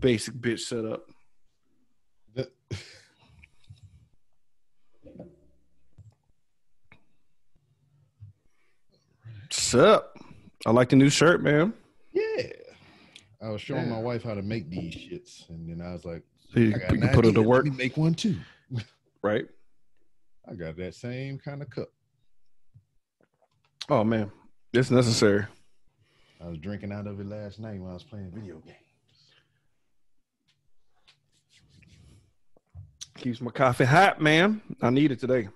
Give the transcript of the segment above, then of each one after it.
basic bitch setup. Sup? I like the new shirt, man. yeah. I was showing my wife how to make these shits, and then I was like, So you, you can put it to work, make one too. right? I got that same kind of cup. Oh man, it's necessary. I was drinking out of it last night when I was playing video games. Keeps my coffee hot, man. I need it today.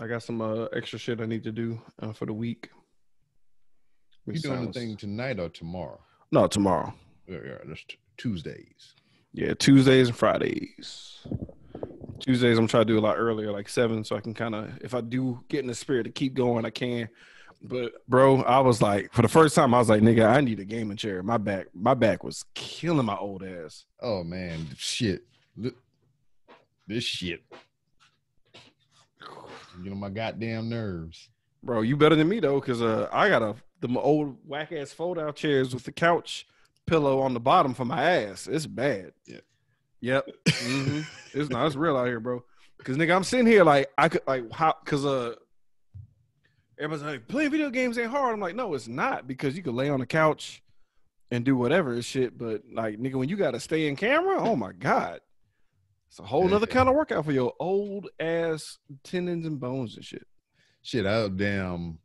I got some uh, extra shit I need to do uh, for the week. You doing the thing tonight or tomorrow? No, tomorrow. Yeah, yeah, that's t- Tuesdays. Yeah, Tuesdays and Fridays. Tuesdays I'm trying to do a lot earlier, like seven, so I can kind of, if I do get in the spirit to keep going, I can. But bro, I was like, for the first time, I was like, nigga, I need a gaming chair. My back, my back was killing my old ass. Oh man, shit. This shit. You know my goddamn nerves. Bro, you better than me though, because uh, I got a the old whack ass fold out chairs with the couch pillow on the bottom for my ass. It's bad. Yeah. Yep. hmm it's not. It's real out here, bro. Because nigga, I'm sitting here like I could like how because uh everybody's like playing video games ain't hard. I'm like, no, it's not because you could lay on the couch and do whatever shit. But like nigga, when you gotta stay in camera, oh my god. It's a whole other kind of workout for your old ass tendons and bones and shit. Shit, I damn.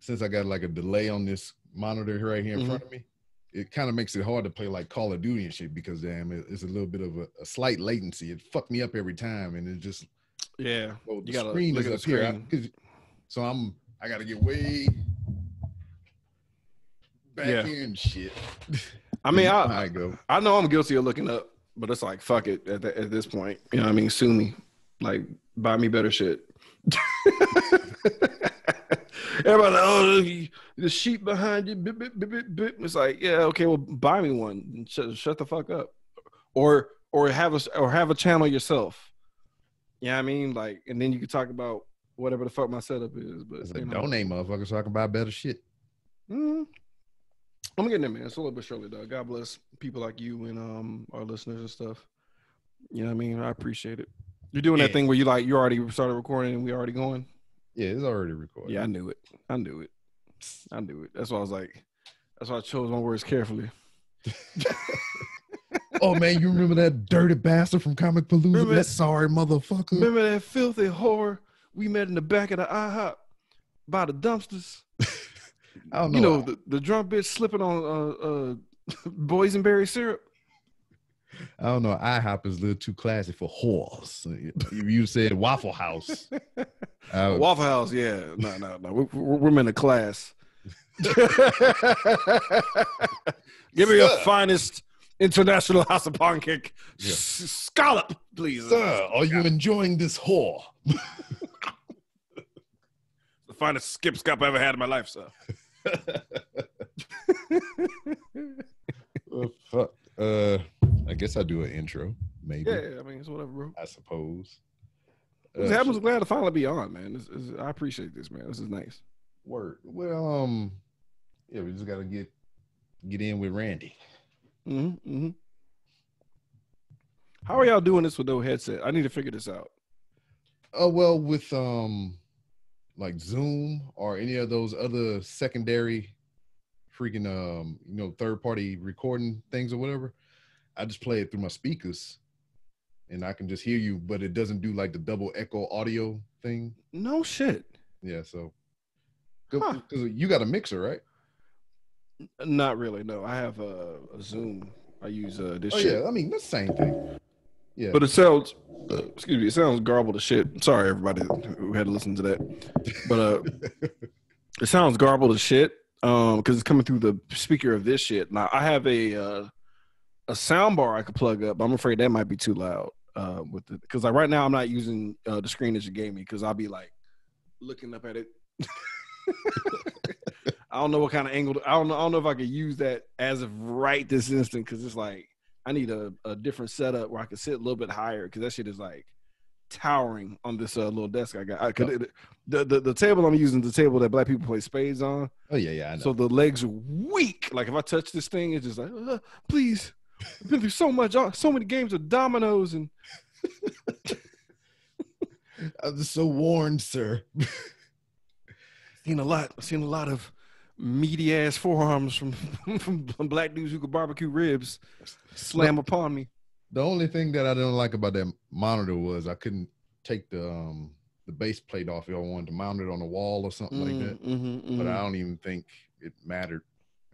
Since I got like a delay on this monitor right here in Mhm. front of me, it kind of makes it hard to play like Call of Duty and shit because damn, it's a little bit of a, a slight latency. It fucked me up every time, and it just Yeah. well, the screen look is at up the here. I- so I'm I gotta get way back Yeah. here and shit. I mean, I, I go. I know I'm guilty of looking up, but it's like fuck it at, the, at this point. You know what I mean? Sue me, like buy me better shit. Everybody, like, oh, you- the sheep behind you. Bip, bip, bip, bip. It's like, yeah, okay, well, buy me one. Shut, shut the fuck up, or or have a or have a channel yourself. Yeah, you know what I mean, like, and then you can talk about whatever the fuck my setup is. But It's you like know. donate, motherfucker, so I can buy better shit. Mm. I'm getting there, man. It's a little bit surely, though. God bless people like you and um our listeners and stuff. You know what I mean? I appreciate it. You're doing that thing where you like you already started recording and we already going. Yeah, it's already recorded. Yeah, I knew it. I knew it. I knew it. That's why I was like, that's why I chose my words carefully. oh man, you remember that dirty bastard from Comicpalooza? Remember That that- sorry motherfucker. Remember that filthy whore we met in the back of the IHOP by the dumpsters? I don't know. You know the, the drunk bitch slipping on uh, uh boysenberry syrup. I don't know. IHOP is a little too classy for whores. If you said Waffle House, would- Waffle House, yeah. No, no, no. We're, we're, in a class. Give me your finest international house of pancake Yeah. s- scallop, please. sir, are you enjoying this whore? The finest skip scop I ever had in my life, sir. Fuck. Uh, I guess I'll do an intro, maybe. Yeah, I mean, it's whatever, bro. I suppose. Uh, happens. Glad to finally be on, man. This is, I appreciate this, man. This is nice. Word. Well, um, yeah, we just gotta get get in with Randy. hmm hmm How are y'all doing this with no headset? I need to figure this out. Oh well, with um, like Zoom or any of those other secondary, freaking um, you know, third party recording things or whatever. I just play it through my speakers, and I can just hear you, but it doesn't do like the double echo audio thing. No shit. Yeah, so Huh. because you got a mixer, right? Not really. No, I have a, a Zoom. I use uh, this Oh shit. yeah, I mean that's the same thing. Yeah, But it sounds, uh, excuse me, it sounds garbled as shit. Sorry, everybody who had to listen to that. But uh, it sounds garbled as shit um, because it's coming through the speaker of this shit. Now I have a uh, a sound bar I could plug up. But I'm afraid that might be too loud uh, with the because like right now I'm not using uh, the screen that you gave me because I'll be like looking up at it. I don't know what kind of angle. I don't know. I don't know if I could use that as of right this instant because it's like I need a, a different setup where I can sit a little bit higher because that shit is like towering on this uh, little desk I got. I could, it, the, the the table I'm using is the table that black people play spades on. Oh yeah, yeah. I know. So the legs are weak. Like if I touch this thing, it's just like, uh, please. I've been through so much, so many games of dominoes, and I'm just so worn, sir. seen a lot. I've seen a lot of meaty ass forearms from from black dudes who could barbecue ribs slam upon me. The only thing that I didn't like about that monitor was I couldn't take the um the base plate off if I wanted to mount it on a wall or something like that. Mm-hmm, But I don't even think it mattered.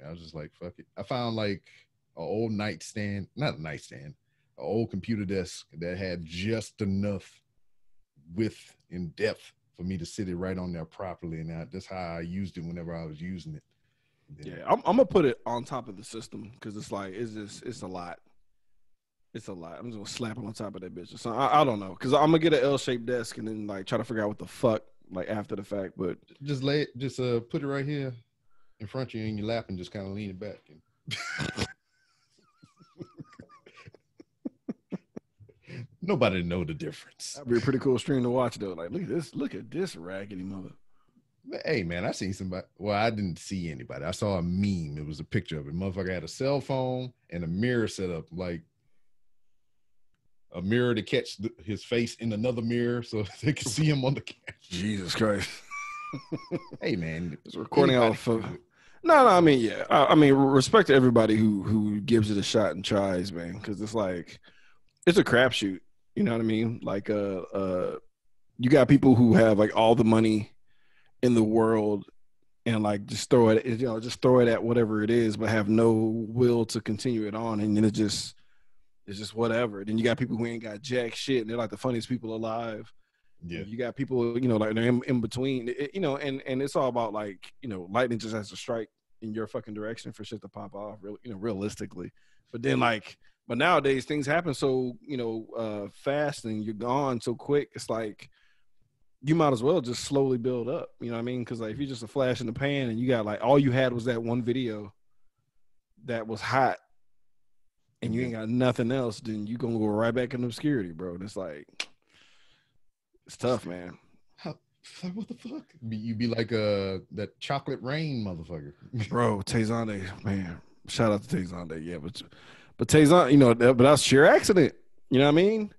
I was just like, fuck it. I found like an old nightstand, not a nightstand, an old computer desk that had just enough width and depth for me to sit it right on there properly. And that, that's how I used it whenever I was using it. Then- Yeah, I'm, I'm gonna put it on top of the system because it's like it's just it's a lot. It's a lot. I'm just gonna slap it on top of that bitch. So I, I don't know because I'm gonna get an L-shaped desk and then like try to figure out what the fuck like after the fact. But just lay it, just uh put it right here in front of you in your lap and just kind of lean it back. And Nobody know the difference. that'd be a pretty cool stream to watch though. Like look at this, look at this raggedy mother. Hey man, I seen somebody. Well, I didn't see anybody. I saw a meme. It was a picture of it. Motherfucker had a cell phone and a mirror set up, like a mirror to catch the, his face in another mirror, so they could see him on the camera. Jesus Christ, Hey man, it's recording off of. can do it. No, no, I mean, yeah, I, I mean, respect to everybody who who gives it a shot and tries, man, because it's like it's a crapshoot. You know what I mean? Like, uh, uh, you got people who have like all the money in the world and like just throw it, you know, just throw it at whatever it is, but have no will to continue it on, and then it just it's just whatever. Then you got people who ain't got jack shit, and they're like the funniest people alive. Yeah, You got people, you know, like they're in, in between, It- you know, and and it's all about like, you know, lightning just has to strike in your fucking direction for shit to pop off, real, you know, realistically. But then like, but nowadays things happen so you know uh fast and you're gone so quick. It's like you might as well just slowly build up. You know what I mean? Because like if you're just a flash in the pan and you got like all you had was that one video that was hot. And you ain't got nothing else, then you gonna go right back in obscurity, bro. And it's like, it's tough, man. How, like, what the fuck? Be- You be like uh that chocolate rain motherfucker. bro. Tay Zonday, man, shout out to Tay Zonday. Yeah, but but Tayzon, you know, but that's sheer accident. You know what I mean?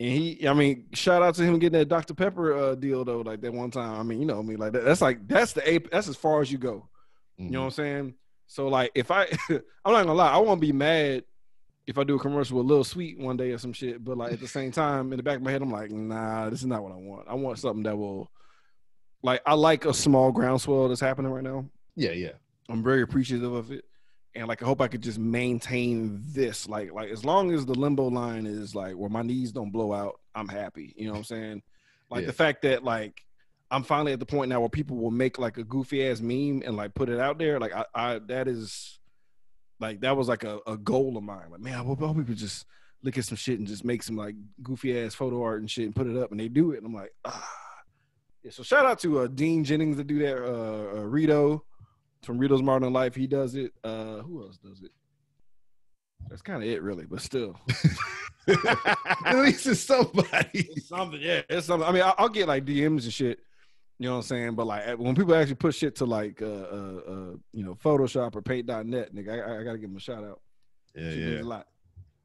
And he, I mean, shout out to him getting that Dr Pepper uh, deal though. Like that one time. I mean, you know, I mean, like that, that's like that's the ape. That's as far as you go. You know what I'm saying? So like, if I, I'm not gonna lie, I won't be mad if I do a commercial with Lil Sweet one day or some shit. But like at the same time, in the back of my head, I'm like, nah, this is not what I want. I want something that will, like, I like a small groundswell that's happening right now. Yeah, yeah. I'm very appreciative of it. And like I hope I could just maintain this. Like like as long as the limbo line is like where my knees don't blow out, I'm happy. You know what I'm saying? Like Yeah. the fact that like I'm finally at the point now where people will make like a goofy ass meme and like put it out there. Like I, I that is like that was like a, a goal of mine. Like, man, I hope, I hope people just look at some shit and just make some like goofy ass photo art and shit and put it up and they do it. And I'm like, ah. Yeah, so shout out to uh, Dean Jennings that do that. Uh, uh, Rito from Rito's Modern Life, he does it. Uh, who else does it? That's kind of it, really. But still, At least it's somebody. it's something. Yeah, it's something. I mean, I'll, I'll get like DMs and shit. You know what I'm saying? But like when people actually put shit to like uh, uh, uh you know Photoshop or Paint.net, nigga, I, I gotta give them a shout out. Yeah, Shit yeah. means a lot.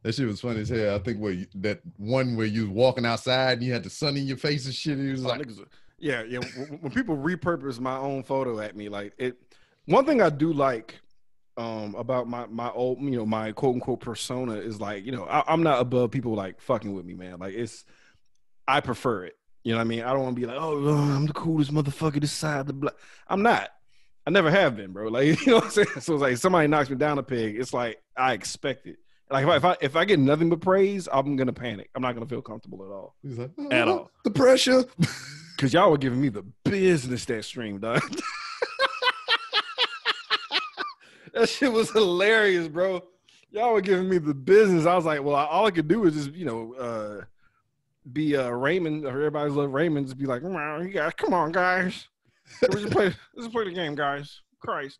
That shit was funny as hell. I think where you, that one where you was walking outside and you had the sun in your face and shit. He was Oh, like, niggas yeah, yeah. When, when people repurpose my own photo at me, like it. One thing I do like um about my my old you know my quote unquote persona is like you know I, I'm not above people like fucking with me, man. Like it's I prefer it. You know what I mean? I don't want to be like, oh, oh, I'm the coolest motherfucker this side of the block. I'm not. I never have been, bro. Like you know what I'm saying? So it's like somebody knocks me down a peg. It's like I expect it. Like if I, if I if I get nothing but praise, I'm gonna panic. I'm not gonna feel comfortable at all. he's like At "Oh, all. The pressure. Cause y'all were giving me the business that stream, dog. that shit was hilarious, bro. Y'all were giving me the business. I was like, well, all I could do is just, you know, uh, be uh, Raymond. Everybody's love Raymond. Just be like, "Wow, you guys, come on, guys. Let's just play. Let's play the game, guys. Christ,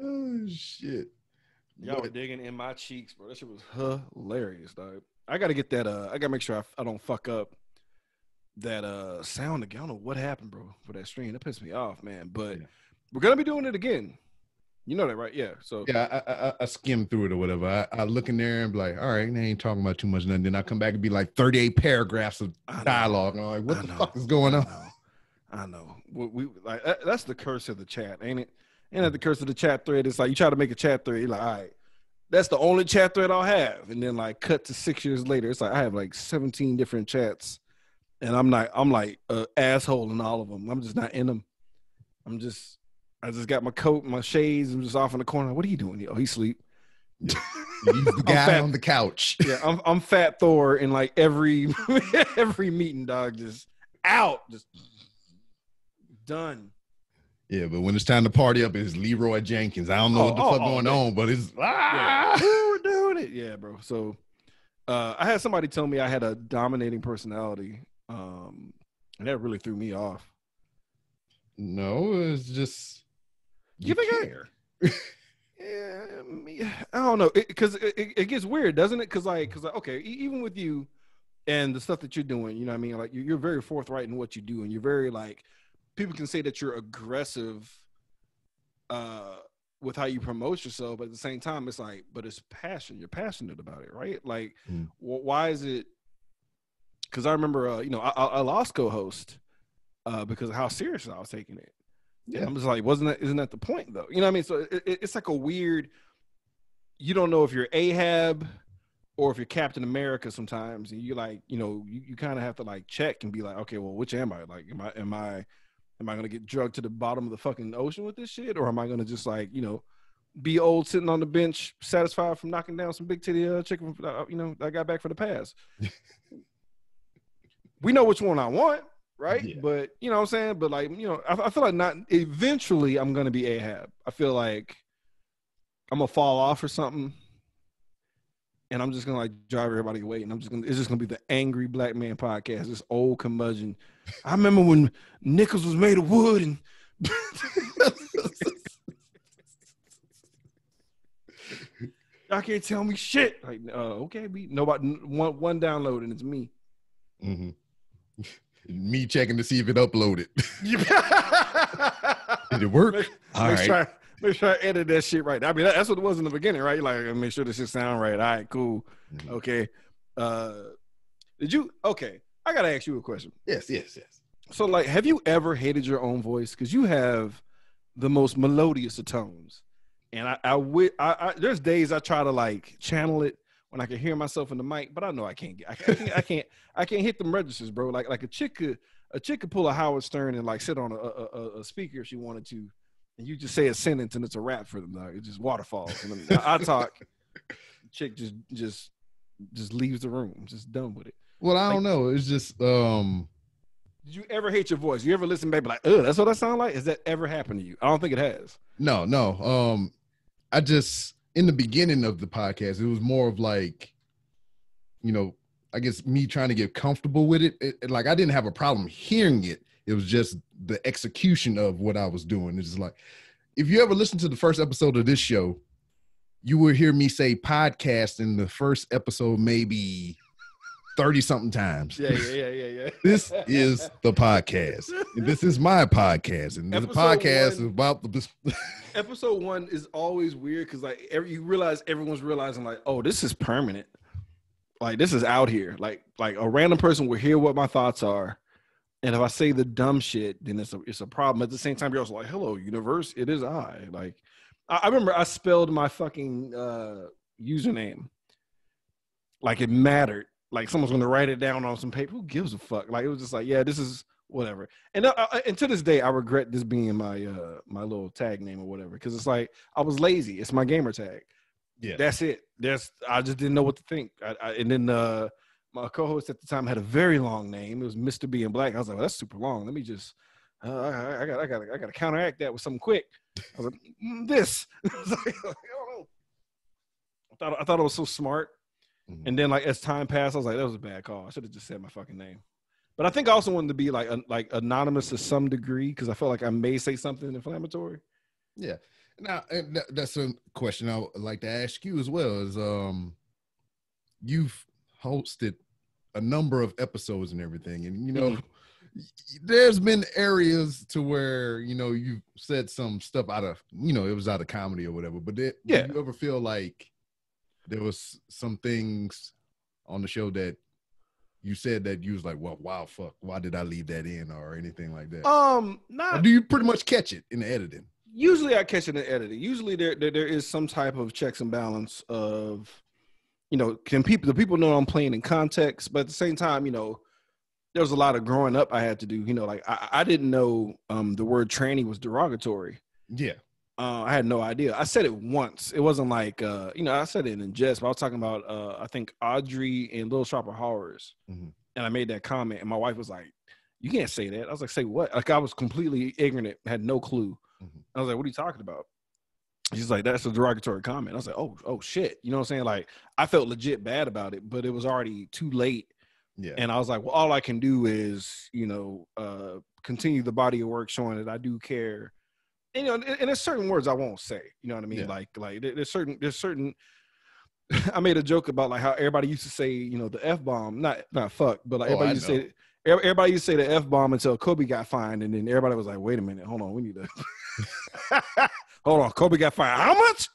oh shit. y'all were digging in my cheeks, bro. That shit was hilarious, dog. I got to get that. Uh, I got to make sure I, I don't fuck up that uh sound again. I don't know what happened, bro, for that stream. That pissed me off, man. But Yeah. we're gonna be doing it again. You know that, right? Yeah. So Yeah, I, I, I- skim through it or whatever. I, I look in there and be like, all right, they ain't talking about too much nothing. Then I come back and be like 38 paragraphs of dialogue. And I'm like, what the know. fuck is going on? I know. We, we like that, that's the curse of the chat, ain't it? Ain't that the curse of the chat thread? It's like you try to make a chat thread, you're like, all right, that's the only chat thread I'll have. And then like cut to six years later, it's like I have like 17 different chats. And I'm not I'm like a asshole in all of them. I'm just not in them. I'm just I just got my coat, my shades, I'm just off in the corner. What are you doing? Oh, he sleep. He's the guy on the couch. Yeah, I'm I'm fat Thor in like every every meeting, dog. Just out, just done. Yeah, but when it's time to party up, it's Leeroy Jenkins. I don't know Oh, what the oh, fuck oh, going man. on, but it's Yeah. ah! We're doing it. Yeah, bro. So uh I had somebody tell me I had a dominating personality. Um and that really threw me off. no, it's just You think I- care. Yeah, me- I don't know, because it, it, it gets weird, doesn't it? Because like, because like, okay, even with you and the stuff that you're doing, you know, what I mean, like you're, you're very forthright in what you do, and you're very like, people can say that you're aggressive, uh, with how you promote yourself, but at the same time, it's like, but it's passion. You're passionate about it, right? Like, Mm. wh- why is it? Because I remember, uh, you know, I, I I lost co-host uh, because of how serious I was taking it. Yeah. I'm just like, wasn't that? Isn't that the point though? You know what I mean? So it, it- it's like a weird. You don't know if you're Ahab or if you're Captain America sometimes, and you like, you know, you, you kind of have to like check and be like, okay, well, which am I? Like, am I am I am I gonna get drugged to the bottom of the fucking ocean with this shit, or am I gonna just like, you know, be old sitting on the bench, satisfied from knocking down some big titty uh, chicken, uh, you know, that I got back for the pass. we know which one I want, right? Yeah. But you know what I'm saying? But like, you know, I, I feel like not eventually I'm gonna be Ahab. I feel like I'm gonna fall off or something. And I'm just gonna like drive everybody away, and I'm just gonna it's just gonna be the angry black man podcast, this old curmudgeon. I remember when Nichols was made of wood and Y'all can't tell me shit. Like, uh, okay, be nobody one one download and it's me. Mhm. Me checking to see if it uploaded. Did it work? Make, All make right. sure I, make sure I edit that shit right. I mean, that- that's what it was in the beginning, right? Like, make sure this shit sound right. All right, cool. Mhm. Okay. Uh, did you? Okay, I gotta ask you a question. Yes, yes, yes. So, like, have you ever hated your own voice? Because you have the most melodious of tones, and I, I, I, I, there's days I try to like channel it when I can hear myself in the mic, but I know I can't get, I can't, I can't, I can't hit them registers, bro. Like, like a chick could, a chick could pull a Howard Stern and like sit on a, a, a- speaker if she wanted to, and you just say a sentence and it's a rap for them. Dog. It's just waterfalls. And I, I talk, chick just, just, just leaves the room, just done with it. Well, I don't know. It's just um Did you ever hate your voice? You ever listen back, like, oh, that's what I sound like"? Has that ever happened to you? I don't think it has. no, no. Um I just in the beginning of the podcast, it was more of like, you know, I guess me trying to get comfortable with it. It- it- like I didn't have a problem hearing it. It was just the execution of what I was doing. It's just like if you ever listen to the first episode of this show, you will hear me say podcast in the first episode maybe 30 something times. Yeah, yeah, yeah, yeah, yeah. This is the podcast. And this is my podcast. And this Episode podcast is about the Episode one is always weird because like every you realize everyone's realizing like, oh, this is permanent. Like this is out here. Like like a random person will hear what my thoughts are, and if I say the dumb shit, then it's a it's a problem. At the same time, you're also like, hello, universe, it is I. Like I, I remember I spelled my fucking uh username like it mattered. Like someone's gonna write it down on some paper. Who gives a fuck? Like it was just like, yeah, this is whatever. And uh, uh, and to this day, I regret this being my uh my little tag name or whatever because it's like I was lazy. It's my gamer tag. Yeah. That's it. That's I just didn't know what to think. I, I, and then uh my co-host at the time had a very long name. It was Mr. Being Black. I was like, well, that's super long. Let me just uh, I, I got I got I got to counteract that with something quick. I was like, mm, this. I, was like, I. I thought I thought it was so smart. Mhm. And then like as time passed, I was like, that was a bad call. I should have just said my fucking name. But I think I also wanted to be like like anonymous to some degree because I felt like I may say something inflammatory. Yeah. Now that, that's a question I would like to ask you as well. Is um you've hosted a number of episodes and everything, and you know. Mhm. There's been areas to where you know you've said some stuff out of you know it was out of comedy or whatever, but did, Yeah. did you ever feel like there was some things on the show that you said that you was like, well, wow, fuck, why did I leave that in or anything like that? Um, or not do you pretty much catch it in the editing? usually I catch it in the editing. Usually there, there there is some type of checks and balance of, you know, can people the people know I'm playing in context, but at the same time, you know, there was a lot of growing up I had to do. You know, like I, I didn't know um the word tranny was derogatory. Yeah, Uh, I had no idea. I said it once. It wasn't like uh, you know, I said it in jest, but I was talking about uh I think Audrey and Little Shop of Horrors. Mhm. And I made that comment and my wife was like, You can't say that. I was like, say what? Like I was completely ignorant, had no clue. Mhm. I was like, What are you talking about? She's like, That's a derogatory comment. I was like, Oh, oh shit. You know what I'm saying? Like I felt legit bad about it, but it was already too late. yeah, And I was like, well, all I can do is, you know, uh, continue the body of work showing that I do care. And, you know, and, and there's certain words I won't say. You know what I mean? Yeah. Like, like there's certain, there's certain. I made a joke about like how everybody used to say, you know, the f bomb, not not fuck, but like Oh, everybody I used to say, everybody used to say the f bomb until Kobe got fined, and then everybody was like, wait a minute, hold on, we need to, hold on, Kobe got fined, how much?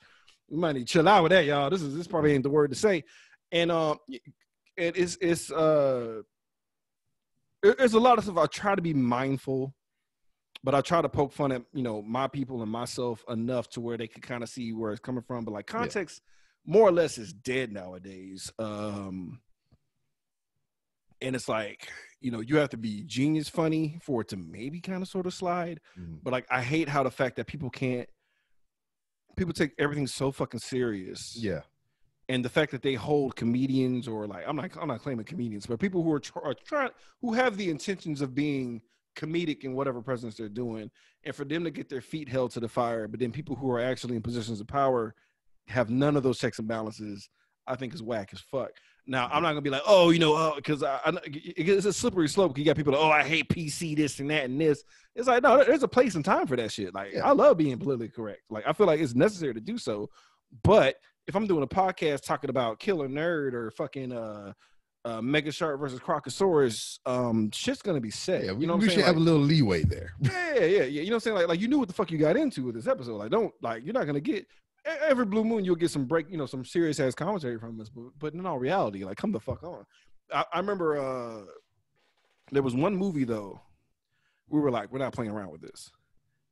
We might need to chill out with that, y'all. This is this probably ain't the word to say, and um, it is it's uh there- there's a lot of stuff i try to be mindful but i try to poke fun at you know my people and myself enough to where they could kind of see where it's coming from but like context more or less is dead nowadays um and it's like you know you have to be genius funny for it to maybe kind of sort of slide Mhm. but like i hate how the fact that people can't people take everything so fucking serious yeah, and the fact that they hold comedians or like I'm not I'm not claiming comedians, but people who are, tr- are trying who have the intentions of being comedic in whatever presence they're doing, and for them to get their feet held to the fire, but then people who are actually in positions of power have none of those checks and balances. I think is whack as fuck. Now I'm not gonna be like, oh, you know, because I, I, it's a slippery slope. You got people, like, oh, I hate PC, this and that and this. It's like, no, there's a place and time for that shit. Like, Yeah. I love being politically correct. Like, I feel like it's necessary to do so, but if I'm doing a podcast talking about Killer Nerd or fucking uh, uh Mega Shark versus Crocosaurus, um, shit's gonna be said. yeah. We, you know what we should saying? have a little leeway there. yeah, yeah, yeah. You know what I'm saying? Like, like you knew what the fuck you got into with this episode. Like, don't like you're not gonna get every blue moon you'll get some break, you know, some serious ass commentary from us. But, but in all reality, like, come the fuck on. I, I remember uh there was one movie though. We were like, we're not playing around with this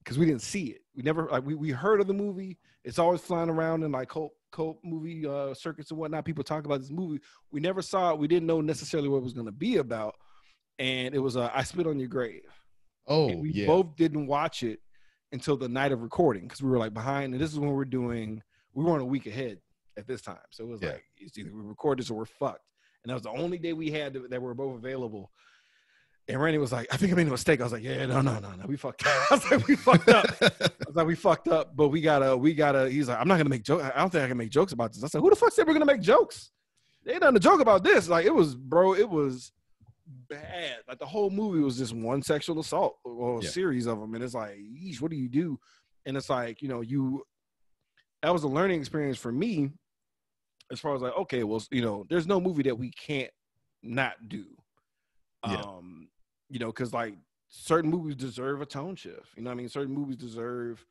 because we didn't see it. We never like we, we heard of the movie. It's always flying around in like cult cult movie uh, circuits and whatnot. People talk about this movie. We never saw it. We didn't know necessarily what it was going to be about. And it was uh, I Spit on Your Grave. Oh And we yeah, both didn't watch it until the night of recording because we were like behind. And this is when we're doing. We weren't a week ahead at this time, so it was Yeah. like it's either we record this or we're fucked. And that was the only day we had that, that were both available. And Randy was like, "I think I made a mistake." I was like, "Yeah, no, no, no, no, we fucked up." I was like, "We fucked up." I was like, "We fucked up," but we gotta, we gotta. He's like, "I'm not gonna make jokes. I don't think I can make jokes about this." I said, "Who the fuck said we're gonna make jokes?" They ain't nothing to joke about this. Like it was, bro. It was bad. Like the whole movie was just one sexual assault or a Yeah. series of them, and it's like, yeesh, what do you do? And it's like, you know, you. That was a learning experience for me, as far as like, okay, well, you know, there's no movie that we can't not do. Yeah. Um, you know, because like certain movies deserve a tone shift. You know what I mean? Certain movies deserve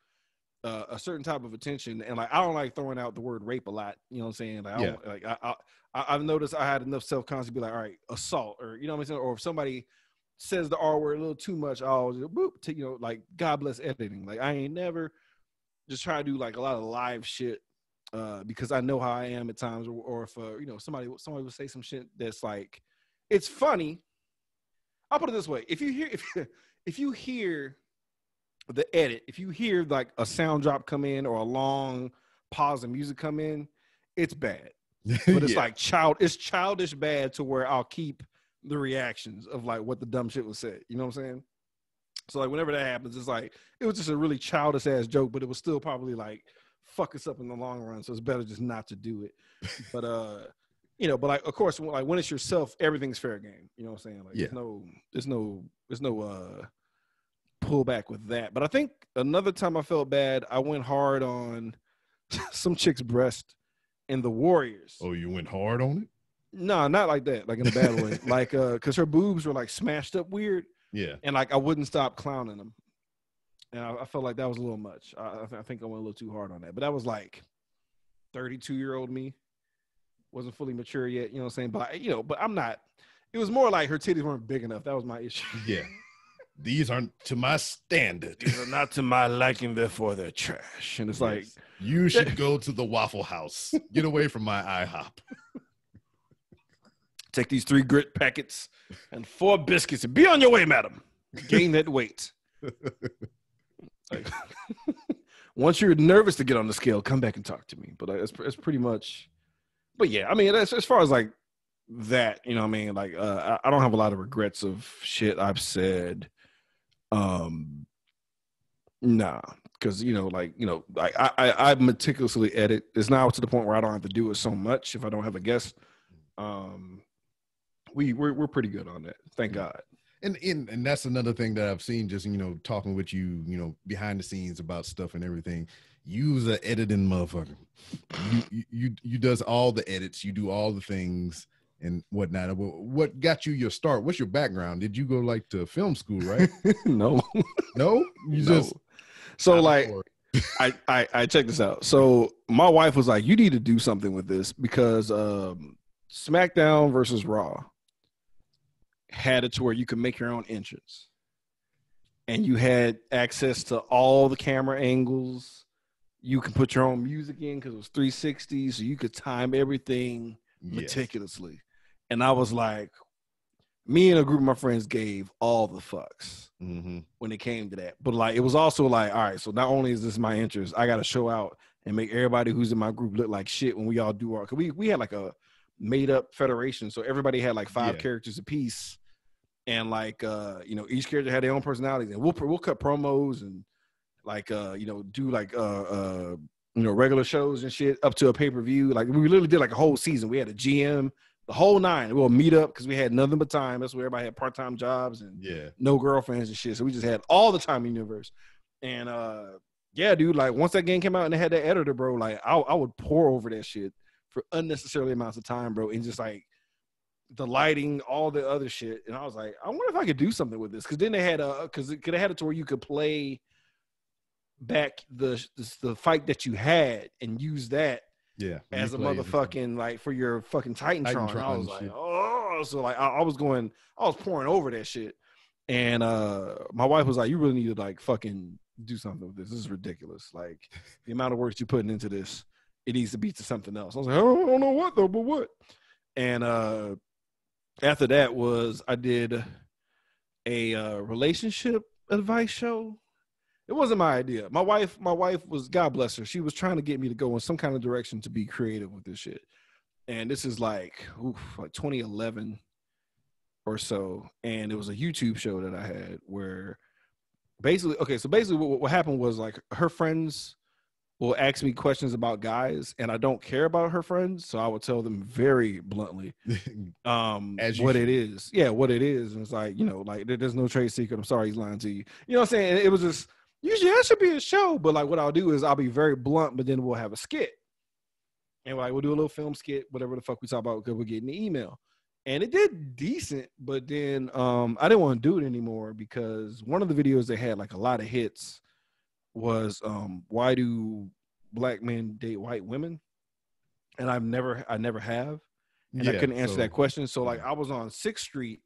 uh, a certain type of attention. And like I don't like throwing out the word rape a lot. You know what I'm saying? Like, I Yeah. don't, like I, I I- I've noticed I had enough self confidence to be like, all right, assault, or you know what I'm saying? Or if somebody says the R word a little too much, I'll just boop to you know, like God bless editing. Like I ain't never just try to do like a lot of live shit uh because I know how I am at times, or, or if uh, you know somebody somebody would say some shit that's like it's funny. I'll put it this way: if you hear if if you hear the edit, if you hear like a sound drop come in or a long pause of music come in, it's bad. But it's Yeah. like child, it's childish bad to where I'll keep the reactions of like what the dumb shit was said. You know what I'm saying? So like whenever that happens, it's like it was just a really childish ass joke, but it was still probably like fuck us up in the long run. So it's better just not to do it. But uh, you know, but like of course, when, like when it's yourself, everything's fair game. You know what I'm saying? Like Yeah. there's no, there's no, there's no uh pullback with that. But I think another time I felt bad, I went hard on some chick's breast in the Warriors. oh, you went hard on it. No, not like that. Like in a bad way. Like, uh, because her boobs were like smashed up weird, Yeah. and like I wouldn't stop clowning them, and I, I felt like that was a little much. I, I, th- I think I went a little too hard on that, but that was like thirty-two year old me, wasn't fully mature yet. You know what I'm saying? But you know, but I'm not. It was more like her titties weren't big enough. That was my issue. Yeah. These aren't to my standard. These are not to my liking, therefore they're trash. And it's like, you should go to the Waffle House. Get away from my IHOP. take these three grit packets and four biscuits and be on your way, madam. Gain that weight. Like, once you're nervous to get on the scale, come back and talk to me. But it's, it's pretty much. But yeah, I mean, that's, as far as like that, you know, what I mean, like uh, I, I don't have a lot of regrets of shit I've said. Um, nah, because you know, like you know, like I, I I meticulously edit. It's now to the point where I don't have to do it so much if I don't have a guest. Um, we we're we're pretty good on that. Thank God. And, and and that's another thing that I've seen just you know talking with you you know behind the scenes about stuff and everything. You's a editing motherfucker. You, you you you does all the edits. You do all the things and whatnot. Wh- What got you your start? What's your background? Did you go like to film school? Right? no, no, you no. just so like I, I I check this out. So my wife was like, "You need to do something with this because um, SmackDown versus Raw had it to where you could make your own entrance, and you had access to all the camera angles. You can put your own music in because it was 360, so you could time everything Yes. meticulously. And I was like, me and a group of my friends gave all the fucks Mhm. when it came to that. But like it was also like, all right, so not only is this my interest, I gotta show out and make everybody who's in my group look like shit when we all do our cause we we had like a made up federation. So everybody had like five Yeah. characters piece, And like uh, you know, each character had their own personalities. And we'll we'll cut promos and like uh, you know, do like uh uh you know, regular shows and shit up to a pay-per-view. Like we literally did like a whole season. We had a GM, the whole nine. We'll meet up because we had nothing but time. That's where everybody had part-time jobs and Yeah. no girlfriends and shit. So we just had all the time in the universe. And uh yeah, dude, like once that game came out and they had that editor, bro, like I, I would pour over that shit for unnecessarily amounts of time, bro. And just like the lighting, all the other shit. And I was like, I wonder if I could do something with this. Cause then they had a cause it could have had it to where you could play back the the, the fight that you had and use that Yeah. as a motherfucking like for your fucking Titantron. Titantron I was like, shit. oh, so like I, I was going, I was pouring over that shit, and uh my wife was like, you really need to like fucking do something with this. This is ridiculous. Like the amount of work you're putting into this, it needs to be to something else. I was like, oh, I don't know what though, but what? And uh after that was I did a uh, relationship advice show. It wasn't my idea. My wife, my wife was God bless her. She was trying to get me to go in some kind of direction to be creative with this shit. And this is like, oof, like 2011 or so. And it was a YouTube show that I had where basically, okay, so basically what, what happened was like her friends will ask me questions about guys, and I don't care about her friends, so I would tell them very bluntly um As what should. it is yeah what it is and it's like you know like there's no trade secret i'm sorry he's lying to you you know what i'm saying it was just usually that should be a show but like what i'll do is i'll be very blunt but then we'll have a skit and like we'll do a little film skit whatever the fuck we talk about because we're getting the email and it did decent but then um i didn't want to do it anymore because one of the videos they had like a lot of hits was um why do black men date white women and i've never i never have and I couldn't answer so- that question. So like I was on Sixth Street.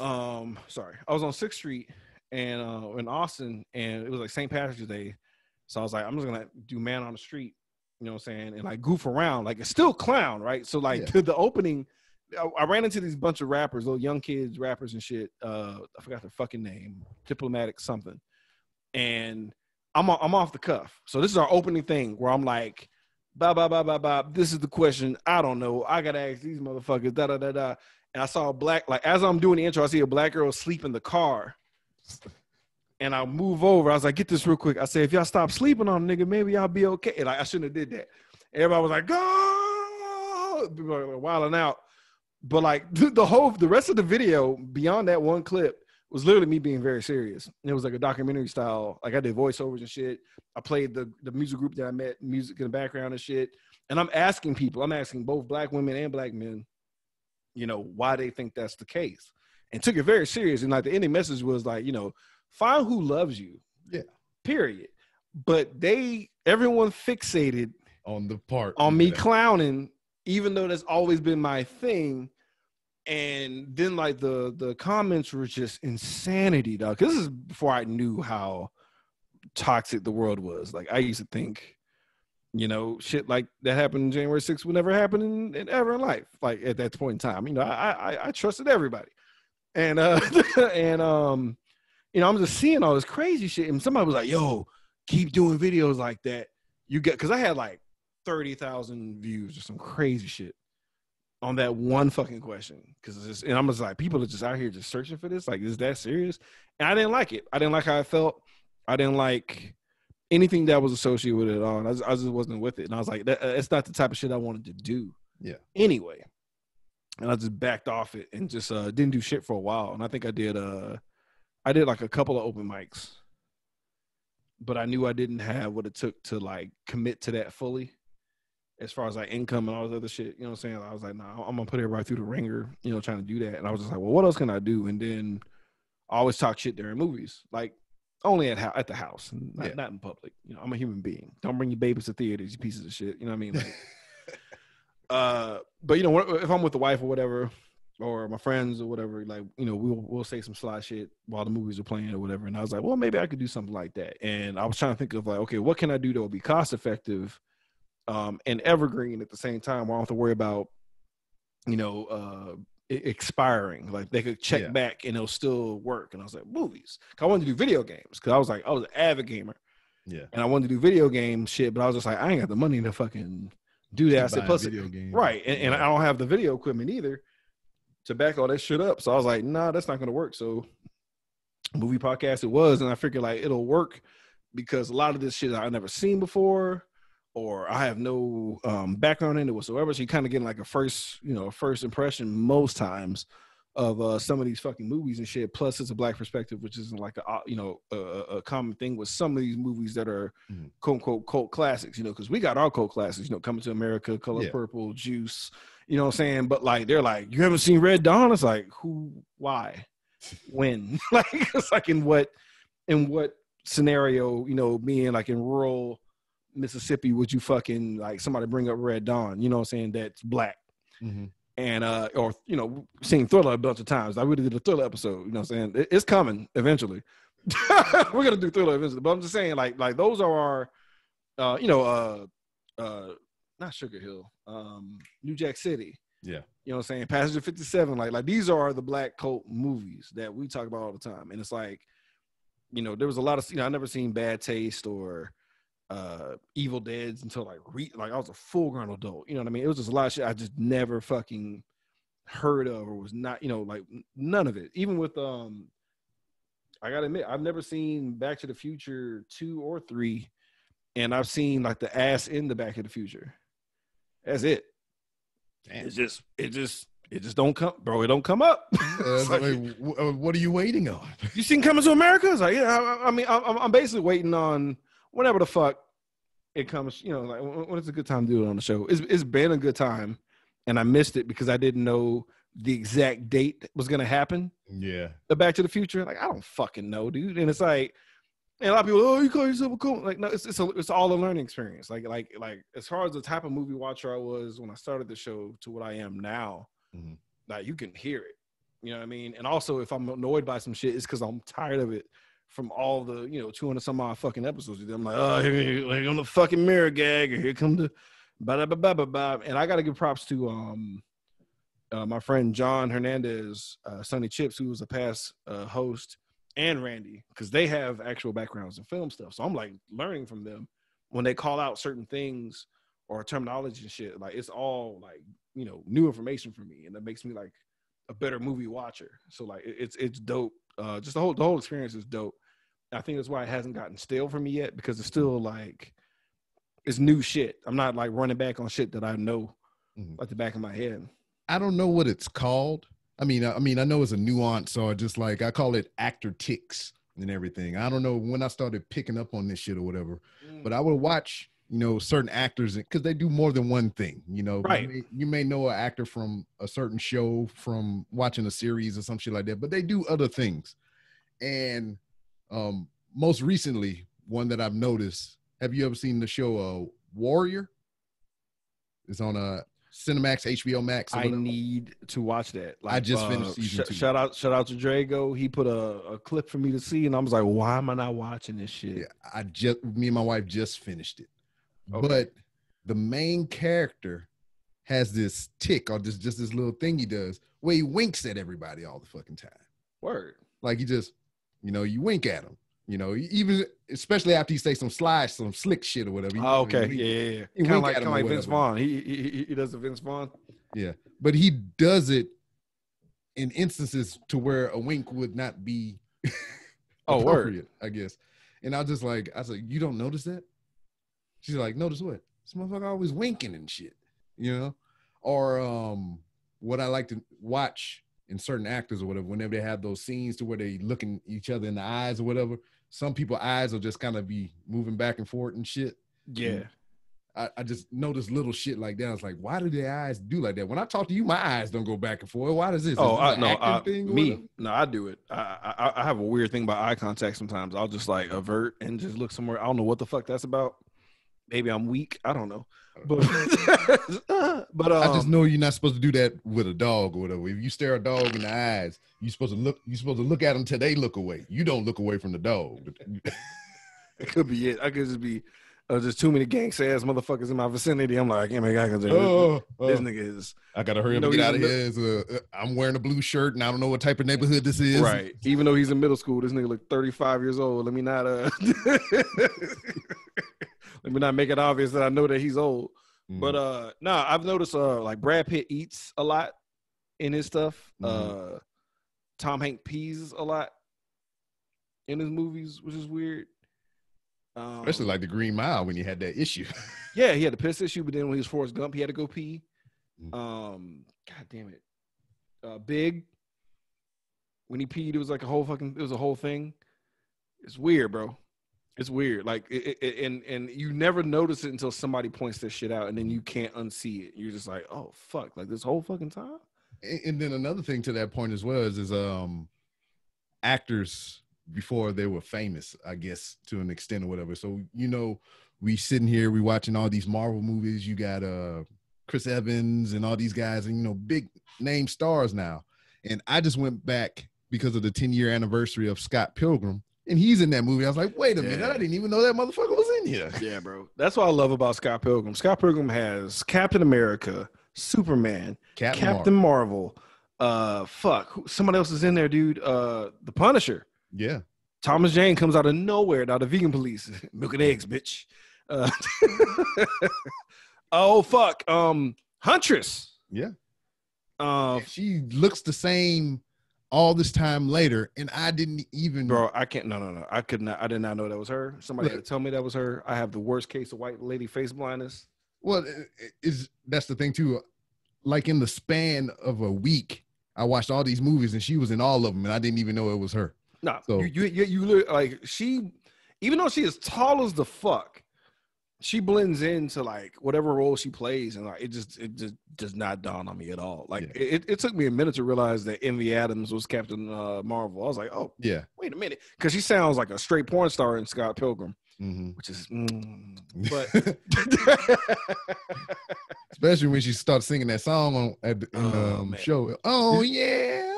Um, sorry, I was on Sixth Street and uh in Austin, and it was like St. Patrick's Day. So I was like, I'm just gonna do man on the street, you know what I'm saying, and like goof around. Like it's still clown, right? So like Yeah. the opening, I, I ran into these bunch of rappers, little young kids, rappers and shit. Uh, I forgot their fucking name, diplomatic something, and I'm I'm off the cuff. So this is our opening thing where I'm like, blah blah blah blah blah. This is the question. I don't know. I gotta ask these motherfuckers. Da da da da. And I saw a black like as I'm doing the intro, I see a black girl sleep in the car. And I move over. I was like, get this real quick. I said, if y'all stop sleeping on nigga, maybe y'all be okay. Like, I shouldn't have did that. Everybody was like, go, were wilding out. But like the, whole, the rest of the video beyond that one clip was literally me being very serious. It was like a documentary style. Like I did voiceovers and shit. I played the the music group that I met, music in the background and shit. And I'm asking people, I'm asking both black women and black men, you know, why they think that's the case. And took it very serious. And like the ending message was like, you know, find who loves you. Yeah. Period. But they everyone fixated on the part on me that- clowning, even though that's always been my thing. And then like the the comments were just insanity, dog. 'Cause This is before I knew how toxic the world was. Like I used to think, you know, shit like that happened January 6th would never happen in, in ever in life. Like at that point in time. You know, I I, I trusted everybody. And uh and um, you know, I'm just seeing all this crazy shit. And somebody was like, yo, keep doing videos like that. You get because I had like 30,000 views or some crazy shit on that one fucking question. Cause and I'm just like, people are just out here just searching for this. Like, is that serious? And I didn't like it. I didn't like how I felt. I didn't like anything that was associated with it at all. And I just, I just wasn't with it. And I was like, that, it's not the type of shit I wanted to do. Yeah. Anyway. And I just backed off it and just uh, didn't do shit for a while. And I think I did uh I did like a couple of open mics. But I knew I didn't have what it took to like commit to that fully as far as like income and all this other shit. You know what I'm saying? I was like, nah, I'm gonna put everybody through the ringer, you know, trying to do that. And I was just like, well, what else can I do? And then I always talk shit during movies, like only at ho- at the house, not, Yeah. not in public. You know, I'm a human being. Don't bring your babies to theaters, you pieces of shit. You know what I mean? Like, uh, but you know, if I'm with the wife or whatever, or my friends or whatever, like you know, we'll we'll say some sly shit while the movies are playing or whatever. And I was like, well, maybe I could do something like that. And I was trying to think of like, okay, what can I do that will be cost effective, um, and evergreen at the same time, where I don't have to worry about, you know, uh, expiring. Like they could check Yeah. back and it'll still work. And I was like, movies. I wanted to do video games because I was like, I was an avid gamer Yeah. and I wanted to do video game shit, but I was just like, I ain't got the money to fucking do that. I said, plus, right, and, and I don't have the video equipment either to back all that shit up. So I was like, nah, that's not gonna work. So movie podcast it was, and I figured like it'll work because a lot of this shit I've never seen before, or I have no um, background in it whatsoever. So you kind of getting like a first, you know, first impression most times of uh, some of these fucking movies and shit. Plus, it's a black perspective, which isn't like a you know a, a common thing with some of these movies that are Mhm. quote unquote cult classics. You know, because we got our cult classics. You know, Coming to America, Color Yeah. Purple, Juice. You know what I'm saying? But like they're like, you haven't seen Red Dawn? It's like who, why, when? like it's like in what, in what scenario? You know, being like in rural Mississippi, would you fucking like somebody bring up Red Dawn? You know what I'm saying? That's black Mhm. And uh or you know seen thriller a bunch of times. I really did a thriller episode you know what i'm saying? It- it's coming eventually. We're gonna do thriller eventually but i'm just saying like like those are our uh you know uh uh not sugar hill um new jack city. Yeah. you know what i'm saying? Passenger 57 like like these are the black cult movies that we talk about all the time. And it's like you know there was a lot of you know i never seen bad taste or uh evil deads until like re- like i was a full grown adult you know what i mean it was just a lot of shit i just never fucking heard of or was not you know like none of it even with um i gotta admit i've never seen back to the future two or three and i've seen like the ass in the back of the future that's it Damn. it's just it just it just don't come bro it don't come up Uh, like- like, wh- what are you waiting on? you seen Coming to America? It's like, yeah, I, I mean, I'm, I'm basically waiting on whenever the fuck it comes. You know, like when, it's a good time to do it on the show. It's it's been a good time, and I missed it because I didn't know the exact date was gonna happen. Yeah. The Back to the Future, like I don't fucking know, dude. And it's like, and a lot of people, oh, you call yourself a cool? Like, no, it's it's a, it's all a learning experience. Like like like as far as the type of movie watcher I was when I started the show to what I am now, Mhm. like you can hear it. You know what I mean? And also, if I'm annoyed by some shit, it's because I'm tired of it from all the you know 200 some odd fucking episodes. I'm like, oh, here, here, come the fucking mirror gag, or here come the ba ba ba ba ba. And I got to give props to um uh, my friend John Hernandez, uh, Sonny Chips, who was a past uh, host, and Randy, because they have actual backgrounds in film stuff. So I'm like learning from them when they call out certain things or terminology and shit. Like it's all like you know new information for me, and that makes me like a better movie watcher. So like it- it's it's dope. Uh, just the whole the whole experience is dope. I think that's why it hasn't gotten stale for me yet because it's still like it's new shit. I'm not like running back on shit that I know Mhm. at the back of my head. I don't know what it's called. I mean, I, I mean, I know it's a nuance, or just like I call it actor ticks and everything. I don't know when I started picking up on this shit or whatever, but I would watch you know certain actors because they do more than one thing. You know, Right. You may, you may know an actor from a certain show from watching a series or some shit like that, but they do other things. And um, most recently, one that I've noticed. Have you ever seen the show uh, Warrior? It's on a Cinemax, HBO Max. I need to watch that. I just finished season sh- two. Shout out, shout out to Drago. He put a, a clip for me to see, and I was like, "Why am I not watching this shit?" Yeah, I just me and my wife just finished it. Okay. But the main character has this tick or just just this little thing he does where he winks at everybody all the fucking time. Word. Like he just, you know, you wink at him. You know, even especially after you say some sly, some slick shit or whatever. you Oh, okay. you Yeah, yeah, yeah. Kind of like, kinda like Vince. Vaughn. He, he he- he does the Vince Vaughn. Yeah, but he does it in instances to where a wink would not be Oh, word. I guess. And I was just like, I was like, you don't notice that? She's like, notice what? This motherfucker always winking and shit, you know? Or um, what I like to watch in certain actors or whatever, whenever they have those scenes to where they looking each other in the eyes or whatever, some people eyes will just kind of be moving back and forth and shit. Yeah. I, I just notice little shit like that. I was like, why do their eyes do like that? When I talk to you, my eyes don't go back and forth. Why does this? Oh, this I, no, I, me. whatever? No, I do it. I, I I have a weird thing about eye contact. Sometimes I'll just like avert and just look somewhere. I don't know what the fuck that's about. Maybe I'm weak. I don't know. But but um, I just know you're not supposed to do that with a dog or whatever. If you stare a dog in the eyes, you're supposed to look. You're supposed to look at them till they look away. You don't look away from the dog. it could be it. I could just be uh, just too many gangsta ass motherfuckers in my vicinity. I'm like, yeah, man, I can this, Oh, this oh, nigga is I gotta hurry up and get out of here. Uh, I'm wearing a blue shirt and I don't know what type of neighborhood this is. right. Even though he's in middle school, this nigga look 35 years old. Let me not uh let me not make it obvious that I know that he's old. Mm. But uh no, I've noticed uh like Brad Pitt eats a lot in his stuff. Mhm. Uh Tom Hanks pees a lot in his movies, which is weird. Um, especially like the Green Mile when you had that issue. yeah, he had the piss issue, but then when he was Forrest Gump, he had to go pee. Mhm. Um, god damn it. Uh Big. When he peed, it was like a whole fucking it was a whole thing. It's weird, bro. It's weird. Like it, it, and and you never notice it until somebody points this shit out and then you can't unsee it. You're just like, oh fuck, like this whole fucking time? and, and then another thing to that point as well is, is um actors before they were famous, I guess, to an extent or whatever. So you know, we sitting here, we watching all these Marvel movies. You got uh Chris Evans and all these guys, and you know, big name stars now. And I just went back because of the 10 year anniversary of Scott Pilgrim, and he's in that movie. I was like, wait a minute, I didn't even know that motherfucker was in here. Yeah, bro. That's what I love about Scott Pilgrim. Scott Pilgrim has Captain America, Superman, Captain, Captain Marvel. Marvel. Uh, fuck, someone else is in there, dude. Uh, the Punisher. Yeah. Thomas Jane comes out of nowhere. Now the vegan police, milk and eggs, bitch. Uh, oh fuck, um, Huntress. Yeah. Uh, she looks the same all this time later, and I didn't even bro, I can't. No, no, no. I could not. I did not know that was her. Somebody had to tell me that was her. I have the worst case of white lady face blindness. Well, is that's the thing too. Like in the span of a week, I watched all these movies, and she was in all of them, and I didn't even know it was her. No, So- you, you, you, you look like she, even though she is tall as the fuck, she blends into like whatever role she plays, and like it just, it just does not dawn on me at all. Like Yeah. it, it took me a minute to realize that Envy Adams was Captain uh, Marvel. I was like, oh, Yeah, wait a minute, because she sounds like a straight porn star in Scott Pilgrim, hmm which is, mm, but. especially when she starts singing that song on at the Oh, um, show. Oh yeah,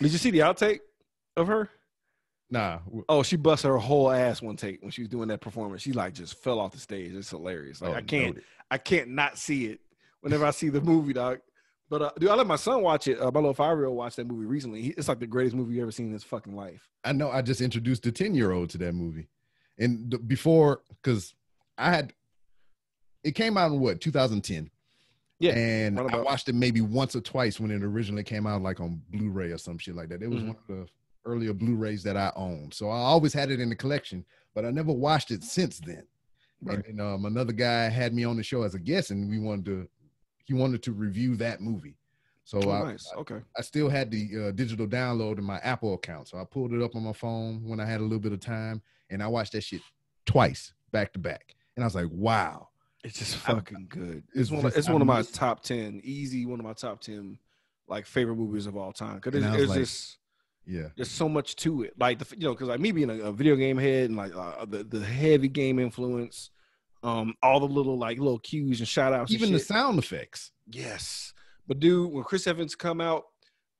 Did you see the outtake of her? Nah. Oh, she bust her whole ass one take when she was doing that performance. She like just fell off the stage. It's hilarious. Like oh, I can't, noted. I can't not see it whenever I see the movie, dog. But uh, dude, I let my son watch it. Uh, my little five year old watch that movie recently. He, it's like the greatest movie you ever seen in his fucking life. I know. I just introduced the ten year old to that movie, and the, before because I had it came out in what 2010. Yeah, and I watched it maybe once or twice when it originally came out, like on Blu-ray or some shit like that. It was Mhm. one of the earlier Blu-rays that I owned, so I always had it in the collection, but I never watched it since then. Right. And, um, another guy had me on the show as a guest, and we wanted to, he wanted to review that movie. So Oh, I, nice. Okay. I still had the uh, digital download in my Apple account, so I pulled it up on my phone when I had a little bit of time, and I watched that shit twice back to back. and I was like, wow. It's just I- fucking good. it's It's one. Of, it's one of my top ten, easy. One of my top ten, like favorite movies of all time. Because And I there's, was like- just Yeah. there's so much to it. Like the you know, because like me being a, a video game head and like uh, the the heavy game influence, um, all the little like little cues and shout outs. Even the sound effects. Yes, but dude, when Chris Evans come out,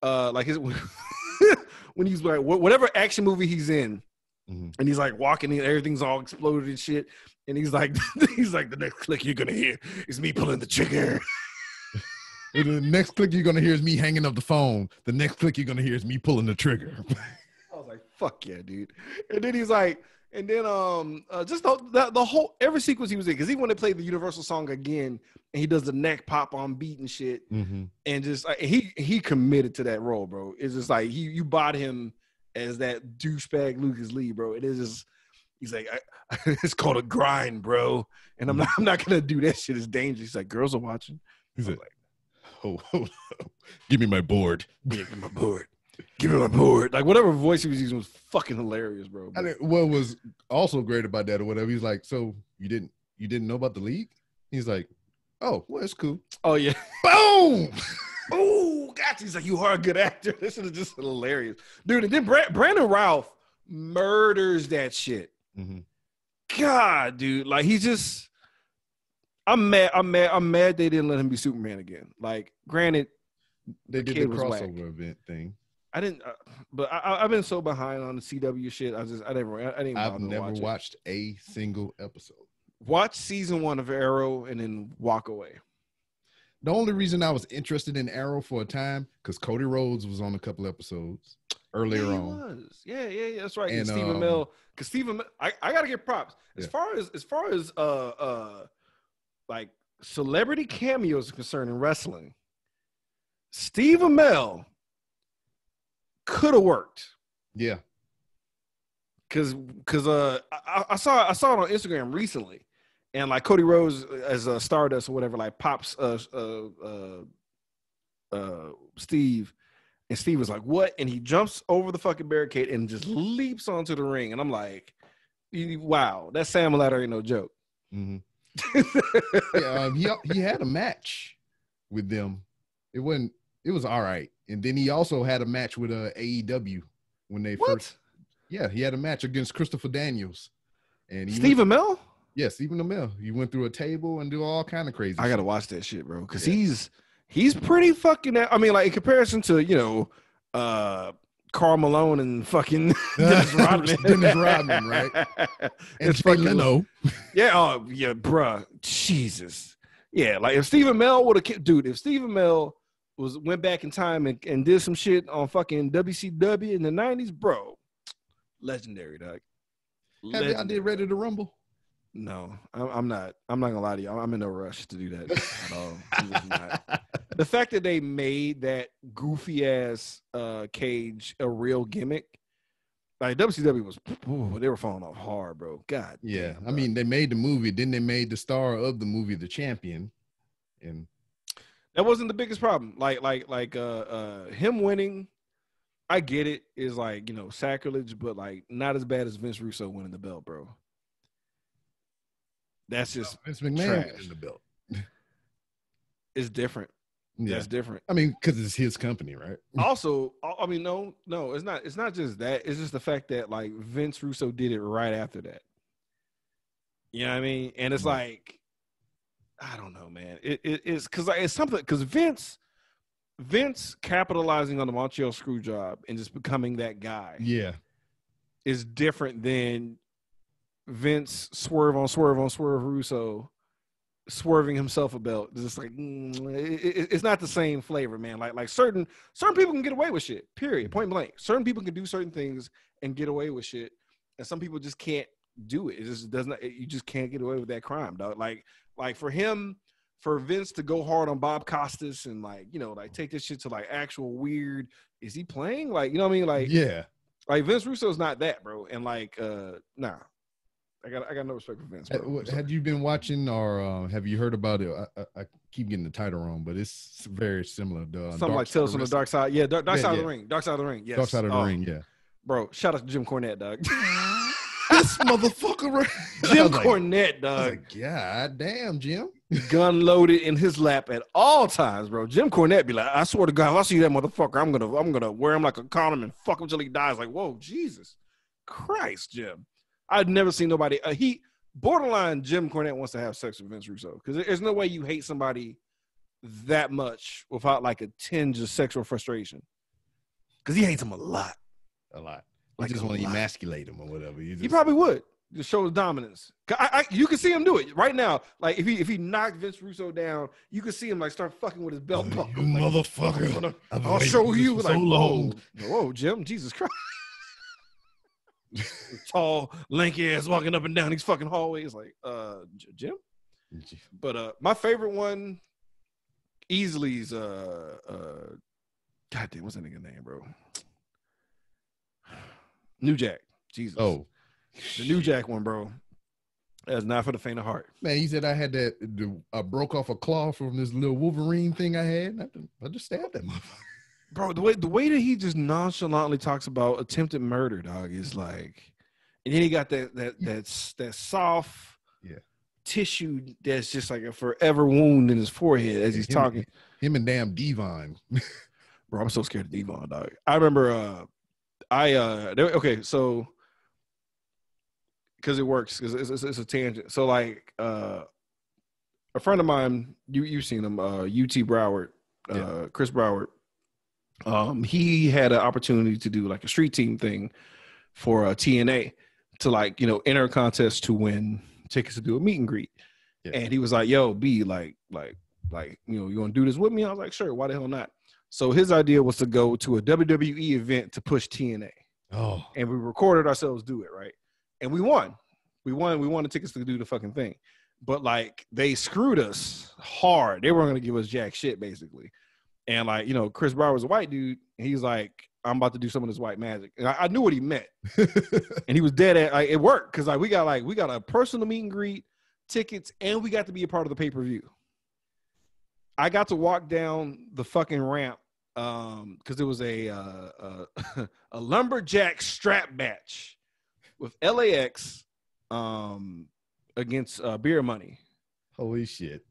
uh, like his when he's like whatever action movie he's in, Mhm. and he's like walking and everything's all exploded and shit, and he's like he's like the next click you're gonna hear is me pulling the trigger. The next click you're gonna hear is me hanging up the phone. The next click you're gonna hear is me pulling the trigger. I was like, fuck yeah, dude. And then he's like, and then um uh, just the, the the whole every sequence he was in, because he wanted to play the Universal song again, and he does the neck pop on beat and shit, mm-hmm. and just like, he he committed to that role, bro. It's just like he you bought him as that douchebag Lucas Lee, bro. It is just he's like, I, it's called a grind, bro, and I'm not I'm not gonna do that shit. It's dangerous. He's like, girls are watching. He's like, like, oh, hold up. give me my board. give me my board. Give me my board. Like whatever voice he was using was fucking hilarious, bro. I didn't- what was also great about that or whatever, he's like, so you didn't you didn't know about the league? He's like, oh, well, it's cool. oh yeah. Boom. Oh, gotcha. He's like, you are a good actor. This is just hilarious, dude. And then Bra- Brandon Routh murders that shit. Mhm. God, dude, like he's just. I'm mad. I'm mad. I'm mad they didn't let him be Superman again. Like, granted, They did the kid was whack. crossover event thing. I didn't, uh, but I, I've been so behind on the CW shit. I just, I never, I, I didn't. I've never watch, it. watched a single episode. Watch season one of Arrow and then walk away. The only reason I was interested in Arrow for a time because Cody Rhodes was on a couple episodes earlier yeah, on. Yeah, yeah, yeah. That's right. And, And, Stephen um, Amell, because Stephen, I, I gotta get props as Yeah. far as as far as uh uh like celebrity cameos in wrestling. Stephen Amell could have worked Yeah, because because uh I, I saw I saw it on Instagram recently, and like Cody Rhodes as a Stardust or whatever like pops uh uh uh, uh Steve, and Steve was like what, and he jumps over the fucking barricade and just leaps onto the ring, and I'm like, wow, that Sam ladder ain't no joke. hmm yeah. Um, he he had a match with them. It wasn't. It was all right. And then he also had a match with uh, AEW when they what? first. Yeah, he had a match against Christopher Daniels. And he Stephen Amell? went, yes, Stephen Amell. He went through a table and do all kind of crazy. I gotta watch that shit, bro, because Yeah. he's he's pretty fucking. I mean, like in comparison to you know, uh, Karl Malone and fucking Dennis Rodman. Dennis Rodman, right? And it's Jay fucking Leno. Yeah, oh yeah, bruh. Jesus. Yeah, like if Stephen Amell would have, kept dude, if Stephen Amell was went back in time and, and did some shit on fucking WCW in the nineties, bro, legendary, dog. Have y'all did Ready to Rumble? No, I'm, I'm not. I'm not gonna lie to you. I'm in no rush to do that at all. I'm just not. The fact that they made that goofy ass uh, cage a real gimmick, like WCW was, ooh, they were falling off hard, bro. God, Yeah, damn, I dog. mean, they made the movie, then they made the star of the movie the champion, and that wasn't the biggest problem. Like, like, like, uh, uh, him winning, I get it is like you know sacrilege, but like not as bad as Vince Russo winning the belt, bro. That's just Vince McMahon trash. in the belt. it's different. Yeah, That's different. I mean, because it's his company, right? also, I mean, no, no, it's not. It's not just that. It's just the fact that like Vince Russo did it right after that. You know what I mean? And it's Right. like, I don't know, man. It, it it's because like, it's something because Vince, Vince capitalizing on the Montreal screw job and just becoming that guy Yeah, is different than Vince swerve on swerve on swerve Russo swerving himself a belt. It's just like mm, it- it- it's not the same flavor, man. Like like certain certain people can get away with shit. Period. Point blank. Certain people can do certain things and get away with shit, and some people just can't do it. It just does not. You just can't get away with that crime, dog. Like like for him. For Vince to go hard on Bob Costas and like you know like take this shit to like actual weird is he playing like you know what I mean like yeah. like Vince Russo's not that, bro. And like, uh, nah, I got I got no respect for Vince. Had, Bro. had you been watching or uh, have you heard about it? I, I, I keep getting the title wrong, but it's very similar. The, Something like Tales from the Dark Side. Yeah, Dark, dark Yeah, Side of the Ring. Dark Side of the Ring. Yes. Dark Side of the Oh, Ring. Yeah, bro. Shout out to Jim Cornette, dog. this motherfucker. Right. Jim like, Cornette, dog, like, God damn, Jim. gun loaded in his lap at all times, bro. Jim Cornette be like, I swear to God, if I see that motherfucker, I'm gonna, I'm gonna wear him like a condom and fuck him till he dies. Like, whoa, Jesus Christ, Jim. I'd never seen nobody. Uh, he borderline Jim Cornette wants to have sex with Vince Russo because there's no way you hate somebody that much without like a tinge of sexual frustration. Because he hates him a lot. A lot. Like you just want to emasculate him or whatever. You He probably would to show his dominance. I, I, you can see him do it right now. Like if he if he knocked Vince Russo down, you can see him like start fucking with his belt Oh, you Like, motherfucker. I'm gonna- I've been I'll show you like so long. Whoa, whoa, Jim, Jesus Christ. Tall, lanky ass walking up and down these fucking hallways, like uh Jim. But uh my favorite one easily is uh uh God damn, what's that nigga name, bro? New Jack. Jesus. Oh, The New Jack one, bro. That's not for the faint of heart. man, he said I had that. I broke off a claw from this little Wolverine thing I had. and I just- I just stabbed that motherfucker. Bro, the way the way that he just nonchalantly talks about attempted murder, dog, is like and then he got that that that's that soft Yeah. tissue that's just like a forever wound in his forehead as he's him- talking. Him and damn Devon. Bro, I'm so scared of Devon, dog. I remember uh I uh there, okay, so because it works, because it's, it's, it's a tangent. So like uh a friend of mine, you you've seen him, uh UT Broward, uh Yeah. Chris Broward. Um, he had an opportunity to do like a street team thing for uh, TNA to like you know enter a contest to win tickets to do a meet and greet. Yeah. And he was like, "Yo, B, like, like, like, you know, you want to do this with me?" I was like, "Sure, why the hell not?" So his idea was to go to a WWE event to push TNA, Oh, and we recorded ourselves do it right, and we won. We won. We won the tickets to do the fucking thing, but like they screwed us hard. They weren't gonna give us jack shit basically, and like you know, Chris Brower was a white dude. And he's like, "I'm about to do some of this white magic," and I, I knew what he meant, and he was dead at. Like, it worked because like we got like we got a personal meet and greet, tickets, and we got to be a part of the pay per view. I got to walk down the fucking ramp um because it was a uh, uh a lumberjack strap match with LAX um against uh beer money holy shit.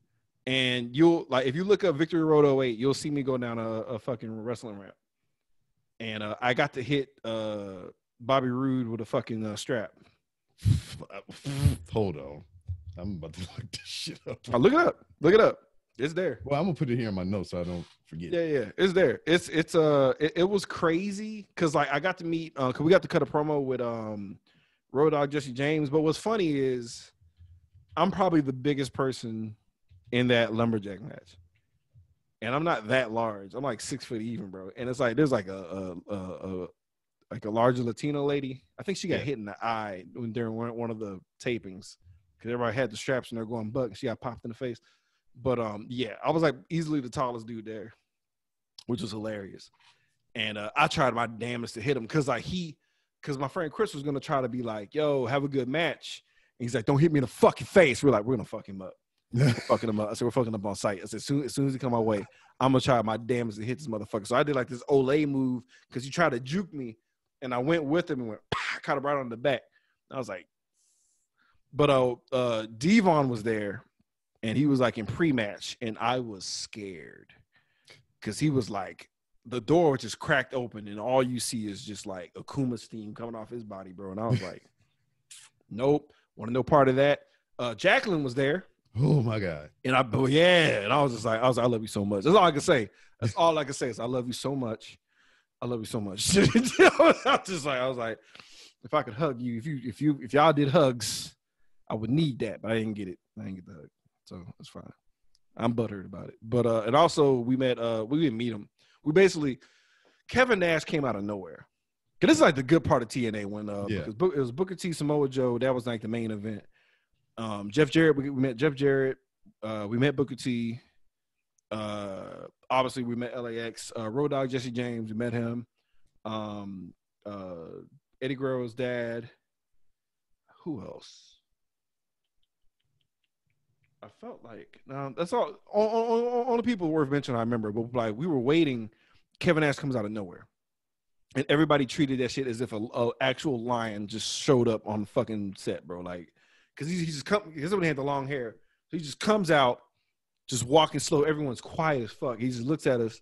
And you'll like if you look up victory road 08 you'll see me go down a, a fucking wrestling ramp and uh i got to hit uh bobby Roode with a fucking uh, strap Hold on. I'm about to look this shit up. oh, look it up look it up it's there Well, I'm gonna put it here in my notes so I don't forget. Yeah, yeah, it's there. It's it's uh it, it was crazy because like I got to meet uh cause we got to cut a promo with um Road Dog Jesse James. But what's funny is I'm probably the biggest person in that lumberjack match. And I'm not that large. I'm like six foot even, bro. And it's like there's like a a, a, a like a larger Latino lady. I think she got Yeah. hit in the eye when during one, one of the tapings because everybody had the straps and they're going buck. And she got popped in the face. But um, yeah, I was like easily the tallest dude there, which was hilarious. And uh, I tried my damnedest to hit him because like he, because my friend Chris was gonna try to be like, "Yo, have a good match." And he's like, "Don't hit me in the fucking face." We're like, "We're gonna fuck him up." Fucking him up. I said, we're fucking up on site. I said, as soon, as soon as he come my way, I'm gonna try my damnest to hit this motherfucker. So I did like this Olay move because he tried to juke me, and I went with him and went caught him right on the back. I was like, but uh, uh, Devon was there, and he was like in pre-match, and I was scared because he was like. The door just cracked open, and all you see is just like Akuma steam coming off his body, bro. And I was like, "Nope, want to know part of that." Uh, Jacqueline was there, Oh my god. and I, but yeah, and I was just like, I was, like, I love you so much. That's all I can say. That's all I can say is I love you so much. I love you so much. I was just like, I was like, if I could hug you, if you, if you, if y'all did hugs, I would need that, but I didn't get it. I didn't get the hug, so it's fine. I'm buttered about it. But uh, and also we met. Uh, we didn't meet him. We basically, Kevin Nash came out of nowhere. Cause this is like the good part of TNA when uh, Yeah. because it was Booker T, Samoa Joe. That was like the main event. Um, Jeff Jarrett, we, we met Jeff Jarrett. Uh, we met Booker T. Uh, obviously, we met LAX. Uh, Road Dog Jesse James, we met him. Um, uh, Eddie Guerrero's dad. Who else? I felt like that's all. All, all, all the people worth mentioning. I remember, but like we were waiting. Kevin Nash comes out of nowhere, and everybody treated that shit as if a, a actual lion just showed up on fucking set, bro. Like, cause he, he just come because he had the long hair, so he just comes out, just walking slow. Everyone's quiet as fuck. He just looks at us,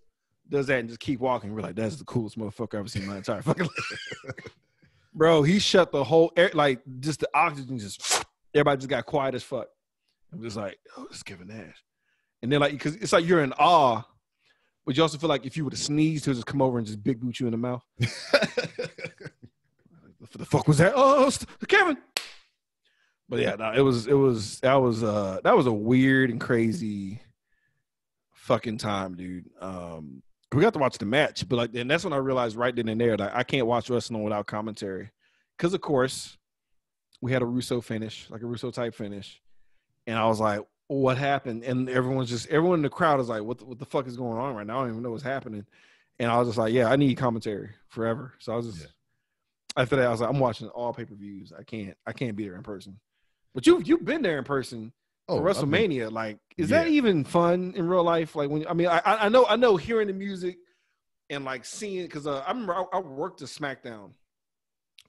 does that, and just keep walking. We're like, that's the coolest motherfucker I've ever seen in my entire fucking life. bro, he shut the whole air, like just the oxygen just everybody just got quiet as fuck. I'm just like, oh, it's Kevin Nash. And then like because it's like you're in awe, but you also feel like if you would have sneezed, he'll just come over and just big boot you in the mouth. what the fuck was that? Oh, Kevin. But yeah, no, it was it was that was uh that was a weird and crazy fucking time, dude. Um we got to watch the match, but like and that's when I realized right then and there that I can't watch wrestling without commentary. Cause of course, we had a Russo finish, like a Russo type finish. And I was like, what happened? And everyone's just everyone in the crowd is like, what the, what the fuck is going on right now? I don't even know what's happening. And I was just like, yeah, I need commentary forever. So I was just yeah. after that, I was like, I'm watching all pay per views. I can't I can't be there in person. But you you've been there in person. Oh, WrestleMania, been, like, is yeah. that even fun in real life? Like when I mean, I I know I know hearing the music and like seeing because uh, I remember I, I worked at SmackDown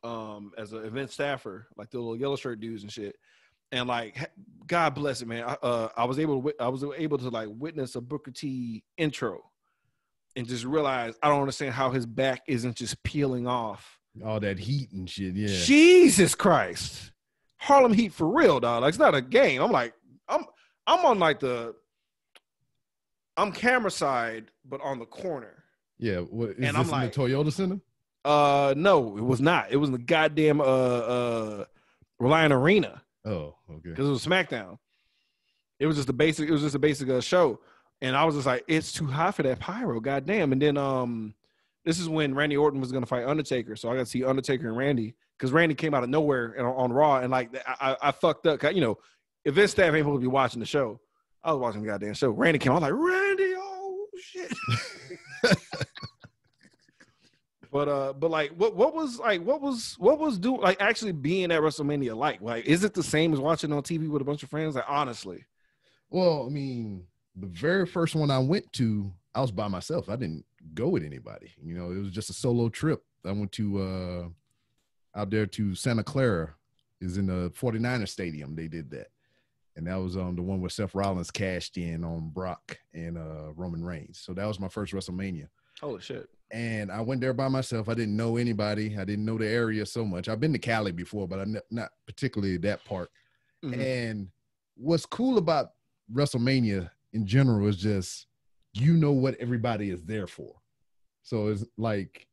um as an event staffer, like the little yellow shirt dudes and shit and like God bless it, man. I, uh, I was able to I was able to like witness a Booker T intro, and just realize I don't understand how his back isn't just peeling off. All that heat and shit, yeah. Jesus Christ, Harlem Heat for real, dog. Like it's not a game. I'm like I'm I'm on like the I'm camera side, but on the corner. Yeah, what, is and I'm like, the Toyota Center? Uh, no, it was not. It was in the goddamn uh uh Reliant Arena. Oh, okay. Because it was SmackDown. It was just a basic. It was just a basic uh, show, and I was just like, it's too hot for that pyro. Goddamn. And then um, this is when Randy Orton was gonna fight Undertaker, so I got to see Undertaker and Randy because Randy came out of nowhere and, on Raw, and like I, I, fucked up. You know, if this staff ain't supposed to be watching the show, I was watching the goddamn show. Randy came. I was like, Randy, oh shit. But uh, but like, what what was like, what was what was do like actually being at WrestleMania like? Like, is it the same as watching on TV with a bunch of friends? Like, honestly. Well, I mean, the very first one I went to, I was by myself. I didn't go with anybody. You know, it was just a solo trip. I went to uh out there to Santa Clara, is in the 49er stadium. They did that. And that was um the one where Seth Rollins cashed in on Brock and uh Roman Reigns. So that was my first WrestleMania. Holy shit and I went there by myself. I didn't know anybody. I didn't know the area so much. I've been to Cali before, but I'm not particularly that part. Mm-hmm. And what's cool about WrestleMania in general is just you know what everybody is there for. So it's like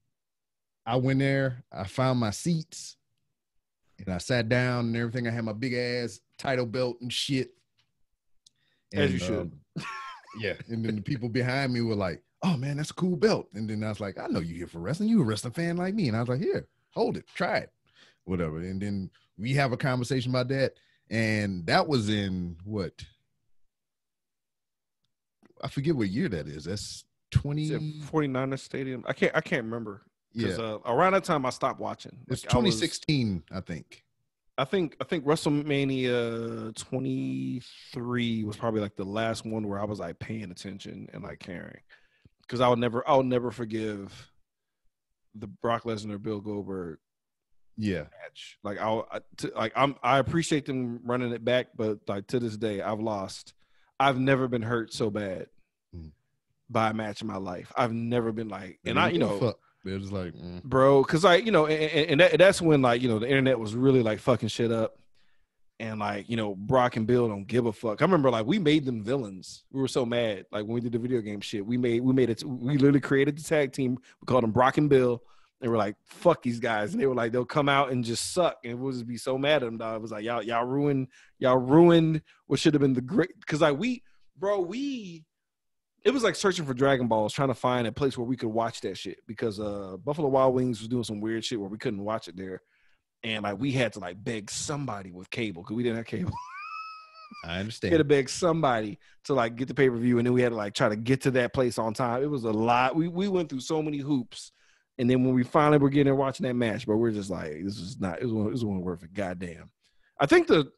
I went there, I found my seats, and I sat down and everything. I had my big ass title belt and shit. And, As you should. Uh, yeah. And then the people behind me were like, oh man, that's a cool belt. And then I was like, I know you're here for wrestling. You a wrestling fan like me. And I was like, here, hold it, try it, whatever. And then we have a conversation about that. And that was in what? I forget what year that is. That's 20 49er Stadium. I can't I can't remember. Yeah. Uh, around that time I stopped watching. It's 2016, I, was, I think. I think I think WrestleMania 23 was probably like the last one where I was like paying attention and like caring because I'll never I'll never forgive the Brock Lesnar Bill Goldberg yeah match. Like I'll I, like I'm I appreciate them running it back, but like to this day I've lost. I've never been hurt so bad mm. by a match in my life. I've never been like, and I you know. They're just like, mm. bro, because like you know, and, and that, that's when like you know the internet was really like fucking shit up and like you know Brock and Bill don't give a fuck. I remember like we made them villains. We were so mad like when we did the video game shit. We made we made it. We literally created the tag team. We called them Brock and Bill. They were like fuck these guys, and they were like they'll come out and just suck, and we'll just be so mad at them. Dog. It was like y'all y'all ruined y'all ruined what should have been the great because like we bro we. It was like searching for Dragon Balls, trying to find a place where we could watch that shit because uh, Buffalo Wild Wings was doing some weird shit where we couldn't watch it there and like we had to like beg somebody with cable because we didn't have cable. I understand. we had to beg somebody to like get the pay per view, and then we had to like try to get to that place on time. It was a lot. We we went through so many hoops, and then when we finally were getting there watching that match, but we're just like, this is not. It was it was one worth it. Goddamn. I think the,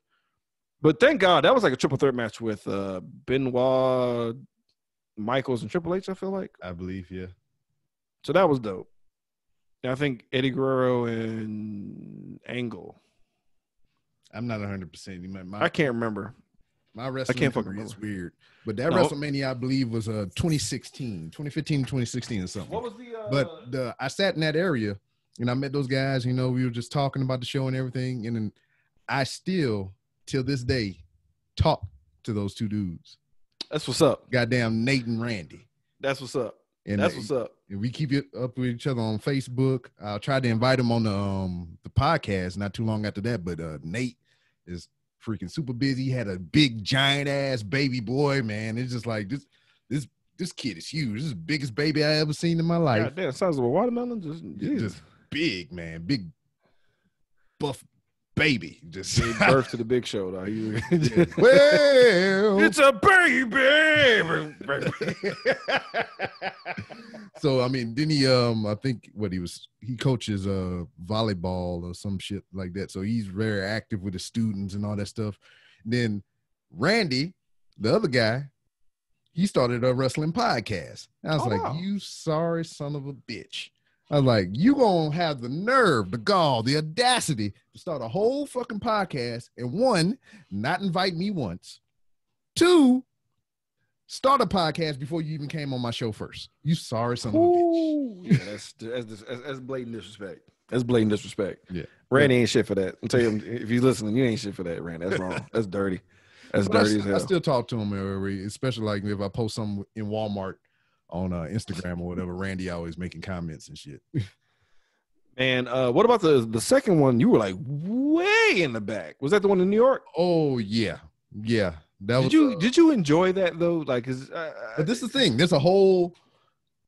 but thank God that was like a triple threat match with uh Benoit, Michaels, and Triple H. I feel like. I believe, yeah. So that was dope. I think Eddie Guerrero and Angle. I'm not 100. percent My, my, I can't remember. my wrestling I can't fucking memory is weird, but that No. WrestleMania I believe was uh 2016, 2015, 2016 or something. What was the? Uh, but the I sat in that area and I met those guys. You know, we were just talking about the show and everything, and then I still till this day talk to those two dudes. That's what's up. Goddamn Nate and Randy. That's what's up. And That's they- what's up. and we keep it up with each other on Facebook. I tried to invite him on the um the podcast not too long after that, but uh Nate is freaking super busy. He had a big giant ass baby boy, man. It's just like this this this kid is huge. This is the biggest baby I ever seen in my life. God damn, size of a watermelon. Just, Just big, man. Big buff baby. Just Gave birth to the big show, though. He- well it's a baby. so I mean, didn't he um I think what he was he coaches uh volleyball or some shit like that. So he's very active with the students and all that stuff. then Randy, the other guy, he started a wrestling podcast. I was Oh, like, wow. you sorry son of a bitch. I was like, you gonna have the nerve, the gall, the audacity to start a whole fucking podcast and one, not invite me once. Two, start a podcast before you even came on my show first. You sorry son of a bitch. Yeah, that's, that's that's that's blatant disrespect. That's blatant disrespect. Yeah. Randy ain't shit for that. I'll tell you, if you listening, you ain't shit for that, Randy. That's wrong. That's dirty. That's But I, dirty as I still talk to him every, especially like if I post something in Walmart on uh, Instagram or whatever. Randy always making comments and shit. Man, uh, what about the the second one? You were like way in the back. Was that the one in New York? Oh yeah, yeah. That Did was. you uh, did you enjoy that though? Like, cause uh, but this is the thing. There's a whole,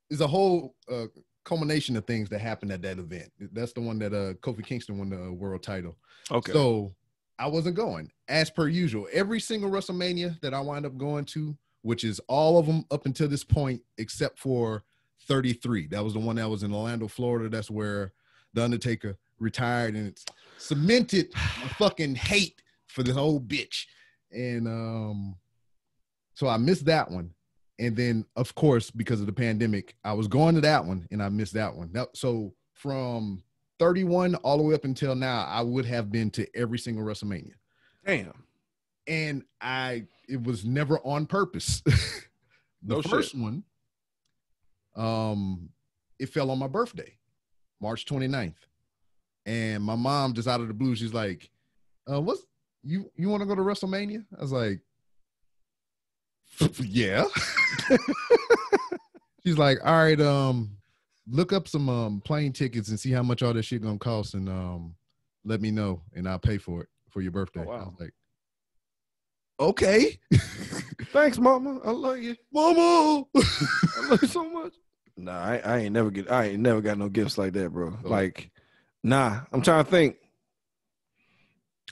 there's a whole uh, culmination of things that happened at that event. That's the one that uh, Kofi Kingston won the world title. okay. So I wasn't going as per usual. Every single WrestleMania that I wind up going to, which is all of them up until this point, except for 33. That was the one that was in Orlando, Florida. That's where The Undertaker retired, and it's cemented my fucking hate for this old bitch. And um, so I missed that one. And then, of course, because of the pandemic, I was going to that one and I missed that one. That, so from 31 all the way up until now, I would have been to every single WrestleMania. Damn. And I it was never on purpose. the No shit. first one, um, it fell on my birthday, March 29th. And my mom just out of the blue, she's like, uh, what's you you want to go to WrestleMania? I was like, Yeah. she's like, all right, um, look up some um plane tickets and see how much all this shit gonna cost and um let me know and I'll pay for it for your birthday. Oh, wow. I was like, okay, Thanks, Mama. I love you. mama. I love you so much. Nah, I, I ain't never get. I ain't never got no gifts like that, bro. Oh. Like, nah. I'm trying to think.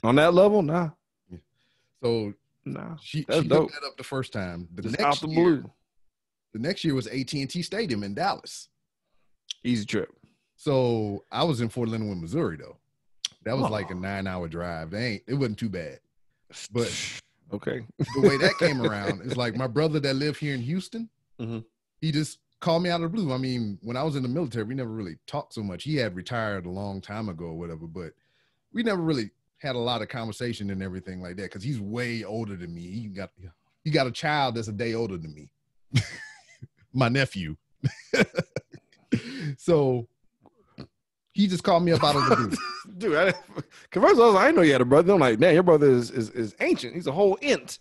On that level, nah, so nah. she, she looked that up the first time. The Just next the year, blue. the next year was AT&T Stadium in Dallas. Easy trip. So I was in Fort Leonard, Missouri, though. That was like a Oh. nine-hour drive. They ain't. It wasn't too bad. But okay. the way that came around is like my brother that lived here in Houston. Mhm. He just called me out of the blue. I mean, when I was in the military, we never really talked so much. He had retired a long time ago or whatever, but we never really had a lot of conversation and everything like that because he's way older than me. He got he got a child that's a day older than me. my nephew. so he just called me up out of the blue. Dude, I, cause I was like, I didn't know you had a brother. I'm like, man, your brother is, is is ancient. He's a whole int.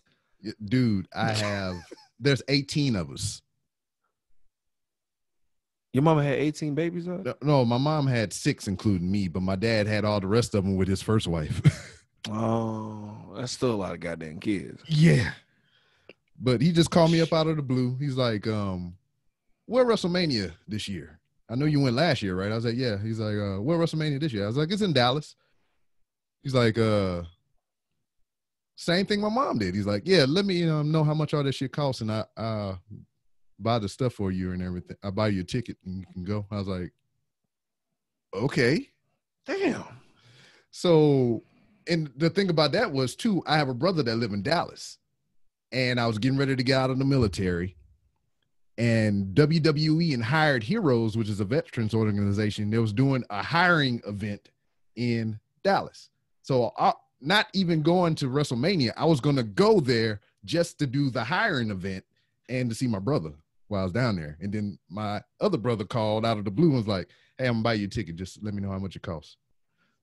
Dude, I have there's 18 of us. Your mama had 18 babies. Huh? No, No, my mom had six, including me, but my dad had all the rest of them with his first wife. Oh, that's still a lot of goddamn kids. yeah. But he just called me up out of the blue. He's like, um, where WrestleMania this year? I know you went last year, right? I was like, yeah. He's like, uh, where WrestleMania this year? I was like, it's in Dallas. He's like, uh, same thing my mom did. He's like, yeah, let me um, know how much all this shit costs, and I uh buy the stuff for you and everything. I buy you a ticket and you can go. I was like, okay. Damn. So, and the thing about that was too, I have a brother that live in Dallas, and I was getting ready to get out of the military, and WWE and Hired Heroes, which is a veterans organization, they was doing a hiring event in Dallas. So I, not even going to WrestleMania, I was going to go there just to do the hiring event and to see my brother while I was down there. And then my other brother called out of the blue and was like, "Hey, I'm gonna buy you a ticket. Just let me know how much it costs."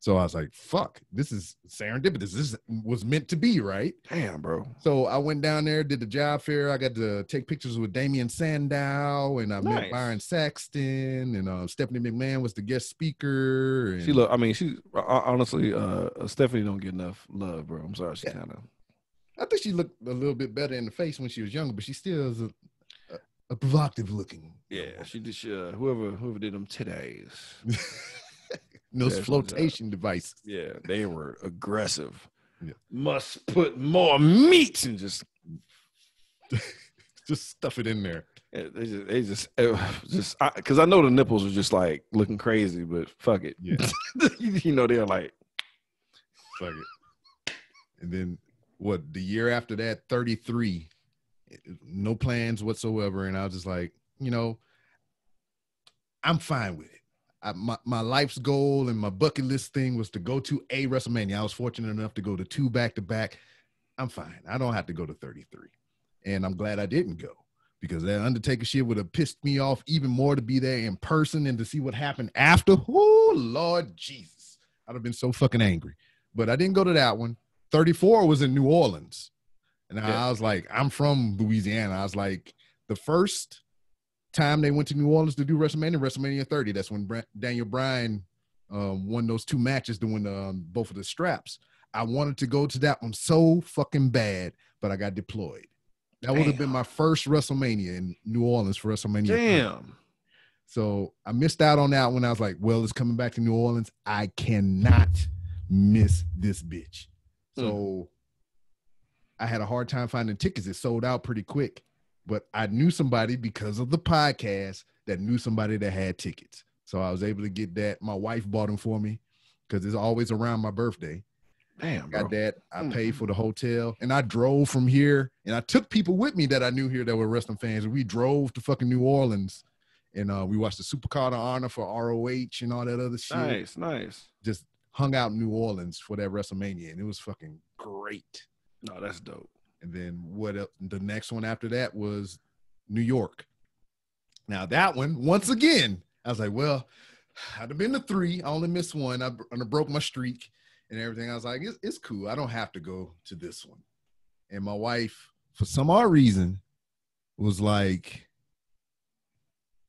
So I was like, "Fuck, this is serendipitous. This was meant to be, right?" Damn, bro. So I went down there, did the job fair. I got to take pictures with Damien Sandow, and I Nice. met Byron Saxton, and uh, Stephanie McMahon was the guest speaker. And She look. I mean, she uh, honestly, uh, Stephanie don't get enough love, bro. I'm sorry. She Yeah. kind of. I think she looked a little bit better in the face when she was younger, but she still is a, a, a provocative looking. Yeah, she did. She, uh, whoever whoever did them today's. Those flotation devices. Yeah, they were aggressive. Yeah. Must put more meat and just Just stuff it in there. Yeah, they just, they just, eh, just, because I, know the nipples were just like looking crazy, but fuck it. Yeah. you know, they're like, Fuck it. And then what? The year after that, 33, eh, no plans whatsoever. And I was just like, you know, I'm fine with it. I, my, my life's goal and my bucket list thing was to go to a WrestleMania. I was fortunate enough to go to two back to back. I'm fine. I don't have to go to 33. And I'm glad I didn't go because that Undertaker shit would have pissed me off even more to be there in person and to see what happened after. Oh, Lord Jesus. I'd have been so fucking angry. But I didn't go to that one. 34 was in New Orleans. And Yeah. I was like, I'm from Louisiana. I was like, the first time they went to New Orleans to do WrestleMania, WrestleMania 30, that's when Bra- Daniel Bryan um, won those two matches to win um, both of the straps. I wanted to go to that one so fucking bad, but I got deployed. That would have been my first WrestleMania in New Orleans for WrestleMania. 30. damn. So I missed out on that when I was like, well, it's coming back to New Orleans. I cannot miss this bitch. So I had a hard time finding tickets. It sold out pretty quick, but I knew somebody because of the podcast that knew somebody that had tickets. So I was able to get that. My wife bought them for me because it's always around my birthday. Damn, bro. Got that. I Mm. paid for the hotel and I drove from here and I took people with me that I knew here that were wrestling fans. And we drove to fucking New Orleans and uh, we watched the Supercard of Honor for ROH and all that other shit. Nice, nice. Just hung out in New Orleans for that WrestleMania and it was fucking great. No, that's dope. And then what else? the next one after that was New York. Now that one, once again, I was like, well, I'd have been to three. I only missed one. I, I broke my streak and everything. I was like, it's, it's cool. I don't have to go to this one. And my wife, for some odd reason, was like,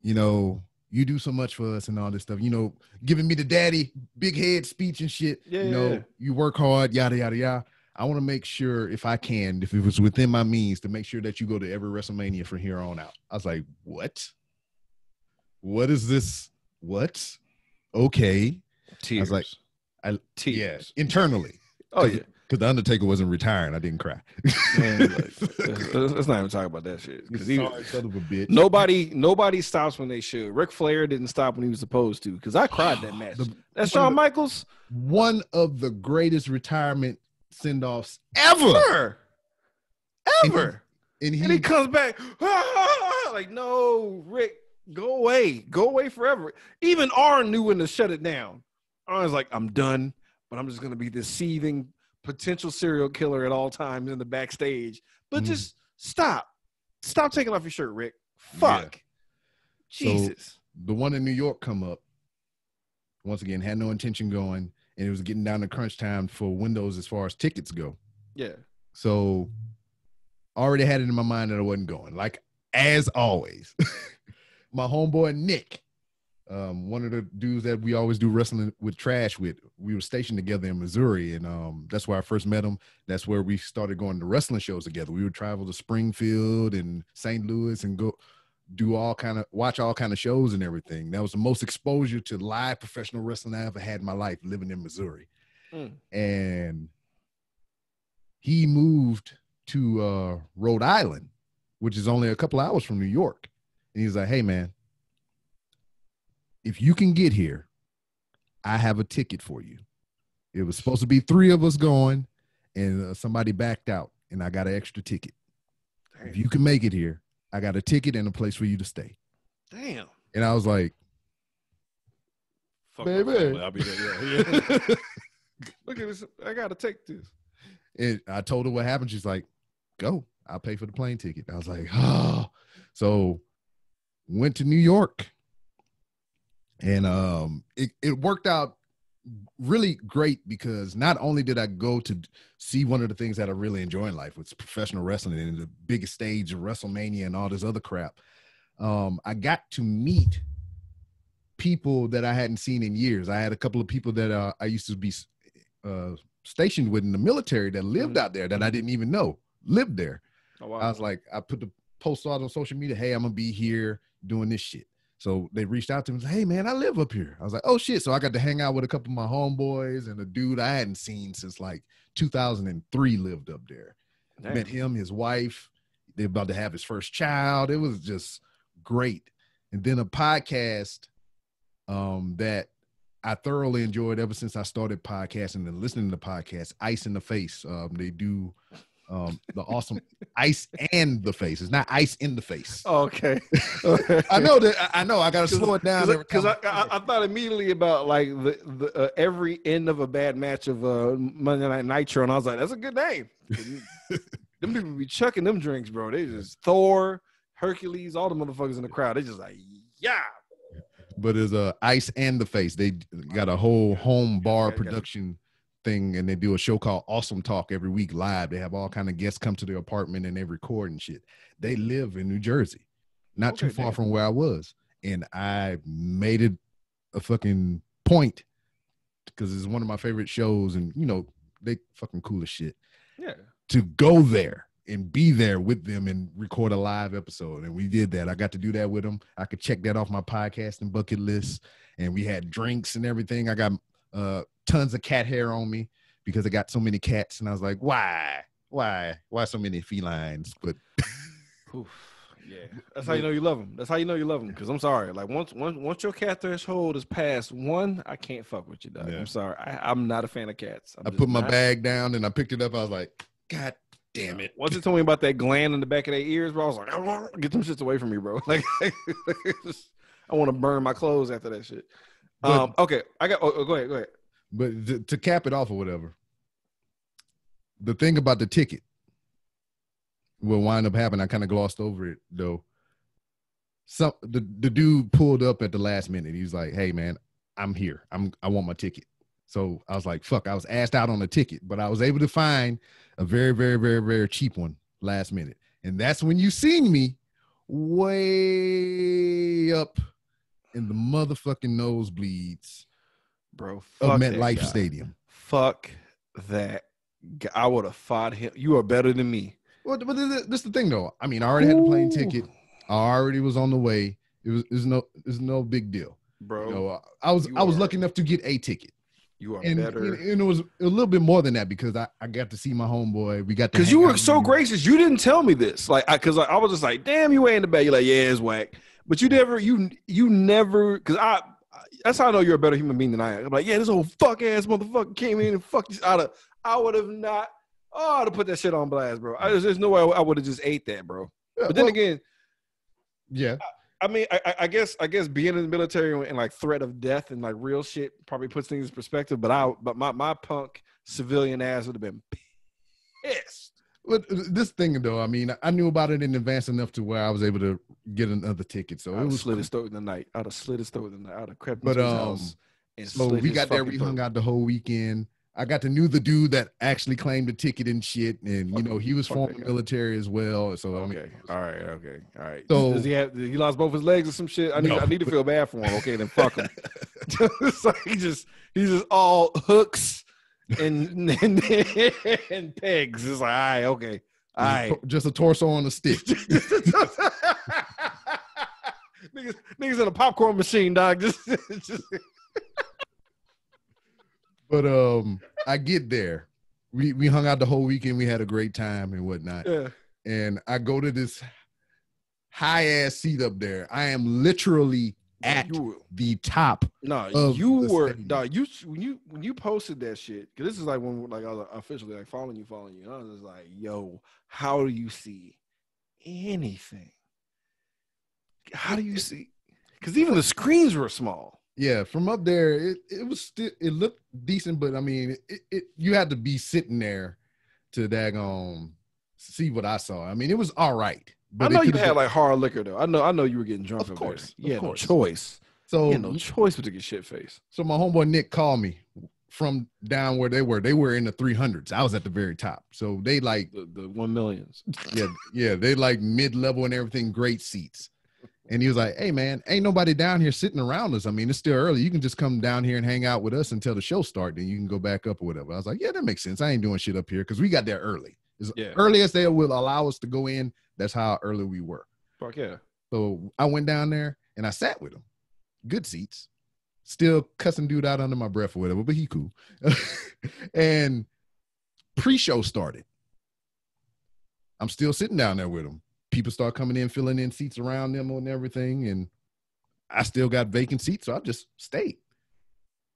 you know, you do so much for us and all this stuff. You know, giving me the daddy big head speech and shit. Yeah, you know, yeah. you work hard, yada yada yada. I want to make sure, if I can, if it was within my means, to make sure that you go to every WrestleMania from here on out. I was like, what? What is this? What? Okay. Tears. like, I tears. yeah, internally, Oh yeah. because the Undertaker wasn't retiring. I didn't cry. Man, like, let's, not even talk about that shit. 'cause he- son of a bitch. nobody, nobody stops when they should. Ric Flair didn't stop when he was supposed to. Because I cried that match. The- That's Shawn Michaels. one of the greatest retirement send offs ever. Ever, ever. And he, And he comes back, like, no, Ric, go away, go away forever. Even Arn knew when to shut it down. Arn's like, I'm done, but I'm just gonna be this seething potential serial killer at all times in the backstage. But Mhm. just stop, stop taking off your shirt, Ric. Fuck, So- Jesus. the one in New York come up. Once again, had no intention going, and it was getting down to crunch time for windows as far as tickets go. yeah, So already had it in my mind that I wasn't going. Like as always, my homeboy Nick, um, one of the dudes that we always do wrestling with trash with, we were stationed together in Missouri, and um, that's where I first met him. That's where we started going to wrestling shows together. We would travel to Springfield and St. Louis and go do all kind of watch all kind of shows and everything. That was the most exposure to live professional wrestling I ever had in my life living in Missouri. Mm. And he moved to uh, Rhode Island, which is only a couple hours from New York. And he's like, "Hey, man, if you can get here, I have a ticket for you. It was supposed to be three of us going, and uh, somebody backed out, and I got an extra ticket. If you can make it here, I got a ticket and a place for you to stay. Damn. And I was like, Fuck Baby. I'll be there. Yeah, yeah. Look at this. I gotta take this. and I told her what happened. She's like, go, I'll pay for the plane ticket. I was like, oh. So went to New York. And um it, it worked out really great because not only did I go to see one of the things that I really enjoy in life, which is professional wrestling and the biggest stage of WrestleMania and all this other crap. Um, I got to meet people that I hadn't seen in years. I had a couple of people that uh, I used to be uh, stationed with in the military that lived Mhm. out there that I didn't even know lived there. Oh, wow. I was like, I put the post out on social media, hey, I'm gonna be here doing this shit. So they reached out to me Hey man, I live up here. I was like, Oh shit. So I got to hang out with a couple of my homeboys and a dude I hadn't seen since like 2003 lived up there. Damn. Met him, his wife. They're about to have his first child. It was just great. And then a podcast um that I thoroughly enjoyed ever since I started podcasting and listening to podcasts, Ice in the Face. Um, they do um the awesome ice and the face. It's not ice in the face. Oh, okay. I know that I know I gotta slow it down because I. I, I thought immediately about like the, the uh, every end of a bad match of uh, Monday Night Nitro, and I was like, "That's a good name." them people be chucking them drinks, bro. They just Thor, Hercules, all the motherfuckers in the crowd. They just like, yeah. but it's uh ice and the face. They got a whole home bar production thing, and they do a show called Awesome Talk every week live. They have all kind of guests come to their apartment and they record and shit. They live in New Jersey, not too far from where I was, and I made it a fucking point because it's one of my favorite shows, and you know they fucking cool as shit Yeah. to go there and be there with them and record a live episode. And we did that. I got to do that with them. I could check that off my podcasting bucket list. And we had drinks and everything. I got uh, tons of cat hair on me because I got so many cats. And I was like, why? Why? Why so many felines? But Oof. Yeah, that's how you know you love them. That's how you know you love them. Because I'm sorry, like once once once your cat threshold is past one, I can't fuck with you, dog. Yeah. I'm sorry. I, I'm not a fan of cats. I'm I put my not. bag down and I picked it up. I was like, God damn it. Once you told me about that gland in the back of their ears, bro, I was like, get them shits away from me, bro. Like, I want to burn my clothes after that shit. Um, okay, I got. Oh, oh, go ahead, go ahead. But to, to cap it off or whatever, the thing about the ticket will wind up happening. I kind of glossed over it though. Some the, the dude pulled up at the last minute. He was like, "Hey man, I'm here. I'm I want my ticket." So I was like, "Fuck!" I was asked out on a ticket, but I was able to find a very, very, very, very cheap one last minute, and that's when you seen me way up in the motherfucking nosebleeds bro. of MetLife. Stadium. Fuck that. I would have fought him. You are better than me. Well, but this is the thing though. I mean, I already had the plane ticket. I already was on the way. It was it's no it's no big deal. bro. You know, I was I was are- lucky enough to get a ticket, you are and, better. and, it was a little bit more than that because I, I got to see my homeboy. We got Because you were so gracious, you didn't tell me this. Like, I, because I, I was just like, "Damn, you ain't in the bed." You're like, "Yeah, it's whack," but you never, you, you never, because I, that's how I know you're a better human being than I am. I'm like, "Yeah, this old fuck ass motherfucker came in and fucked this out of." I would have not. Oh, I'd have put that shit on blast, bro. I, there's no way I would have just ate that, bro. But then well, again, yeah, I mean, I, I- I guess, I guess being in the military and like threat of death and like real shit probably puts things in perspective. But I, but my my punk civilian ass would have been pissed. But this thing though, I mean, I knew about it in advance enough to where I was able to get another ticket. So I'd it have was slid his throat in the night. I'd have slid his throat in the night. I'd have crept But, into his um, house and So we got there, we hung out the whole weekend. I got to knew the dude that actually claimed the ticket and shit, and you know he was former guy. military as well. So I mean, Okay, all right, okay, all right. So- does he have? He lost both his legs or some shit? I need, No. I need to feel bad for him. Okay, then fuck him. so he just, he's just all hooks and and, and pegs. It's like, all right, okay, all right. just a torso on a stick. niggas, niggas in a popcorn machine, dog. Just, just But um, I get there. We we hung out the whole weekend. We had a great time and whatnot. yeah. And I go to this high ass seat up there. I am literally at You, the top. no, of you were dog. You when you when you posted that shit because this is like when like I was officially like following you, following you. And I was just like, yo, how do you see anything? how do you see? Because even the screens were small. Yeah, from up there, it, it was still it looked decent, but I mean, it, it you had to be sitting there to daggone see what I saw. I mean, it was all right. I know you had been, like hard liquor though. I know I know you were getting drunk. Of course, there. of no choice. So you no choice but to get shit faced. So my homeboy Nick called me from down where they were. They were in the three hundreds. I was at the very top. So they like the, the one millions. yeah, yeah. They like mid level and everything. Great seats. And he was like, "Hey man, ain't nobody down here sitting around us. I mean, it's still early. You can just come down here and hang out with us until the show start. Then you can go back up or whatever." I was like, "Yeah, that makes sense. I ain't doing shit up here because we got there early. As yeah. early as they will allow us to go in. That's how early we were. Fuck yeah. So I went down there and I sat with him. Good seats. Still cussing dude out under my breath or whatever, but he cool. and pre-show started. I'm still sitting down there with him people start coming in, filling in seats around them and everything. And I still got vacant seats, so I just stayed.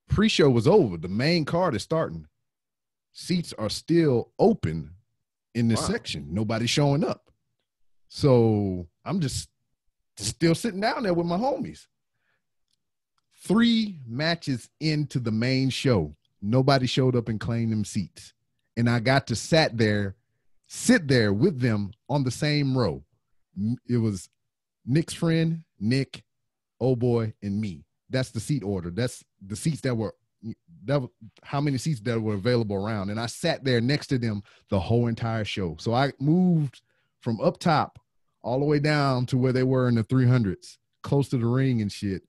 Pre-show was over. The main card is starting. Seats are still open in this wow. section. Nobody's showing up. So I'm just still sitting down there with my homies. Three matches into the main show, nobody showed up and claimed them seats. And I got to sat there, sit there with them on the same row it was Nick's friend, Nick, oh boy, and me. That's the seat order. That's the seats that were that how many seats that were available around. And I sat there next to them the whole entire show. So I moved from up top all the way down to where they were in the 300s, close to the ring and shit.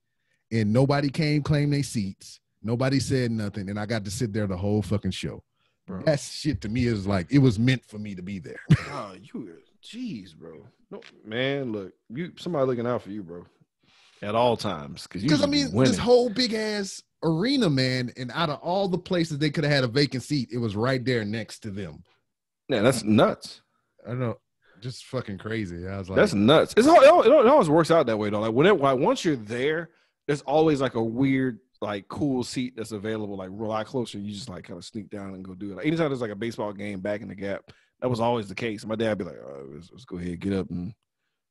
And nobody came claim their seats. Nobody said nothing. And I got to sit there the whole fucking show. Bro. That shit to me is like it was meant for me to be there. oh, you Jeez, bro. No, man, look, you somebody looking out for you, bro, at all times. Because you. Because I mean, this whole big ass arena, man, and out of all the places they could have had a vacant seat, it was right there next to them. Yeah, that's nuts. I don't know, just fucking crazy. I was like, that's nuts. It's all, it, it always works out that way though. Like when it, like, once you're there, there's always like a weird like cool seat that's available like a lot closer. You just like kind of sneak down and go do it. Like, anytime there's like a baseball game back in the gap, that was always the case. My dad would be like, oh, let's, let's, go ahead, get up and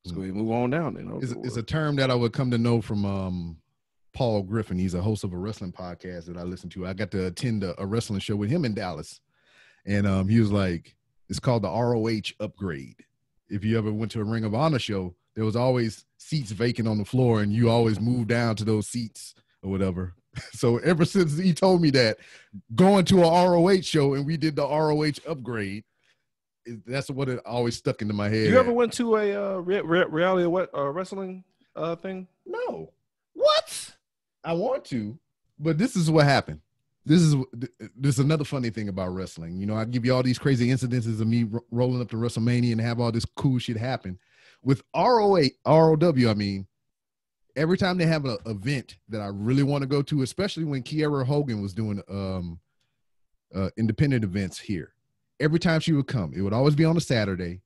let's go ahead and move on down. You know, it's, it's a term that I would come to know from um, Paul Griffin. He's a host of a wrestling podcast that I listen to. I got to attend a, a wrestling show with him in Dallas, and um, he was like, it's called the ROH upgrade. If you ever went to a Ring of Honor show, there was always seats vacant on the floor, and you always moved down to those seats or whatever. So ever since he told me that, going to a ROH show and we did the ROH upgrade, that's what it always stuck into my head. You ever went to a uh, re- re- reality what uh, wrestling uh, thing? No. What? I want to, but this is what happened. This is this is another funny thing about wrestling. You know, I give you all these crazy incidences of me r- rolling up to WrestleMania and have all this cool shit happen. With ROA, ROW, I mean, every time they have an event that I really want to go to, especially when Kiera Hogan was doing um, uh, independent events here, every time she would come, it would always be on a Saturday,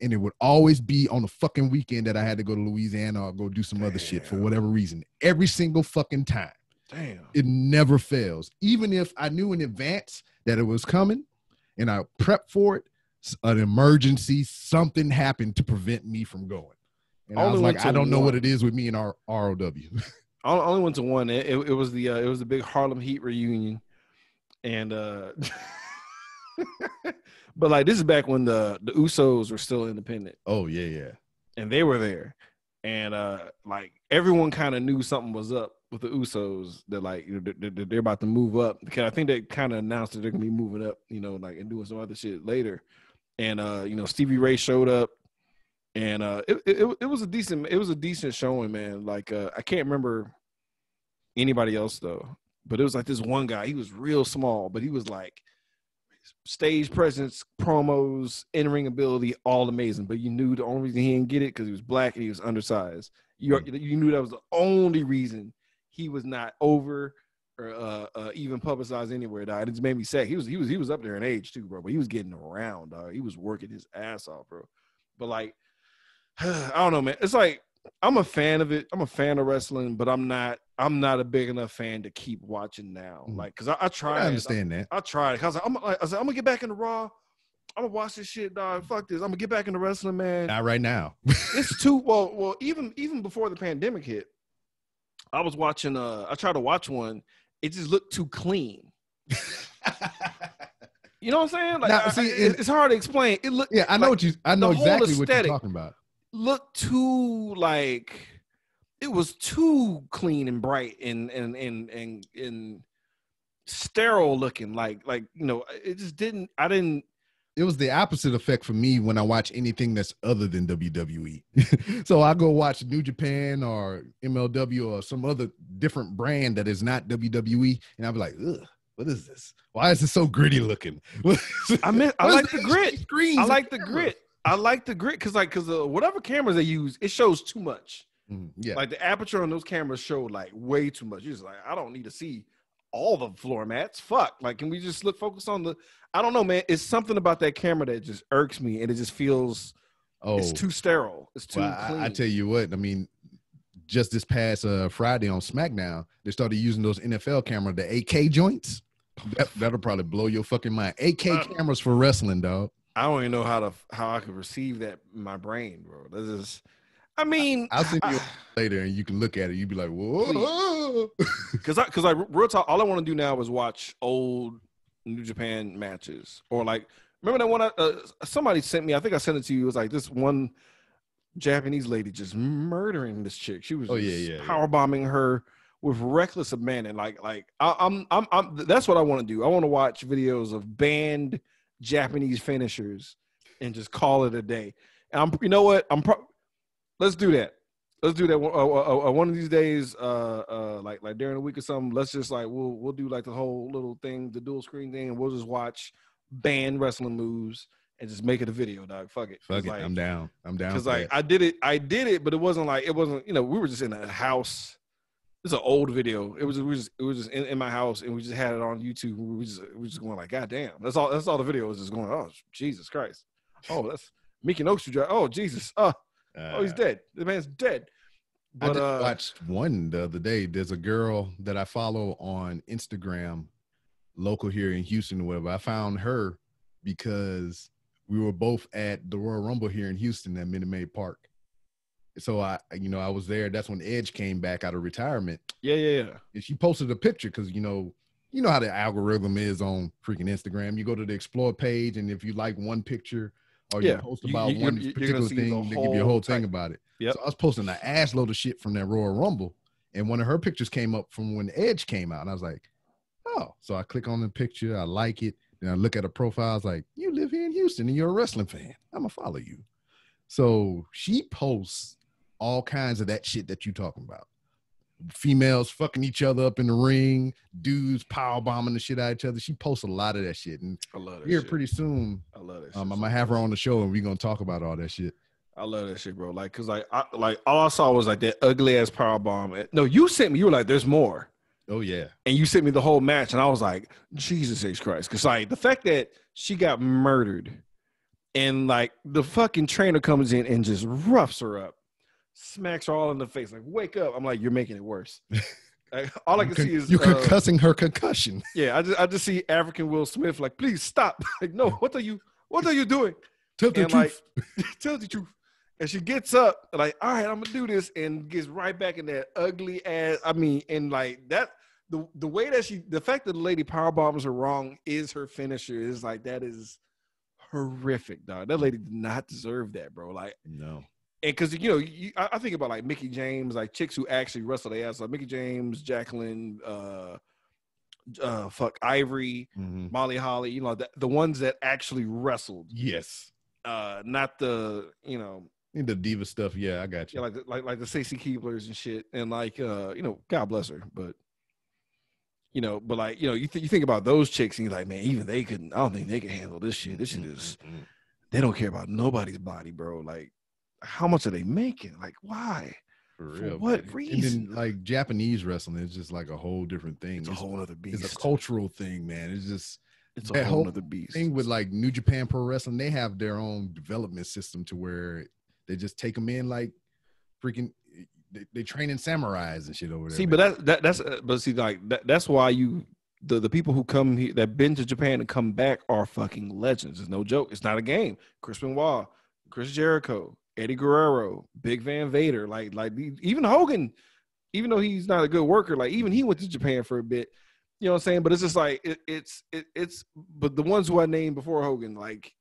and it would always be on a fucking weekend that I had to go to Louisiana or go do some Damn. other shit for whatever reason. Every single fucking time. Damn. It never fails. Even if I knew in advance that it was coming and I prepped for it, an emergency, something happened to prevent me from going. And I, I was like, I don't one. know what it is with me and our ROW. I only went to one. It, it, it was the uh, it was the big Harlem Heat reunion, and uh but like this is back when the the Usos were still independent. Oh yeah, yeah. And they were there, and uh like everyone kind of knew something was up with the Usos. That like they're, they're about to move up because I think they kind of announced that they're gonna be moving up, you know, like and doing some other shit later. And uh, you know, Stevie Ray showed up, and uh, it, it it was a decent it was a decent showing, man. Like uh, I can't remember anybody else though, but it was like this one guy. He was real small, but he was like stage presence, promos, in ring ability, all amazing. But you knew the only reason he didn't get it because he was black and he was undersized. You mm. you knew that was the only reason he was not over or uh, uh, even publicized anywhere. Dog. It just made me sad. He was he was he was up there in age too, bro. But he was getting around. Dog. He was working his ass off, bro. But like, I don't know, man. It's like I'm a fan of it. I'm a fan of wrestling, but I'm not. I'm not a big enough fan to keep watching now. Mm. Like, cause I, I tried. I understand I, that. I tried. Cause I'm like, I said, I'm gonna get back into Raw, I'm gonna watch this shit, dog. Fuck this. I'm gonna get back into wrestling, man. Not right now. it's too well. Well, even even before the pandemic hit, I was watching. Uh, I tried to watch one. It just looked too clean. You know what I'm saying? Like, Now, see, I- it- it's hard to explain. It looked yeah, I know like, what you. I know exactly what you're talking about. Looked too like it was too clean and bright and and and and and sterile looking. Like like you know, it just didn't. I didn't. It was the opposite effect for me when I watch anything that's other than WWE. so I go watch New Japan or MLW or some other different brand that is not WWE, and I'll be like, ugh. What is this? Why is it so gritty looking? I mean, I like the grit. I like the grit. I like the grit because like because uh, whatever cameras they use, it shows too much. Mhm, Yeah, Like the aperture on those cameras showed like way too much. You're just like, I don't need to see all the floor mats. Fuck. Like, can we just look focus on the? I don't know, man. It's something about that camera that just irks me, and it just feels oh, it's too sterile. It's too well, I- clean. I, tell you what. I mean, just this past uh, Friday on SmackDown, they started using those NFL camera, the AK joints. That, that'll probably blow your fucking mind. AK Uh, cameras for wrestling, dog. I don't even know how to how I could receive that in my brain, bro. This is. I mean, I'll send you I- later, and you can look at it. You'd be like, "Whoa!" Cause I, cause like real talk, all I want to do now is watch old New Japan matches or like remember that one I, uh, somebody sent me. I think I sent it to you. It was like this one Japanese lady just murdering this chick. She was Oh, yeah, yeah, yeah. power bombing her with reckless abandon. Like like I, I'm I'm I'm that's what I want to do. I want to watch videos of banned Japanese finishers and just call it a day. And I'm you know what I'm pro- let's do that. Let's do that one- uh, uh, uh, one of these days, uh, uh, like like during the week or something. Let's just like we'll we'll do like the whole little thing, the dual screen thing, and we'll just watch banned wrestling moves and just make it a video, dog. Fuck it. Fuck it, like, I'm down. I'm down. because like that. I did it, I did it, but it wasn't like it wasn't. You know, we were just in a house. It's an old video. It was we just it was just in, in my house, and we just had it on YouTube. We were just we were just going like, God damn, that's all. That's all the video was just going. Oh Jesus Christ. Oh, that's Mickey Noakes. Oh Jesus. Oh, oh, he's Uh, dead. The man's dead. I just uh, watched one the other day. There's a girl that I follow on Instagram, local here in Houston or whatever. I found her because we were both at the Royal Rumble here in Houston at Minute Maid Park. So I, you know, I was there. That's when Edge came back out of retirement, yeah, yeah, yeah. and she posted a picture because you know, you know how the algorithm is on freaking Instagram. You go to the explore page, and if you like one picture or you post about you- one you're- you're particular thing, they give you a whole thing type- about it. Yep. So I was posting an ass load of shit from that Royal Rumble, and one of her pictures came up from when Edge came out, and I was like, oh. So I click on the picture, I like it, and I look at her profile. I was like, you live here in Houston, and you're a wrestling fan. I'm gonna follow you. So she posts all kinds of that shit that you talking about. Females fucking each other up in the ring, dudes power bombing the shit out of each other. She posts a lot of that shit, and I love that. here shit. pretty soon, I love that. Um, I'm gonna have her on the show, and we're gonna talk about all that shit. I love that shit, bro. Like, cause like, I, like all I saw was like that ugly ass power bomb. No, you sent me. You were like, "There's more," Oh yeah, and you sent me the whole match, and I was like, "Jesus H Christ!" Cause like the fact that she got murdered, and like the fucking trainer comes in and just roughs her up, smacks her all in the face, like, "Wake up!" I'm like, "You're making it worse." Like, all I can see is you uh, concussing her concussion. yeah, I just I just see African Will Smith like, please stop. like, no, what are you what are you doing? Tell the And, truth. Tell the truth. And she gets up, like, all right, I'm gonna do this, and gets right back in that ugly ass. I mean, and like that the the way that she the fact that the lady power bombs her wrong is her finisher is like that is horrific, dog. That lady did not deserve that, bro. Like no. And because you know, you, I, I think about like Mickie James, like chicks who actually wrestle their ass, like Mickie James, Jacqueline, uh, uh, fuck Ivory, Mhm. Molly Holly, you know, the, the ones that actually wrestled, Yes. uh, not the you know, In the diva stuff, yeah, I got yeah, you. like the, like like the Stacy Keiblers and shit, and like uh, you know, God bless her, but you know, but like you know, you th- you think about those chicks, and you're like, man, even they couldn't. I don't think they can handle this shit. This shit is they don't care about nobody's body, bro. Like, how much are they making? Like, why? For For real. what man. reason? And then like Japanese wrestling is just like a whole different thing. It's a whole other beast. it's a cultural thing, man. It's just It's a whole whole other beast. thing with like New Japan Pro Wrestling. They have their own development system to where they just take them in like freaking. They, they train in samurais and shit over there. See, man. but that, that that's uh, but see like that, that's why you the the people who come here that been to Japan and come back are fucking legends. It's no joke. It's not a game. Chris Benoit, Chris Jericho, Eddie Guerrero, Big Van Vader, like like even Hogan, even though he's not a good worker, like even he went to Japan for a bit. You know what I'm saying? But it's just like it, it's it, it's but the ones who I named before Hogan, like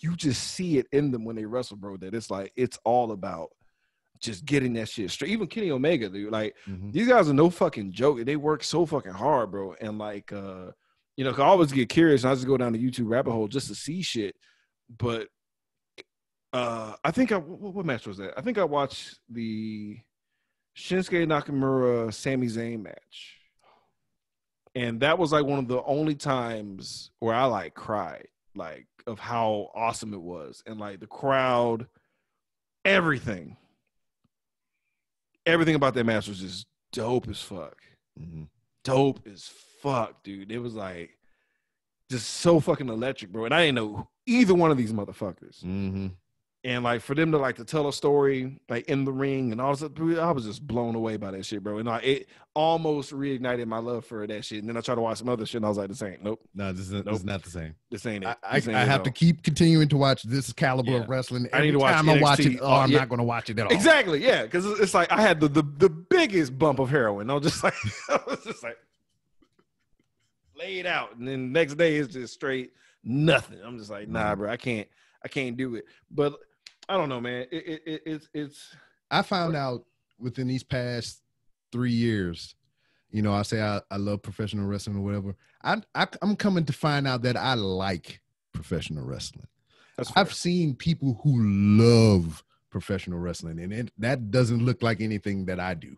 you just see it in them when they wrestle, bro. That it's like it's all about just getting that shit straight. Even Kenny Omega, dude. Like mm-hmm. these guys are no fucking joke. They work so fucking hard, bro. And like uh, you know, I always get curious and I just go down the YouTube rabbit hole just to see shit. But uh I think I what, what match was that? I think I watched the Shinsuke Nakamura Sami Zayn match. And that was like one of the only times where I like cried, like of how awesome it was. And like the crowd, everything everything about that match was just dope as fuck. Mm-hmm. Dope as fuck, dude. It was like just so fucking electric, bro. And I didn't know either one of these motherfuckers. Mm-hmm and like for them to like to tell a story like in the ring and all this, I was just blown away by that shit, bro. And like, it almost reignited my love for that shit. And then I tried to watch some other shit, and I was like, "This ain't nope, no, this is nope. this is not the same. This ain't it. I, I, I have to keep continuing to watch this caliber yeah. of wrestling. Every I need to watch time NXT. I watch it. Oh, I'm yeah. not going to watch it at all. Exactly, yeah, because it's like I had the, the the biggest bump of heroin. I was just like, I was just like laid out, and then next day it's just straight nothing. I'm just like, nah, mm-hmm. bro, I can't, I can't do it, but I don't know, man. It, it, it, it's it's. I found out within these past three years. You know, I say I, I love professional wrestling or whatever. I, I I'm coming to find out that I like professional wrestling. I've seen people who love professional wrestling, and it, that doesn't look like anything that I do.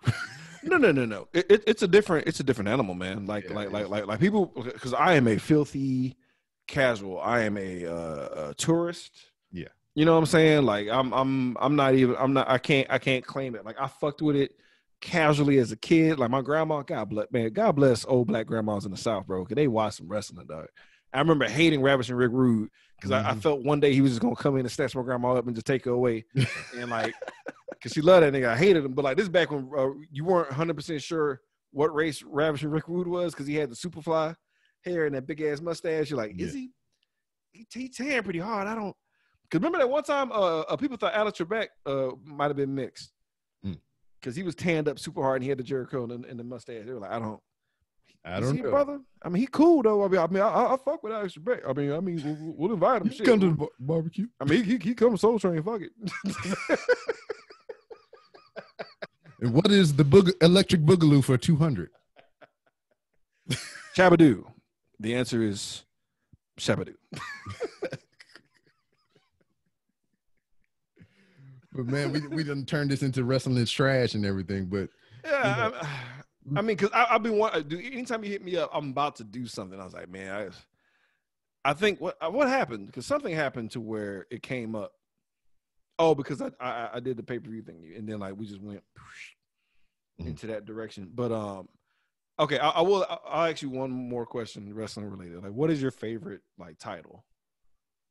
no, no, no, no. It, it, it's a different, it's a different animal, man. Like, yeah, like, like, like, like people, because I am a filthy casual. I am a, uh, a tourist. Yeah. You know what I'm saying? Like I'm I'm I'm not even I'm not I can't I can't claim it. Like I fucked with it casually as a kid. Like my grandma, God bless man, God bless old black grandmas in the South, bro. Cause they watch some wrestling, dog. I remember hating Ravishing Rick Rude because mm-hmm. I, I, mm-hmm. felt one day he was just gonna come in and snatch my grandma up and just take her away, and like, cause she loved that nigga. I hated him, but like this back when uh, you weren't 100 percent sure what race Ravishing Rick Rude was because he had the Superfly hair and that big ass mustache. You're like, yeah. is he? He, he tan pretty hard. I don't. Because remember that one time, uh, uh people thought Alex Trebek uh might have been mixed because mm. he was tanned up super hard and he had the Jericho and, and the mustache. They were like, I don't. I don't know, brother. I mean, he cool though. I mean, I mean, I, I fuck with Alex Trebek. I mean, I mean, we'll, we'll invite him. Shit. Come to the bar- barbecue. I mean, he he comes Soul Train. Fuck it. and what is the boog- electric boogaloo for two hundred? Shabba-Doo. The answer is Shabba-Doo. but man, we we done turned this into wrestling trash and everything. But yeah, you know. I, I, mean, because I've been wanting. Do anytime you hit me up, I'm about to do something. I was like, man, I, I think what what happened because something happened to where it came up. Oh, because I I, I did the pay per view thing, and then like we just went mm-hmm. into that direction. But um, okay, I, I will. I'll ask you one more question, wrestling related. Like, what is your favorite like title?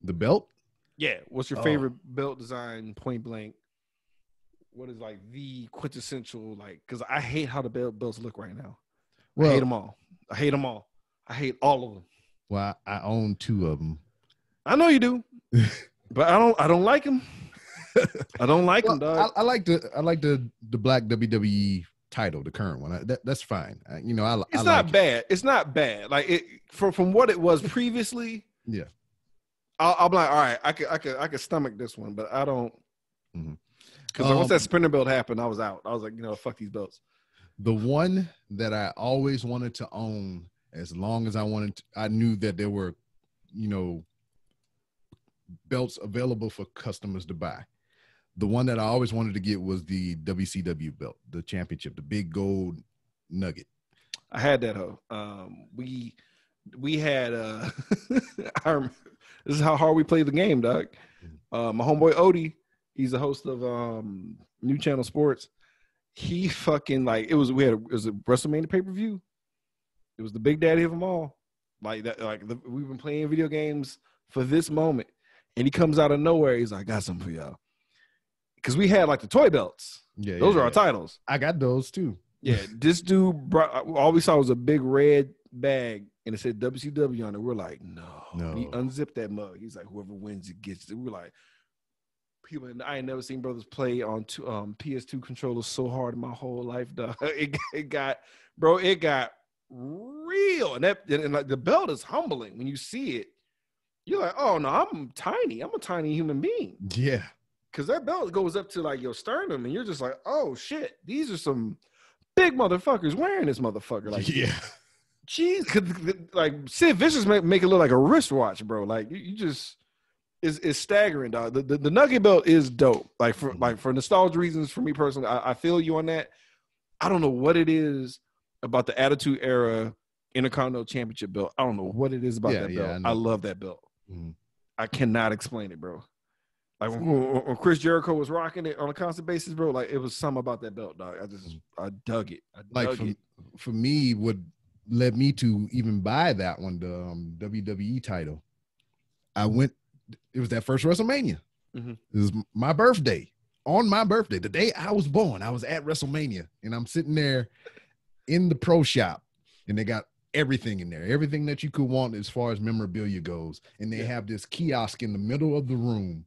The belt. Yeah. What's your oh. favorite belt design? Point blank. What is like the quintessential like? Because I hate how the belt belts look right now. Well, I hate them all. I hate them all. I hate all of them. Well, I, I own two of them. I know you do, but I don't. I don't like them. I don't like well, them, dog. I, I, like the I like the the black WWE title, the current one. I, that, that's fine. I, you know, I like it's I not like bad. It. It's not bad. Like it from from what it was previously. Yeah, I'll, be like, all right, I could, I could, I could stomach this one, but I don't. Because mm-hmm. um, once that spinner belt happened, I was out. I was like, you know, fuck these belts. The one that I always wanted to own, as long as I wanted, to, I knew that there were, you know, belts available for customers to buy. The one that I always wanted to get was the WCW belt, the championship, the big gold nugget. I had that. Hoe. Um, we we had. uh I remember, this is how hard we play the game, dog. Mm-hmm. Uh, my homeboy Odie, he's a host of um, New Channel Sports. He fucking like it was we had a, it was a WrestleMania pay per view. It was the big daddy of them all. Like that, like the, we've been playing video games for this moment, and he comes out of nowhere. He's like, "I got something for y'all," because we had like the toy belts. Yeah, those yeah, are our titles. I got those too. Yeah, this dude brought. All we saw was a big red bag and it said WCW on it. We're like, no. No. He unzipped that mug. He's like, whoever wins it gets it. We're like, people. I ain't never seen brothers play on two, um, PS2 controllers so hard in my whole life. Dog. It, it got, bro. It got real, and that and, and like the belt is humbling when you see it. You're like, oh no, I'm tiny. I'm a tiny human being Yeah. because that belt goes up to like your sternum, and you're just like, oh shit, these are some big motherfuckers wearing this motherfucker. Like, yeah. Jeez, 'cause, like Sid Vicious make, make it look like a wristwatch, bro. Like you, you just is is staggering, dog. The, the the Nugget belt is dope. Like for like for nostalgia reasons, for me personally, I, I feel you on that. I don't know what it is about the Attitude Era Intercontinental Championship belt. I don't know what it is about Yeah, that yeah, belt. I I, love that belt. Mhm. I cannot explain it, bro. Like when, when- Chris Jericho was rocking it on a constant basis, bro. Like it was something about that belt, dog. I just I dug it. I Like dug for, it. for me, what led me to even buy that one, the um, WWE title. I went. It was that first WrestleMania. Mhm. It was my birthday. On my birthday, the day I was born, I was at WrestleMania, and I'm sitting there in the pro shop, and they got everything in there, everything that you could want as far as memorabilia goes. And they Yeah. have this kiosk in the middle of the room,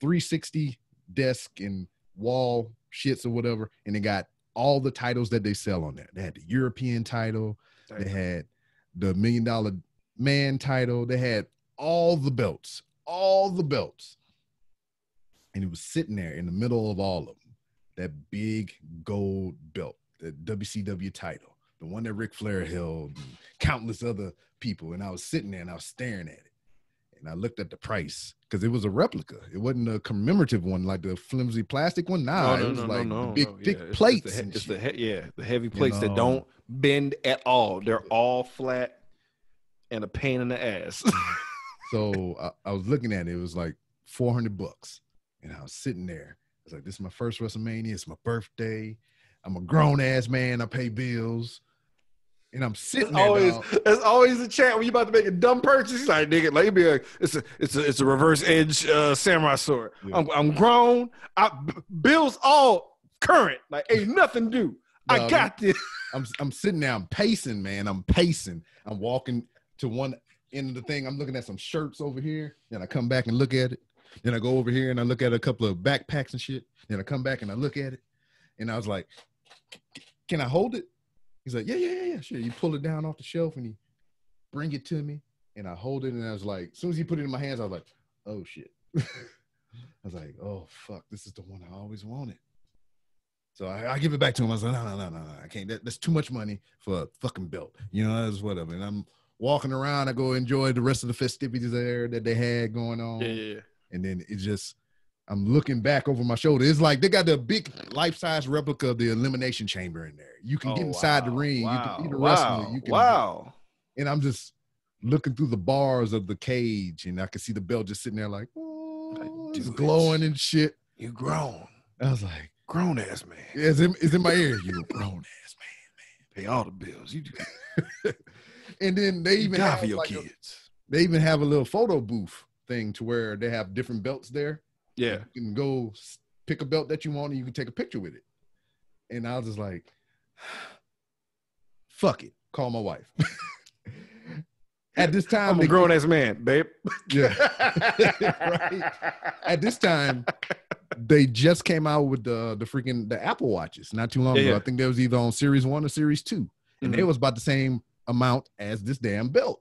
360 desk and wall shits or whatever, and they got all the titles that they sell on there. They had the European title, they had the million dollar man title, they had all the belts, all the belts. And he was sitting there in the middle of all of them, that big gold belt, the WCW title, the one that Ric Flair held, countless other people. And I was sitting there and I was staring at it. And I looked at the price because it was a replica. It wasn't a commemorative one like the flimsy plastic one. Nah, it was like the big thick it's- plates. It's, the, he- it's the he- yeah, the heavy plates that know. don't bend at all. They're all flat and a pain in the ass. So I, I was looking at it. It was like 400 bucks. And I was sitting there. I was like, this is my first WrestleMania. It's my birthday. I'm a grown ass man. I pay bills. And I'm sitting there. always it's always a chat when you about to make a dumb purchase. He's like, nigga, like be a it's a it's a it's a reverse edge uh, samurai sword. Yeah. I'm I'm grown. I bills all current. Like ain't nothing due. I got this. I'm I'm sitting there, I'm pacing, man. I'm pacing. I'm walking to one end of the thing. I'm looking at some shirts over here. Then I come back and look at it. Then I go over here and I look at a couple of backpacks and shit. Then I come back and I look at it. And I was like, Can I hold it? He's like, Yeah, yeah, yeah, yeah. Sure. You pull it down off the shelf and you bring it to me. And I hold it and I was like, as soon as he put it in my hands, I was like, oh shit. I was like, oh fuck, this is the one I always wanted. So I, I give it back to him. I was like, no, no, no, no, no. I can't. That, that's too much money for a fucking belt. You know, that's whatever. And I'm walking around. I go enjoy the rest of the festivities there that they had going on. yeah. And then it just, I'm looking back over my shoulder. It's like they got the big life size replica of the elimination chamber in there. You can Oh, get inside the ring. Wow, You can be the wow, wrestler. You can, wow. And I'm just looking through the bars of the cage, and I can see the belt just sitting there like, oh, it's glowing and shit. You grown. I was like, Grown ass man. it's in, it's in my ear. You grown ass man. Pay all the bills. You do. And then they even have for your like a- kids. they even have a little photo booth thing to where they have different belts there. Yeah. You can go pick a belt that you want and you can take a picture with it. And I was just like, fuck it. Call my wife. At this time, I'm a grown ass man, babe. Yeah. Right. At this time, they just came out with the the freaking the Apple Watches not too long Yeah, ago. yeah. I think that was either on Series One or Series Two, and Mm-hmm. it was about the same amount as this damn belt.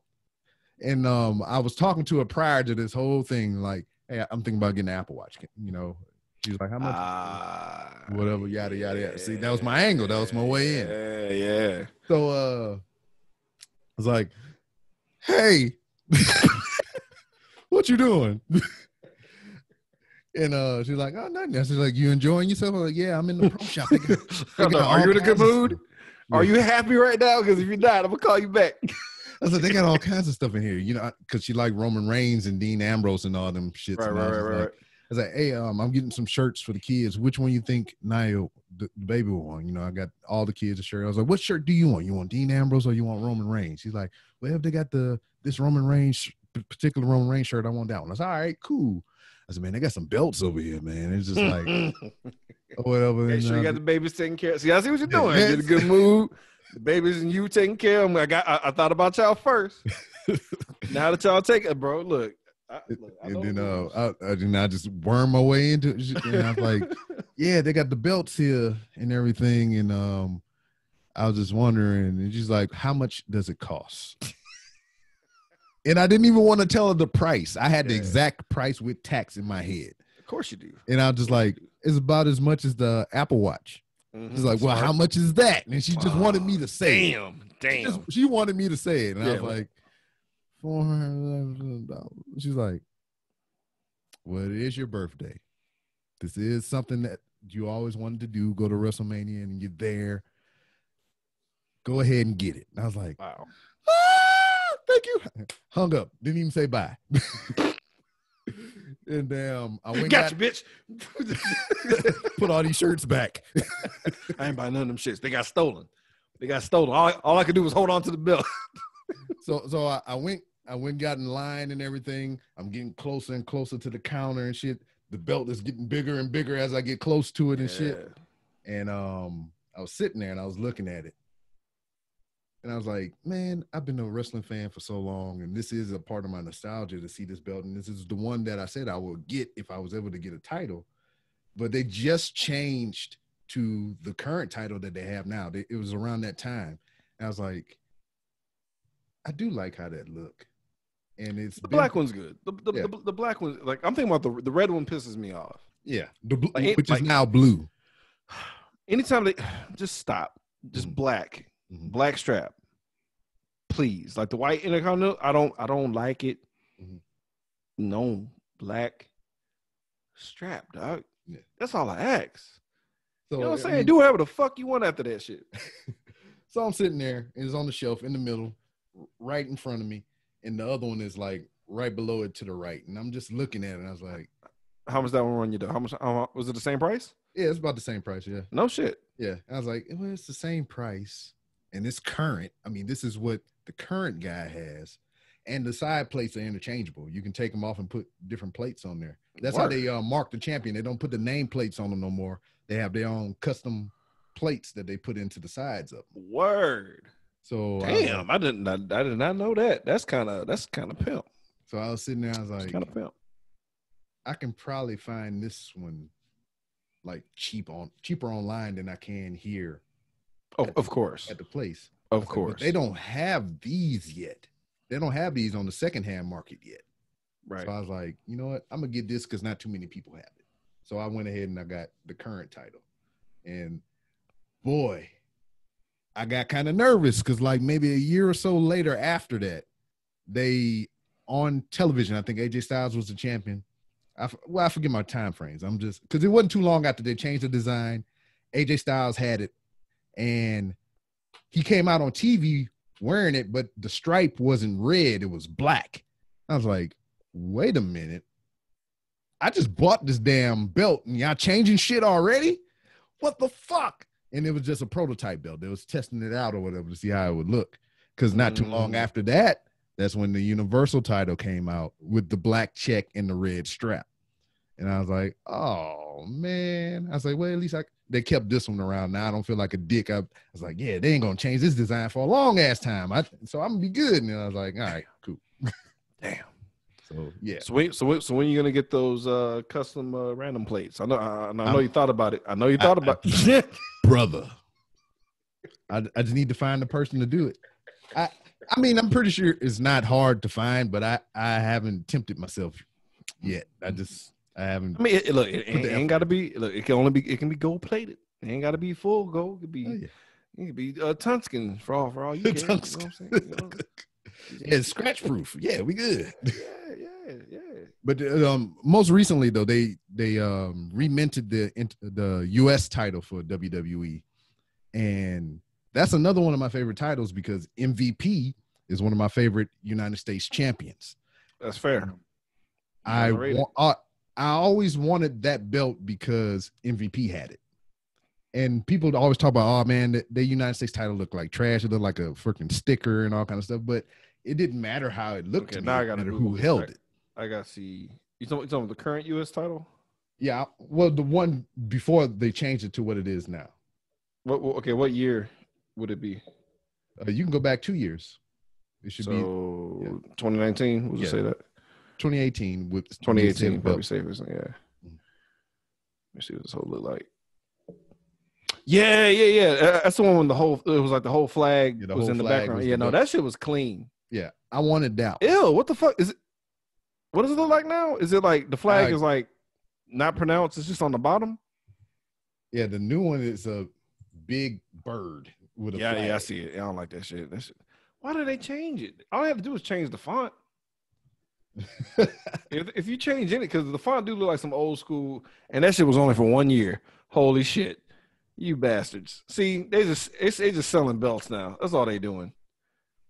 And um, I was talking to her prior to this whole thing, like, "Hey, I'm thinking about getting an Apple Watch." You know, she was like, "How much?" Ah, Whatever, yada, yada, yada. See, that was my angle. That was my way in. Yeah, yeah. So uh, I was like, "Hey, what you doing?" and uh, she's like, "Oh, nothing." She's like, "You enjoying yourself?" I'm like, "Yeah, I'm in the pro shop." They got- they got Are you in a good mood? Are you happy right now? Because if you're not, I'm gonna call you back. I was like, "They got all kinds of stuff in here," you know, because she like Roman Reigns and Dean Ambrose and all them shits. Right, right, right, right. like- I was like, "Hey, um, I'm getting some shirts for the kids. Which one you think Nia, the, the baby will want?" You know, I got all the kids a shirt. I was like, "What shirt do you want? You want Dean Ambrose or you want Roman Reigns?" She's like, "Well, if they got the this Roman Reigns particular Roman Reigns shirt, I want that one." I was like, "All right, cool." I said, "Man, they got some belts over here, man. It's just like whatever." Make sure you got the babies taken care of. See, I see what you're doing. yes. Get a good mood. the babies and you taking care of them. I got. I, I thought about y'all first. now that y'all take it, bro. Look. I, look I and then uh, I, I, and I just worm my way into it. And I was like, yeah, they got the belts here and everything. And um, I was just wondering, and she's like, how much does it cost? and I didn't even want to tell her the price. I had the exact price with tax in my head. Of course you do. And I was just like, it's about as much as the Apple Watch. Mm-hmm. She's like, well, how much is that? And she just wanted me to say Damn, it. damn. She, just, she wanted me to say it. And yeah. I was like, four hundred dollars. She's like, Well, it is your birthday. This is something that you always wanted to do, go to WrestleMania and you're there. Go ahead and get it. And I was like, Wow. Ah, thank you. Hung up. Didn't even say bye. and damn, I went got, got you, bitch. put all these shirts back. I ain't buying none of them shits. They got stolen. They got stolen. All I, all I could do was hold on to the belt. so so I, I, went I went got in line and everything. I'm getting closer and closer to the counter and shit. The belt is getting bigger and bigger as I get close to it and yeah. shit. And um I was sitting there and I was looking at it. And I was like, man, I've been a wrestling fan for so long, and this is a part of my nostalgia to see this belt. And this is the one that I said I would get if I was able to get a title. But they just changed to the current title that they have now. It was around that time. And I was like, I do like how that look. And it's the been, black one's good. The the, yeah. the, the, black one, like I'm thinking about the the red one pisses me off. Yeah, the blue, like, which like, is now blue. Anytime they just stop, just mm-hmm. black, mm-hmm. black strap, please. Like the white intercontinental, I don't I don't like it. Mm-hmm. No black strap, dog. Yeah. That's all I ask. So, you know what I'm saying? I mean, Do whatever the fuck you want after that shit. so I'm sitting there, and it's on the shelf in the middle right in front of me, and the other one is like right below it to the right. And I'm just looking at it. and I was like, "How much that one run you? Though? How much? How, was it the same price? Yeah, it's about the same price. Yeah. No shit. Yeah. I was like, well, it's the same price, and it's current. I mean, this is what the current guy has, and the side plates are interchangeable. You can take them off and put different plates on there. That's Word. how they uh, mark the champion. They don't put the name plates on them no more. They have their own custom plates that they put into the sides of them. Word. So damn, uh, I didn't I, I, did not know that. That's kind of that's kind of pimp. So I was sitting there, I was like, kind of pimp. I can probably find this one like cheap on cheaper online than I can here. Oh, of the, course. At the place. Of course. they don't have these yet. They don't have these on the secondhand market yet. Right. So I was like, you know what? I'm gonna get this because not too many people have it. So I went ahead and I got the current title. And boy, I got kind of nervous because like maybe a year or so later after that, they on television. I think AJ Styles was the champion. I well, I forget my time frames. I'm just because it wasn't too long after they changed the design. AJ Styles had it, and he came out on TV wearing it, but the stripe wasn't red; it was black. I was like, wait a minute. I just bought this damn belt, and y'all changing shit already? What the fuck? and it was just a prototype belt. They was testing it out or whatever to see how it would look. Because not too long mm. after that, that's when the Universal title came out with the black check and the red strap. And I was like, oh man. I was like, well, at least I they kept this one around. Now I don't feel like a dick. I, I was like, yeah, they ain't gonna change this design for a long ass time. I, so I'm gonna be good. And I was like, all right, cool. Damn. So yeah. So when, so when, so when are you gonna get those uh, custom uh, random plates? I know I, I know you thought about it. I know you thought I, about it. brother. I, I just need to find the person to do it. I I mean I'm pretty sure it's not hard to find, but I I haven't tempted myself yet. I just I haven't. I mean, it, look, it, it ain't got to be. Look, it can only be. It can be gold plated. It ain't got to be full gold. It could be. Oh, yeah. It could be uh, tungsten for all for all you care. You know you know? yeah, scratch proof. Yeah, we good. Yeah, yeah, yeah. But uh, um, most recently though, they they um reminted the the U.S. title for WWE, and that's another one of my favorite titles because MVP is one of my favorite United States champions. That's fair. I wa- I, always wanted that belt because MVP had it. And people always talk about, oh man, the, the United States title looked like trash. It looked like a freaking sticker and all kind of stuff. But it didn't matter how it looked okay, to now me. I got who held it. I got to see. You talking, you talking about the current U.S. title? Yeah, well, the one before they changed it to what it is now. What? Okay, what year? would it be? Uh, you can go back two years. It should be yeah. 2019. We'll just say that 2018 with 2018 with probably safest. Yeah. Let me see what this whole look like. Yeah, yeah, yeah. Uh, That's the one when the whole it was like the whole flag Yeah, the was whole in the flag background. was Yeah, the no, that shit was clean. Yeah, I wanted that. one. Ew, what the fuck is it? What does it look like now? Is it like the flag Uh, is like not pronounced? It's just on the bottom. Yeah, the new one is a big bird with a Yeah, flag. yeah, I see it. I don't like that shit. That shit. Why did they change it? All they have to do is change the font. If, if you change any, because the font do look like some old school, and that shit was only for one year. Holy shit, you bastards! See, they just it's they just selling belts now. That's all they doing.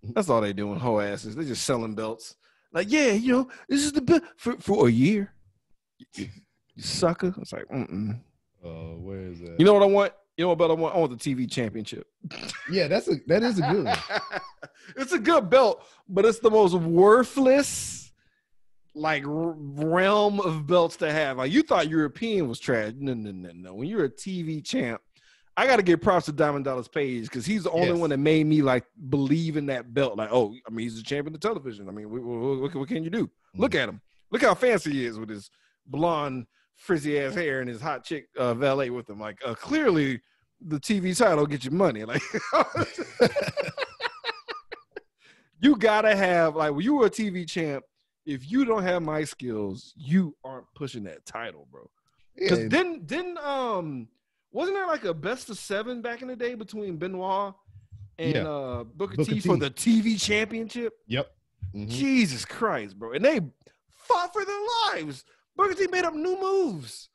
That's all they doing. Whole asses. They just selling belts. Like, yeah, you know, this is the best for for a year. You, sucker. It's like, mm-mm. Uh, where is that? you know what I want? You know what belt I want? I want the TV championship. yeah, that's a that is a good one. it's a good belt, but it's the most worthless like r- realm of belts to have. Like you thought European was trash. No, no, no, no. When you're a TV champ, I got to give props to Diamond Dallas Page because he's the only Yes. one that made me like believe in that belt. Like, oh, I mean, he's a champion of television. I mean, what, what, what, can you do? Look at him. Look how fancy he is with his blonde, frizzy ass hair and his hot chick uh, valet with him. Like, uh, clearly, the TV title get you money. Like, you gotta have like when you were a TV champ. If you don't have my skills, you aren't pushing that title, bro. Because Yeah, didn't didn't um wasn't there like a best of seven back in the day between Benoit and Yeah. uh Booker, Booker T, for the TV championship? yep. Mhm. Jesus Christ, bro. And they fought for their lives. Booker T made up new moves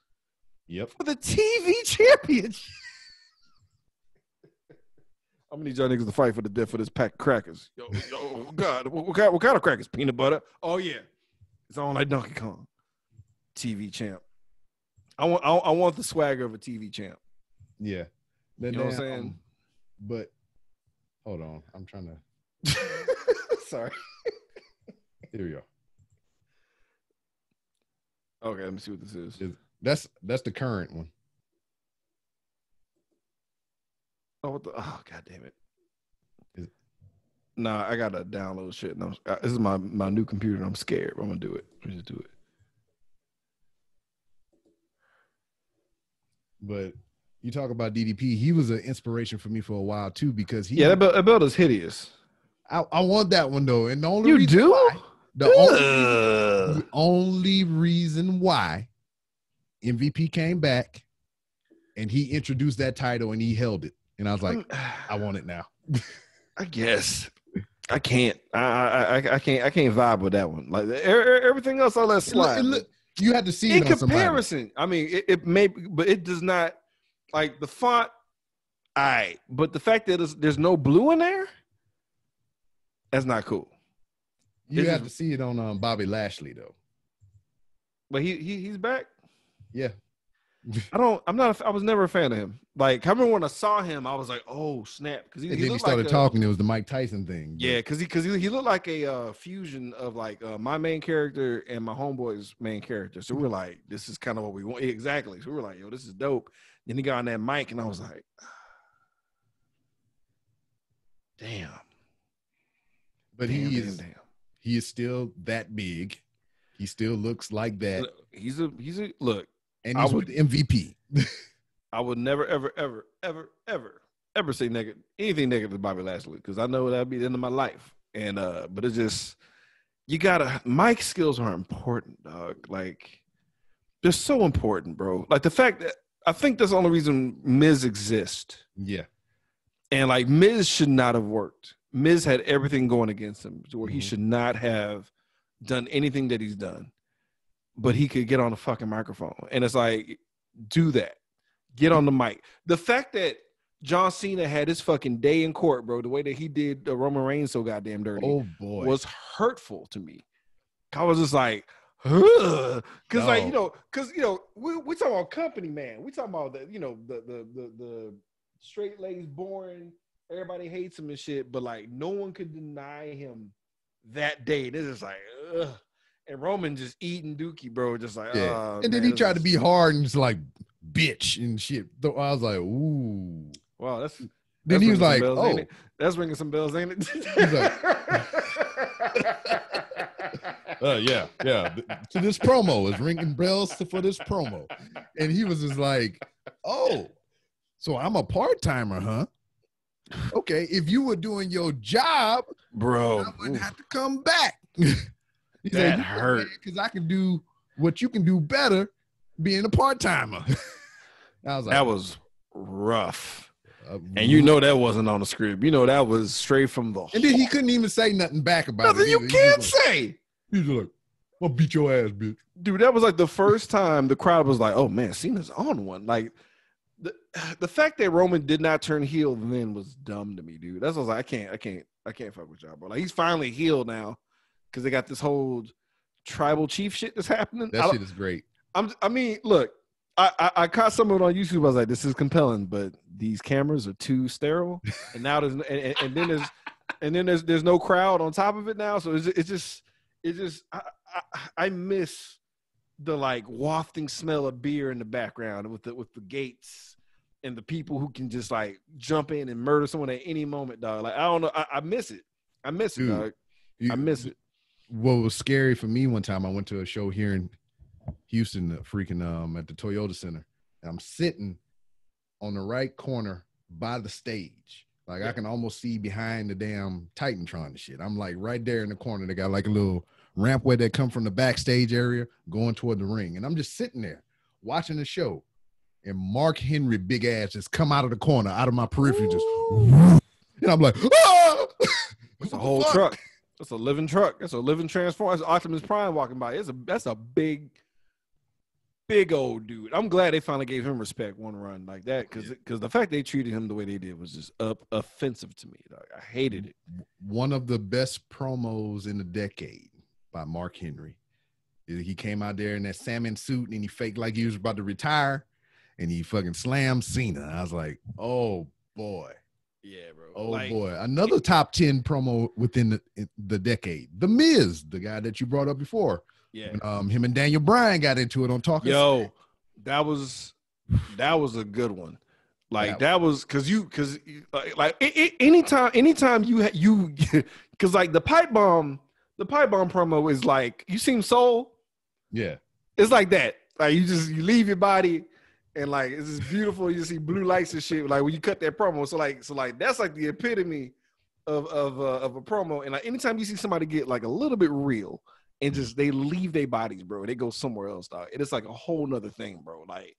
Yep. for the TV championship. I'm gonna need y'all niggas to fight for the death of this pack of crackers. Yo, yo, God, what, what kind, what kind of crackers? Peanut butter? Oh yeah, it's on like Donkey Kong. TV champ. I want, I, I want the swagger of a TV champ. Yeah. The You know what I'm saying? Um, but hold on, I'm trying to. Sorry. Here we go. Okay, let me see what this is. That's that's the current one. Oh, the? Oh, god damn it. Is- Nah, I gotta download shit. And I'm, uh, this is my my new computer. and I'm scared. I'm gonna do it. Let me just do it. But you talk about DDP, he was an inspiration for me for a while too because he. Yeah, that belt, that is hideous. I, I want that one though, and the only You do? why- the only, the only reason why MVP came back and he introduced that title and he held it, and I was like, I want it now. I guess I can't. I, I I I can't. I can't vibe with that one. Like e- e- everything else, I let It slide. it look- you had to see in it comparison, I mean, it, it may, but it does not like the font. All right, but the fact that there's, there's no blue in there, that's not cool. You It's have just- to see it on um, Bobby Lashley though. But he, he he's back. Yeah, I don't. I'm not. A, I was never a fan of him. Like I remember when I saw him, I was like, oh snap, because he, and he then he started like a- talking. It was the Mike Tyson thing. but- Yeah, because he because he, he looked like a uh, fusion of like uh, my main character and my homeboy's main character. So we're like, this is kind of what we want. Exactly. So we were like, yo, this is dope. Then he got on that mic, and I was like, damn. but damn, he is damn. he is still that big. He still looks like that, He's a he's a look. And I he's would- with the MVP. I would never, ever, ever, ever, ever, ever say negative anything negative to Bobby Lashley because I know that'd be the end of my life. And uh, but it's just you gotta. Mic skills are important, dog. Like they're so important, bro. Like the fact that I think that's the only reason Miz exists. yeah, And like Miz should not have worked. Miz had everything going against him to where he Mhm. should not have done anything that he's done. But he could get on the fucking microphone. And it's like, do that. Get on the mic. The fact that John Cena had his fucking day in court, bro, the way that he did uh, Roman Reigns so goddamn dirty oh boy, was hurtful to me. I was just like, because like you know, because you know, we we talking about company man. We talking about the you know the the the, the straight laced, boring. Everybody hates him and shit, but like no one could deny him that day. This is like, ugh. And Roman just eating Dookie, bro, just like, yeah. "Oh, and then he tried to be hard and just like bitch and shit. Though I was like, ooh, Wow, that's Then he was like, bells, "Oh, that's ringing some bells, ain't it?" He's like, uh, yeah, yeah. To this promo is ringing bells for this promo, and he was just like, "Oh, so I'm a part timer, huh? Okay, if you were doing your job, bro. I wouldn't have to come back." He That hurt. because I can do what you can do better, being a part timer. I was like, that was rough, uh, and you know that wasn't on the script. You know that was straight from the. and then he couldn't even say nothing back about nothing it. you can't was like- say. He was like, "I'll beat your ass, bitch." dude, that was like the first time the crowd was like, "Oh man, Cena's on one." Like the the fact that Roman did not turn heel then was dumb to me, dude. That's what I was like, I can't, I can't, I can't fuck with y'all, bro. Like he's finally healed now because they got this whole tribal chief shit that's happening. That shit is great. I'm, I mean, look, I, I I caught some of it on YouTube. I was like, this is compelling, but these cameras are too sterile, and now there's and, and, and then there's and then there's there's no crowd on top of it now, so it's it's just it's just I, I, I miss the like wafting smell of beer in the background with the with the gates and the people who can just like jump in and murder someone at any moment, dog. Like I don't know, I, I miss it. I miss it, dog. You- I miss it. What was scary for me one time I went to a show here in Houston, uh, freaking um at the Toyota Center. And I'm sitting on the right corner by the stage. Like I can almost see behind the damn Titantron and shit. I'm like right there in the corner. They got like a little rampway that come from the backstage area going toward the ring. And I'm just sitting there watching the show. And Mark Henry big ass just come out of the corner, out of my periphery, just and I'm like, ah! It's a whole fuck? truck. That's a living truck. That's a living transformer. That's Optimus Prime walking by. It's a that's a big, big old dude. I'm glad they finally gave him respect one run like that because because the fact they treated him the way they did was just up offensive to me. Like, I hated it. one of the best promos in the decade by Mark Henry. He came out there in that salmon suit and he faked like he was about to retire and he fucking slammed Cena. I was like, oh boy. Yeah, bro. Oh Like, boy. Another top 10 promo within the, the decade. The Miz, the guy that you brought up before. Yeah. When, um, him and Daniel Bryan got into it on talking. Yo, that was that was a good one. Like That- that was because you because like, like a- a- anytime anytime you you because like the pipe bomb the pipe bomb promo is like you seem Soul Yeah. it's like that like you just you leave your body and like it's just beautiful you see blue lights and shit like when you cut that promo so like so like that's like the epitome of of uh, of a promo and like anytime you see somebody get like a little bit real and just they leave their bodies bro they go somewhere else dog it is like a whole nother thing bro like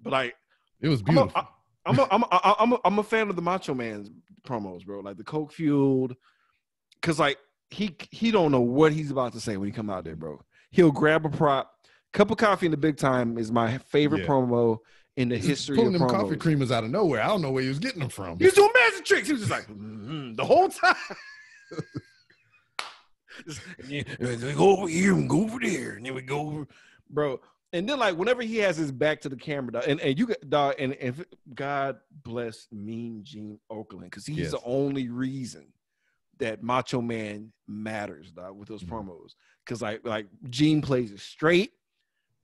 but like It was I'm a, beautiful. I- I'm a, I'm a, I'm a, I'm a fan of the Macho Man's promos, bro. Like the Coke fueled, cause like he he don't know what he's about to say when he come out there, bro. He'll grab a prop. Cup of coffee in the big time is my favorite Yeah. promo in the history pulling of them promos. coffee creamers out of nowhere. I don't know where he was getting them from. He was doing magic tricks. He was just like "Mhm," the whole time. Just, yeah, we go over here and go over there, and then we go over, bro. And then like whenever he has his back to the camera, dog, and and you got dog, and and God bless Mean Gene Okerlund because he's Yes. the only reason that Macho Man matters, dog, with those Mhm. promos. Because like like Gene plays it straight.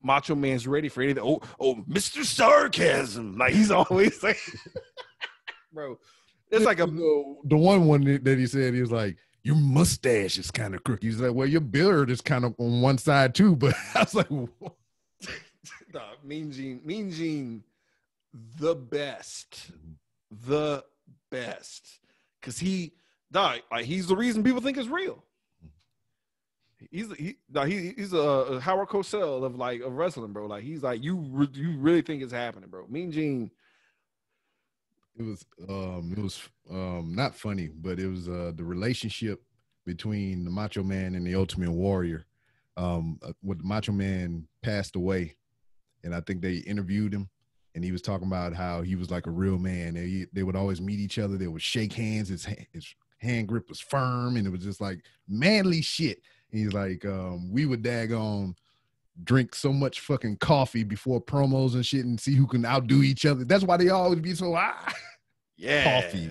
Macho Man's ready for anything. Oh, oh, Mr. Sarcasm. Like he's always like, bro. It's like a the, one one that he said he was like your mustache is kind of crooked. He's like, well, your beard is kind of on one side too. But I was like, "What?" Dog, Mean Gene, Mean Gene, the best, the best, because he, dog, like he's the reason people think it's real. He's he, dog, he he's a, Howard Cosell of like of wrestling, bro. Like he's like you re- you really think it's happening, bro. Mean Gene, it was um it was um not funny, but it was uh the relationship between the Macho Man and the Ultimate Warrior. Um, uh, when the Macho Man passed away, and I think they interviewed him, and he was talking about how he was like a real man. They they would always meet each other. They would shake hands. His his hand grip was firm, and it was just like manly shit. He's like, um, we would daggone drink so much fucking coffee before promos and shit, and see who can outdo each other. That's why they always be so ah. yeah, Coffee.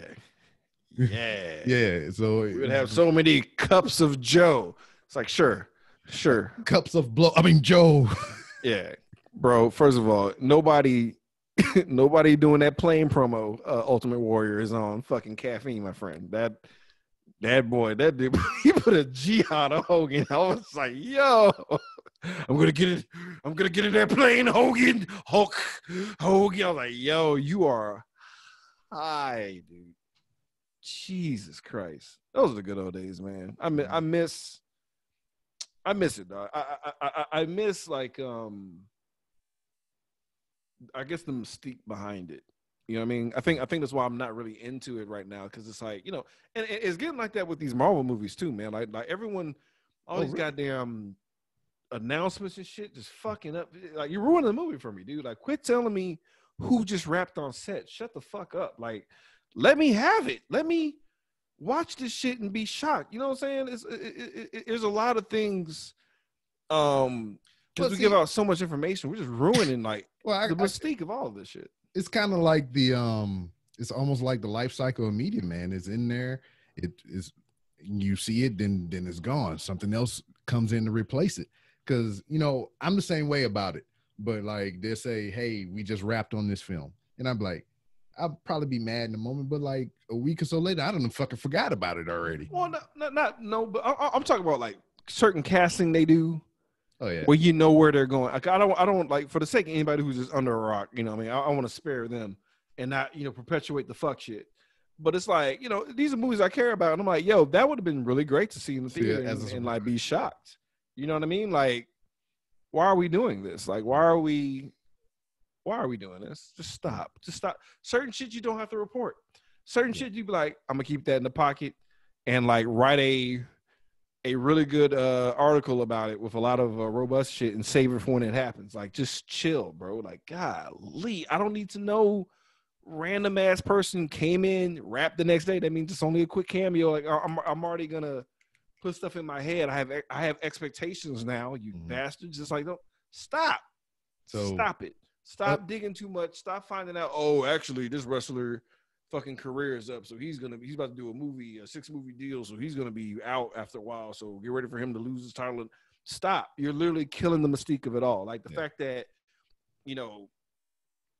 yeah, Yeah, so We would have so many cups of Joe. It's like sure, sure. cups of blow. I mean, Joe. Yeah, bro. First of all, nobody, nobody doing that plane promo. Uh, Ultimate Warrior is on fucking caffeine, my friend. That that boy, that dude, put a jihad on Hogan. I was like, yo, I'm gonna get it. I'm gonna get in that plane, Hogan, Hulk, Hogan. I was like, yo, you are high, dude. Jesus Christ, those are the good old days, man. I miss, I miss, I miss it, dog. I, I, I, I miss like, um, I guess the mystique behind it. You know what I mean? I think I think that's why I'm not really into it right now because it's like you know, and it's getting like that with these Marvel movies too, man. Like like everyone, all oh, these really? goddamn announcements and shit just fucking up. Like you're ruining the movie for me, dude. Like quit telling me who just wrapped on set. Shut the fuck up. Like let me have it. Let me watch this shit and be shocked. You know what I'm saying? It's, it, it, it, there's a lot of things. Um, because we see, give out so much information, we're just ruining like well, I, the mystique I, of all of this shit. It's kind of like the um, it's almost like the life cycle of media. Man, is in there. It is you see it, then then it's gone. Something else comes in to replace it. Because you know, I'm the same way about it. But like they say, hey, we just wrapped on this film, and I'm like, I'll probably be mad in a moment, but like a week or so later, I don't know, fucking forgot about it already. Well, not not, not no, but I, am talking about like certain casting they do. Oh yeah. Where you know where they're going. Like, I don't I don't like for the sake of anybody who's just under a rock, you know. I mean, I, I want to spare them and not you know perpetuate the fuck shit. But it's like you know these are movies I care about, and I'm like, yo, that would have been really great to see in the theater yeah, and, and like be shocked. You know what I mean? Like, why are we doing this? Like, why are we why are we doing this? Just stop. Just stop. Certain shit you don't have to report. Certain shit you be like, I'm gonna keep that in the pocket and like write a a really good uh, article about it with a lot of uh, robust shit and save it for when it happens. Like, just chill, bro. Like, golly, I don't need to know random ass person came in, rap the next day. That means it's only a quick cameo. Like, I'm I'm already gonna put stuff in my head. I have I have expectations now. You mm-hmm. bastards! Just like don't stop. So stop it. Stop uh, digging too much. Stop finding out. Oh, actually, this wrestler fucking career is up, so he's gonna he's about to do a movie, a six movie deal, so he's gonna be out after a while. So get ready for him to lose his title. Stop. You're literally killing the mystique of it all. Like the yeah. fact that you know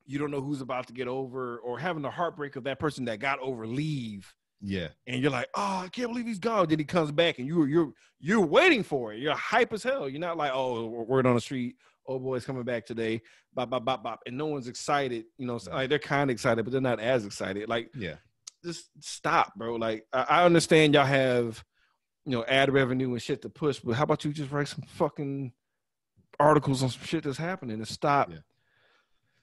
you don't know who's about to get over, or having the heartbreak of that person that got over leave. Yeah. And you're like, oh, I can't believe he's gone. Then he comes back and you're you're you're waiting for it. You're hype as hell. You're not like, oh, word on the street oh boy's coming back today, bop, bop, bop, bop. And no one's excited, you know, like they're kind of excited, but they're not as excited. Like, yeah, just stop, bro. Like, I, I understand y'all have, you know, ad revenue and shit to push, but how about you just write some fucking articles on some shit that's happening and stop. Yeah.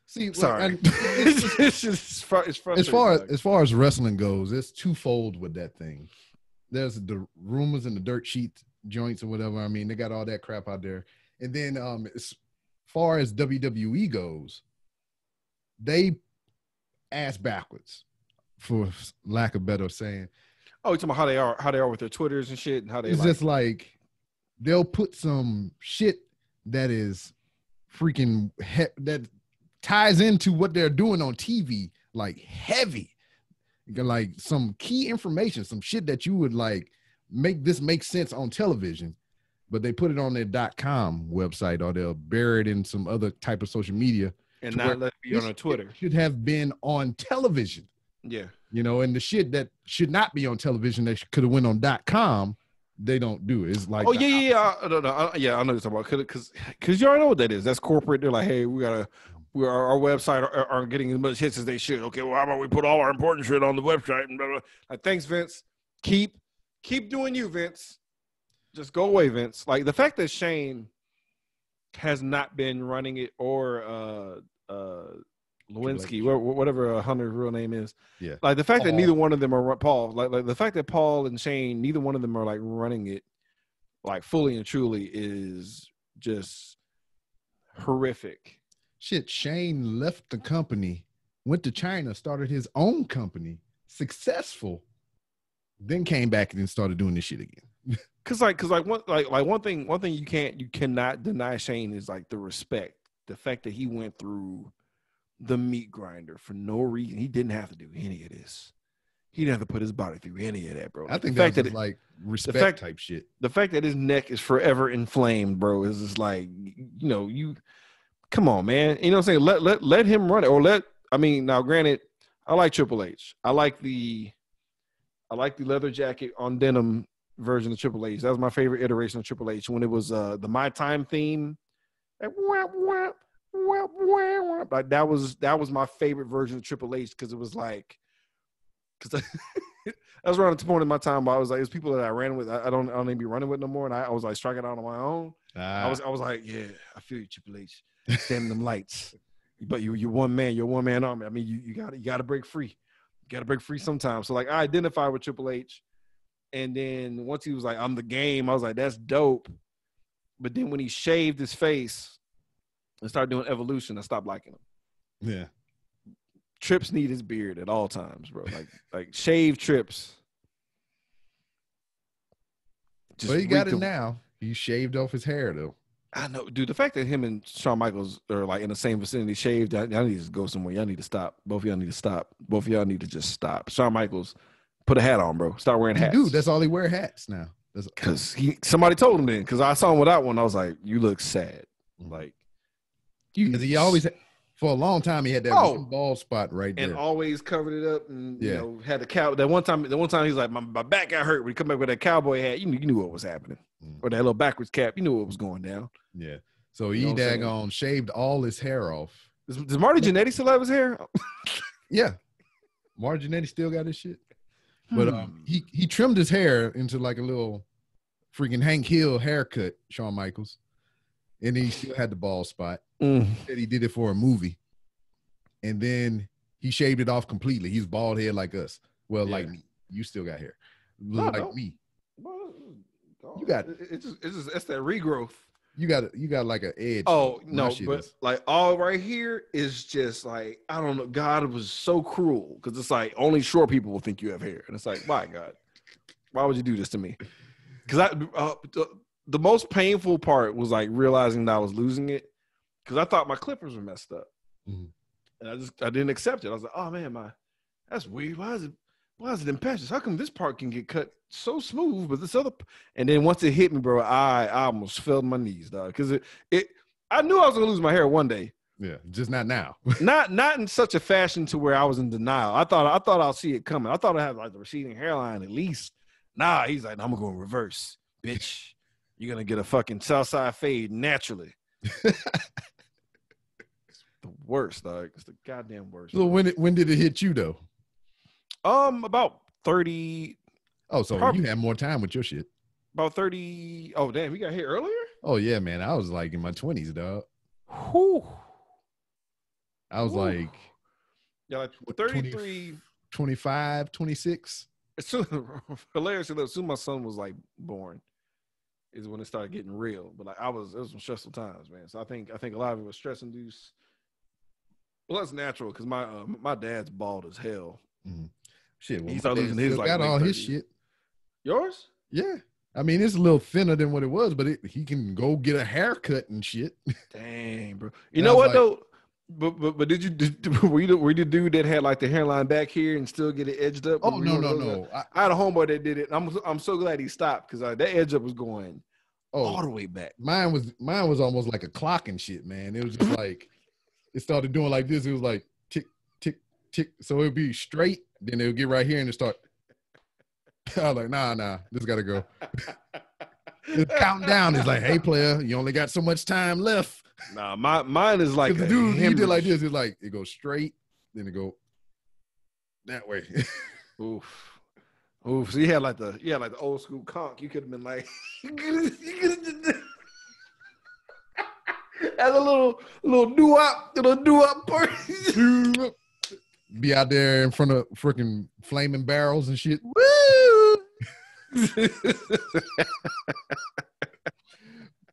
See, sorry, it's, it's, just it's as far as, as far as wrestling goes, it's twofold with that thing. There's the rumors and the dirt sheet joints or whatever. I mean, they got all that crap out there, and then um, far as WWE goes, they ass backwards, for lack of better saying. Oh, you talking about how they are, how they are with their twitters and shit, and how they. It's like- just like they'll put some shit that is freaking he- that ties into what they're doing on TV, like heavy, like some key information, some shit that you would like make this make sense on television but they put it on their dot com website or they'll bury it in some other type of social media and not let it be on a Twitter. Should have been on television. Yeah. You know, and the shit that should not be on television that could have went on dot com, they don't do it. It's like oh yeah yeah yeah I, no, no, I, yeah I know what you're talking about because because you already know what that is. That's corporate. They're like, hey, we gotta. We our, our website are, aren't getting as much hits as they should. Okay, well, how about we put all our important shit on the website and blah, blah. Like, thanks, Vince. Keep keep doing you, Vince just go away, Vince. Like the fact that Shane has not been running it or uh uh Lewinsky, whatever uh, Hunter's real name is. Yeah. Like the fact Paul. that neither one of them are Paul, like, like the fact that Paul and Shane, neither one of them are like running it like fully and truly is just horrific. Shit, Shane left the company, went to China, started his own company, successful, then came back and then started doing this shit again. Cause like, cause like one, like, like one thing, one thing you can't, you cannot deny Shane is like the respect, the fact that he went through the meat grinder for no reason. He didn't have to do any of this. He didn't have to put his body through any of that, bro. I think the fact that it, like respect fact, type shit. The fact that his neck is forever inflamed, bro, is just like, you know, you come on, man. You know what I'm saying? Let let let him run it, or let. I mean, now granted, I like Triple H. I like the, I like the leather jacket on denim version of Triple H. That was my favorite iteration of Triple H when it was uh the My Time theme. Like, whap, whap, whap, whap, whap. like that was that was my favorite version of Triple H because it was like, because I, I was around the point in my time. But I was like, it's people that I ran with. I, I don't I don't even be running with no more, and I, I was like striking out on my own. Ah, I was I was like, yeah, I feel you, Triple H. Stand them lights. But you you one man, you're one man army. I mean, you you got you got to break free. You got to break free sometimes. So like, I identify with Triple H, and then once he was like, I'm the game. I was like, that's dope. But then when he shaved his face and started doing evolution, I stopped liking him. yeah. Trips need his beard at all times, bro. Like like shave Trips. But he got it of- now. He shaved off his hair though. I know, dude. The fact that him and Shawn Michaels are like in the same vicinity, shaved. Y'all, y'all need to go somewhere. Y'all need to stop. Both of y'all need to stop. Both of y'all need to just stop. Shawn Michaels, put a hat on, bro. Start wearing He hats. do. That's all he wear hats now. Because he somebody told him then. Because I saw him without one. I was like, you look sad. Like you. because he always for a long time he had that Oh. one bald spot right there, and always covered it up and you Yeah. know had the cow. That one time, the one time he's like, my, my back got hurt. When he come back with that cowboy hat, you knew, you knew what was happening, Mm. or that little backwards cap. You knew what was going down. yeah. So You he know what daggone shaved all his hair off. Does, does Marty Jannetty still have his hair? Yeah. Marty Jannetty still got his shit. But Hmm. um he he trimmed his hair into like a little freaking Hank Hill haircut, Shawn Michaels. And he still had the bald spot. Mm. Said he did it for a movie. And then he shaved it off completely. He's bald head like us. Well, like me. You still got hair. No, like no. me. Well, You got- it, it's just it's just it's that regrowth. You got you got like an edge. Oh no, but is- like all right here is just like I don't know. God was so cruel because it's like only short people will think you have hair, and it's like, my God, why would you do this to me? Because I uh, the, the most painful part was like realizing that I was losing it because I thought my clippers were messed up, Mhm. and I just I didn't accept it. I was like, oh man, my that's weird. Why is it? Why is it in patches? How come this part can get cut so smooth, but this other? And then once it hit me, bro, I, I almost fell my knees, dog. Because it, it, I knew I was gonna lose my hair one day. yeah, just not now. Not, not in such a fashion to where I was in denial. I thought, I thought I'll see it coming. I thought I had like the receding hairline at least. Nah, he's like, I'm gonna go in reverse, bitch. You're gonna get a fucking south side fade naturally. the worst, dog. It's the goddamn worst. so when it, when did it hit you though? Um, about thirty. Oh, so Prob- you had more time with your shit. about thirty. Oh damn, we got here earlier. Oh yeah, man. I was like in my twenties, dog. Whew. I was like Yeah, like What, 20 33. 25, 26. As soon, hilariously, as soon as my son was like born, is when it started getting real. But like I was, it was some stressful times, man. So I think I think a lot of it was stress induced. Well, that's natural because my uh, my dad's bald as hell. Shit, well, He started losing his, like, got all his shit. Yours? Yeah. I mean, it's a little thinner than what it was, but it, he can go get a haircut and shit. Dang, bro. You And know what like- though? But, but but did you did, were you the, were you the dude that had like the hairline back here and still get it edged up? Oh no, no, of those guys? no. I, I had a homeboy that did it. I'm I'm so glad he stopped because uh, that edge up was going all oh, the way back. mine was mine was almost like a clock and shit, man. It was just like it started doing like this. It was like tick. So it'd be straight, then would get right here and it start. I was like, nah, nah, this gotta go. Counting down. It's like, hey, player, you only got so much time left. Nah, my mine is like Like the a dude, he did like this. It's like it goes straight, then it go that way. Oof. Oof. So you had like the you had like the old school conk. You could have been like you could have just as a little little doo wop, little doo wop part. Be out there in front of freaking flaming barrels and shit. Woo!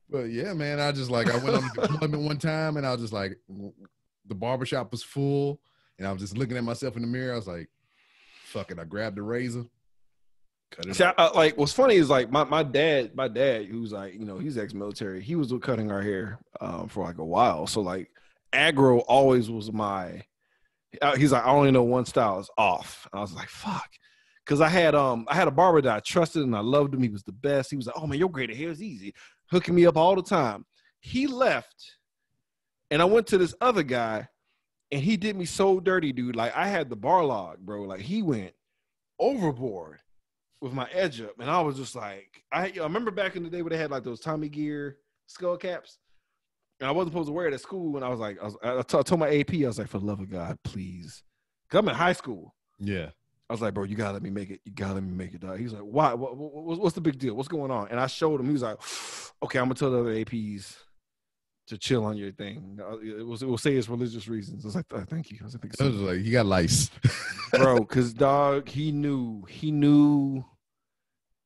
But yeah, man, I just like I went on deployment one time and I was just like the barbershop was full and I was just looking at myself in the mirror. I was like, fuck it. I grabbed the razor, cut it See, I. I- like what's funny is like my, my dad, my dad, who's like, you know, he's ex-military, he was cutting our hair um, for like a while. So like aggro always was my he's like, I only know one style is off. And I was like, fuck. Cause I had um I had a barber that I trusted and I loved him. He was the best. He was like, Oh man, your braided hair is easy, hooking me up all the time. He left And I went to this other guy, and he did me so dirty, dude. Like I had the bar log, bro. Like he went overboard with my edge up, and I was just like, I, I remember back in the day where they had like those Tommy Gear skull caps, and I wasn't supposed to wear it at school. And I was like, I, was, I, t- I told my AP, I was like, for the love of God, please, cause I'm in high school. Yeah. I was like, bro, you gotta let me make it. You gotta let me make it, dog. He's like, why? What, what, what's the big deal? What's going on? And I showed him. He was like, okay, I'm gonna tell the other APs to chill on your thing. Uh, it was it will say it's religious reasons. I was like, oh, thank you. I was like, I was like, you got lice, bro. Because dog, he knew he knew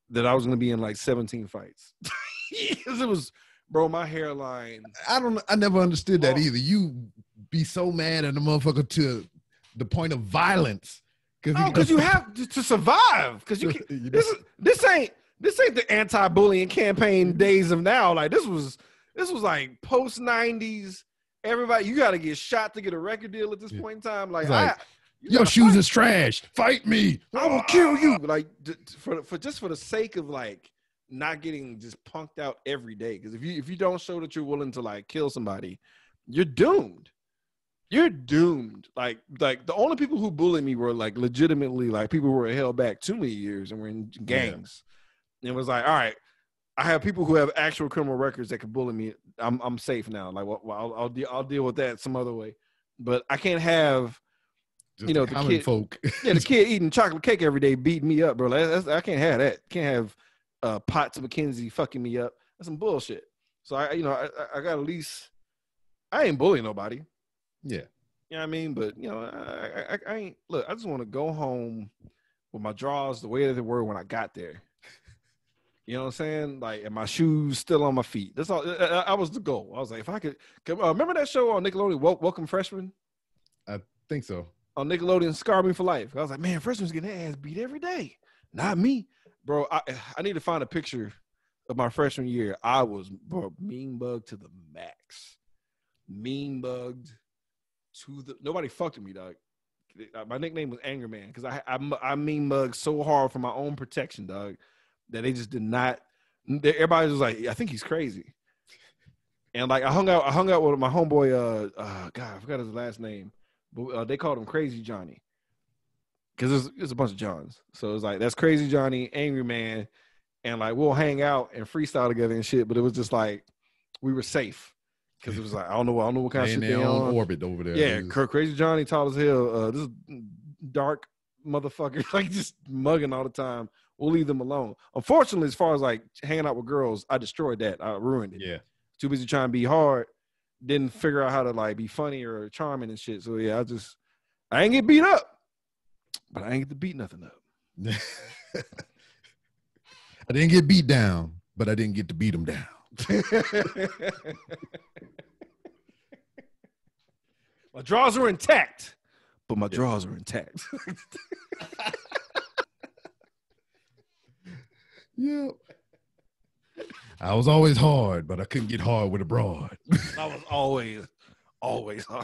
that I was gonna be in like 17 fights. it was, bro. My hairline. I don't. I never understood that Oh. either. You be so mad at the motherfucker to the point of violence. No, because you have to, to survive. Because you, you know, this this ain't this ain't the anti-bullying campaign days of now. Like this was this was like post '90s. Everybody, you got to get shot to get a record deal at this Yeah. point in time. Like, like, I, you your shoes fight. is trash. Fight me. I will kill you. Like for for just for the sake of like not getting just punked out every day. Because if you if you don't show that you're willing to like kill somebody, you're doomed. You're doomed. Like like the only people who bullied me were like legitimately like people who were held back too many years and were in gangs. And it was like, all right, I have people who have actual criminal records that can bully me. I'm I'm safe now. Like, well, I'll I'll, de- I'll deal with that some other way. But I can't have Just you know, the kid- folk. yeah, the kid eating chocolate cake every day beating me up, bro. I can't have that. Can't have uh, Potts McKenzie fucking me up. That's some bullshit. So I, you know, I, I- I got at least. I ain't bullying nobody. yeah. You know what I mean? But you know, I, I, I ain't. Look, I just want to go home with my drawers the way that they were when I got there. You know what I'm saying? Like, and my shoes still on my feet. That's all. I, that was the goal. I was like, if I could, could- uh, remember that show on Nickelodeon, Welcome Freshman I Think so. on Nickelodeon Scar Me for Life. I was like, man, freshmen's getting their ass beat every day. Not me. Bro, I, I need to find a picture of my freshman year. I was bro, mean bug to the max. Mean bugged to the nobody fucked with me, dog. Uh, My nickname was Anger Man because I, I I mean mugged so hard for my own protection, dog, that they just did not. they- Everybody was like, I think he's crazy. And like I hung out, I hung out with my homeboy. Uh, uh God, I forgot his last name, but uh, they called him Crazy Johnny because there's, there's a bunch of Johns. So it's like that's Crazy Johnny, Angry Man, and like we'll hang out and freestyle together and shit. But it was just like we were safe because it was like I don't know, I don't know what kind of shit they on orbit over there. Yeah, It's- Cra- Crazy Johnny, tall as hell. Uh, this dark motherfucker, like just mugging all the time. We'll leave them alone. Unfortunately, as far as like hanging out with girls, I destroyed that. I ruined it. yeah. Too busy trying to be hard, didn't figure out how to like be funny or charming and shit. So yeah, I just I ain't get beat up, but I ain't get to beat nothing up. I didn't get beat down, but I didn't get to beat them down. my draws are intact, but my Yeah. draws are intact. Yeah. I was always hard, but I couldn't get hard with a broad. I was always, always hard.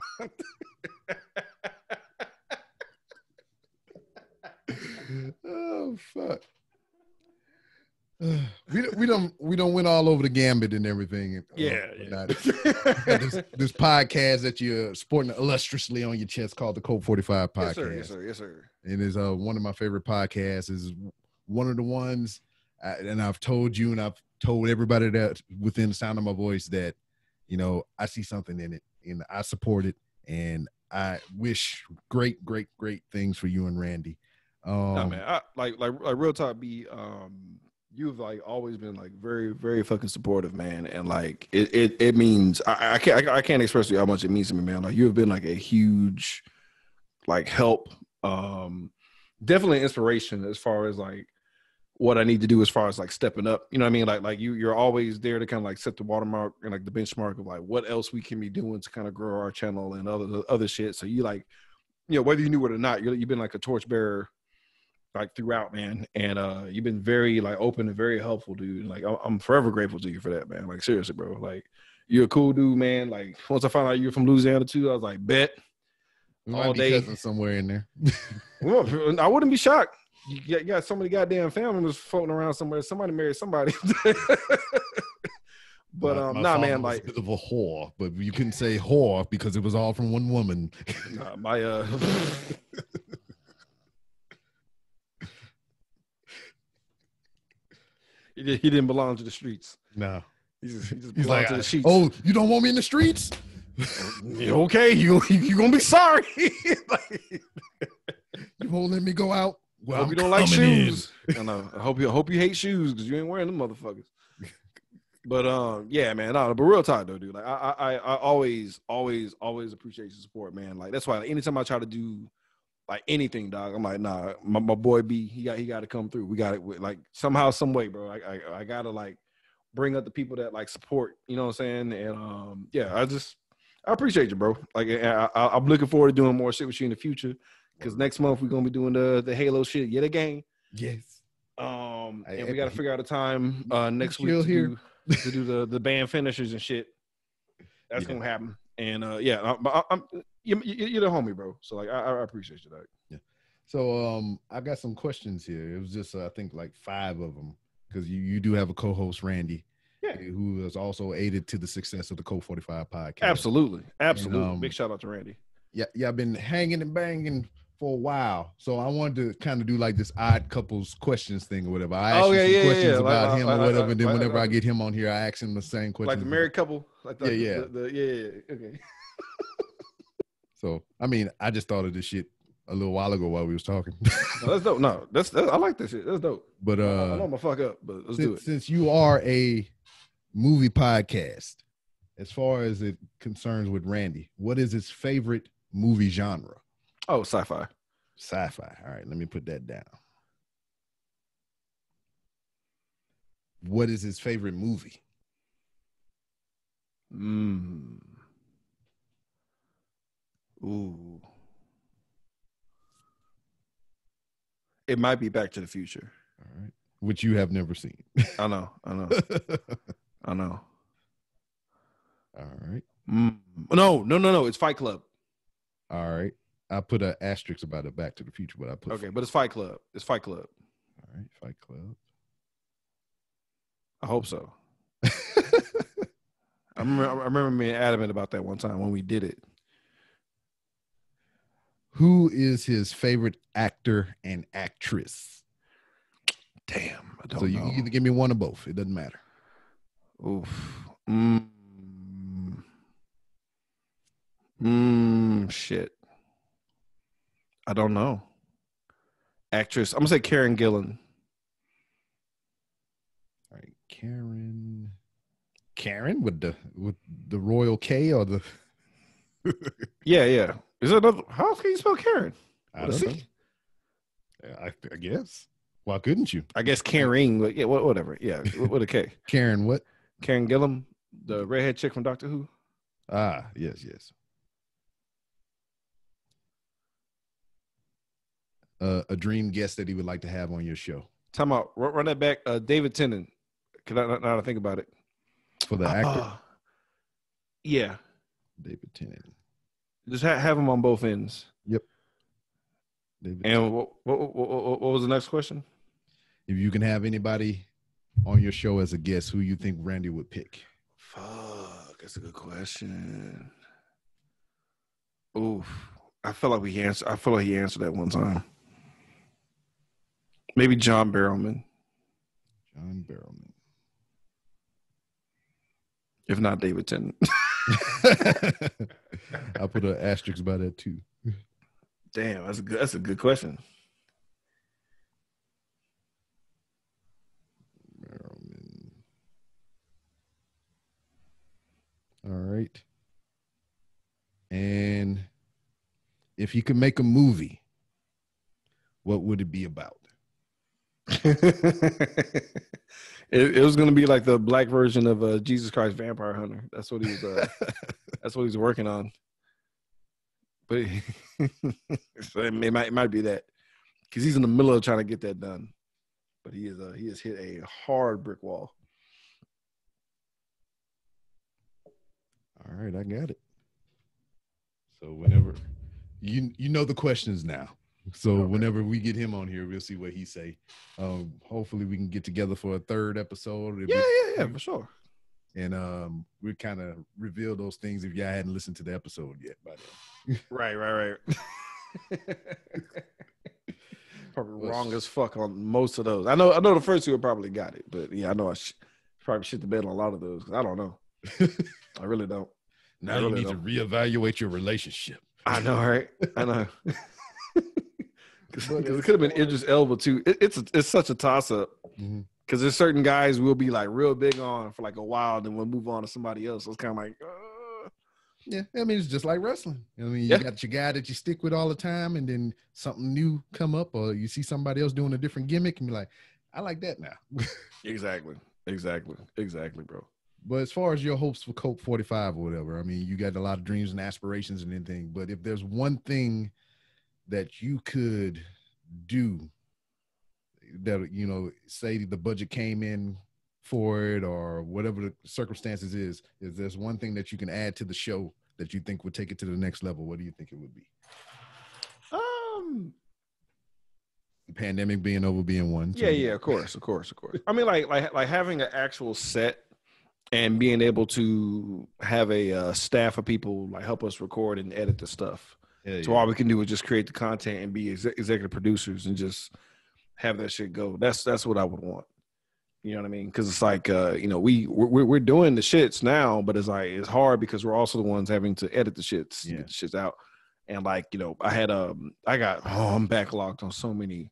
Oh fuck. We don't we don't we don't went all over the gambit and everything. uh, Yeah, this, this podcast that you're sporting illustriously on your chest called the Cult 45 podcast. yes, sir. Yes, sir. Yes, sir. It is uh, one of my favorite podcasts. is one of the ones, uh, and I've told you, and I've told everybody that within the sound of my voice that, you know, I see something in it, and I support it, and I wish great, great, great things for you and Randy. Um, Nah, man. I, like, like, like, real talk. Be, um, you've like always been like very, very fucking supportive, man. And like, it, it, it means I, I can't, I, I can't express to you how much it means to me, man. Like, you have been like a huge, like, help. Um, definitely inspiration as far as like what I need to do as far as like stepping up. You know what I mean? Like, like you, you're always there to kind of like set the watermark and like the benchmark of like what else we can be doing to kind of grow our channel and other other shit. So you like, you know, whether you knew it or not, you're, you've been like a torchbearer like throughout, man. And uh you've been very like open and very helpful, dude. Like I'm, I'm forever grateful to you for that, man. Like seriously, bro. Like you're a cool dude, man. Like once I found out you're from Louisiana too, I was like, bet. all day. somewhere in there. Well, I wouldn't be shocked. You got, you got so many goddamn family members floating around somewhere. Somebody married somebody. But um, my nah, man, like a bit of a whore, but you couldn't say whore because it was all from one woman. nah, my uh. he, did, he didn't belong to the streets. no, He just, he just he's like, to the sheets. oh, you don't want me in the streets? Okay, you you gonna be sorry. Like, You won't let me go out? Well, hope I'm you don't like shoes. I know. I hope you I hope you hate shoes because you ain't wearing them motherfuckers. But um, yeah, man. No, but real talk though, dude. Like I, I, I I always, always, always appreciate your support, man. Like that's why like, anytime I try to do like anything, dog, I'm like, nah, my, my boy B, he got he got to come through. We got it. Like somehow, some way, bro. I, I I gotta like bring up the people that like support. You know what I'm saying? And um, yeah, I just I appreciate you, bro. Like I, I, I'm looking forward to doing more shit with you in the future. Because next month we're gonna be doing the the Halo shit yet again. Yes. Um, I- and we got to figure out a time uh next week to here. do, to do the the band finishers and shit. That's Yeah. gonna happen. And uh, yeah, I, I, I'm you, you- you're the homie, bro. So like, I, I appreciate you, dog. So um, I got some questions here. It was just uh, I think like five of them because you you do have a co-host Randy, Yeah. who has also aided to the success of the Cult Forty Five podcast. Absolutely, absolutely. um, Big shout out to Randy. Yeah, yeah. I've been hanging and banging for a while, so I wanted to kind of do like this odd couples questions thing or whatever. I ask Oh, you yeah, some yeah, questions yeah. About uh, like- him like- or whatever, like- and then whenever I uh, get him on here, I ask him the same questions. Like the married couple. Like the, Yeah, yeah. The, the, yeah, yeah, okay. So I mean, I just thought of this shit a little while ago while we was talking. No, that's dope. No, that's, that's I like this shit. That's dope. but I, I uh, know I'm gonna fuck up, but let's do it. since you are a movie podcast, as far as it concerns with Randy, what is his favorite movie genre? Oh, sci-fi. Sci-fi. All right, let me put that down. What is his favorite movie? Mm. Ooh. It might be Back to the Future. All right, which you have never seen. I know. I know. I know. All right, Mm. No, no, no, no. It's Fight Club. all right. I put an asterisk about it. Back to the Future, but I put Okay, but it's Fight Club. It's Fight Club. All right, Fight Club. I hope so. I remember. I remember being adamant about that one time when we did it. Who is his favorite actor and actress? Damn, I don't So you know. either give me one or both. It doesn't matter. Oof. Mm. Mm, shit. I don't know. Actress. I'm gonna say Karen Gillan. All right, Karen. Karen with the with the royal K or the Yeah, yeah. Is another? How can you spell Karen? I don't know. I, I guess. Why couldn't you? I guess Karen. Like, yeah, wha- whatever. Yeah, with a K. Karen, what? Karen Gillan, the redhead chick from Doctor Who. Ah, yes, yes. Uh, a dream guest that he would like to have on your show Time out. Run, run that back. Uh, David Tennant. Can I now I think about it? for the actor Uh, yeah, David Tennant. just ha- have him on both ends. David And what, what, what, what, what was the next question? if you can have anybody on your show as a guest, who you think Randy would pick? Fuck, that's a good question. Oof, I feel like we answered. I feel like he answered that one time. Maybe John Barrowman, John Barrowman. if not David Tennant. I put an asterisk by that too. Damn, that's a good. That's a good question. Barrowman. All right. And if you could make a movie, what would it be about? it, it was gonna be like the black version of uh, Jesus Christ Vampire Hunter. That's what he was. Uh, that's what he's working on. But so it, may- might it might be that because he's in the middle of trying to get that done. But he is uh, he has hit a hard brick wall. All right, I got it. So whenever you you know the questions now. So Okay. whenever we get him on here, we'll see what he say. Um, hopefully we can get together for a third episode. Yeah, it- yeah, yeah, for sure. and um, we kind of reveal those things if y'all hadn't listened to the episode yet. By then. Right, right, right. probably Well, wrong as fuck on most of those. I know, I know the first two probably got it, but yeah, I know I sh- probably shit the bed on a lot of those. I don't know. I really don't. now I you really need to reevaluate your relationship. I know, right? I know. Because it could have been Idris Elba too. It, it's it's such a toss up Mhm. because there's certain guys we'll be like real big on for like a while, then we'll move on to somebody else. So it's kind of like, uh, Yeah, I mean it's just like wrestling. I mean, you Yeah. got your guy that you stick with all the time, and then something new come up, or you see somebody else doing a different gimmick, and be like, I like that now. exactly, exactly, exactly, bro. But as far as your hopes for Cult 45 or whatever, I mean, you got a lot of dreams and aspirations and anything. But if there's one thing that you could do that, you know, say the budget came in for it or whatever the circumstances is, is there's one thing that you can add to the show that you think would take it to the next level, what do you think it would be? Um, The pandemic being over being one. yeah, yeah, of course, of course, of course. I mean, like, like, like having an actual set and being able to have a uh, staff of people like help us record and edit the stuff. Yeah, So all we can do is just create the content and be exe- executive producers and just have that shit go. That's that's what I would want. You know what I mean? Because it's like uh, you know we we're, we're doing the shits now, but it's like it's hard because we're also the ones having to edit the shits, Yeah. get the shits out. And like you know, I had um I got oh I'm backlogged on so many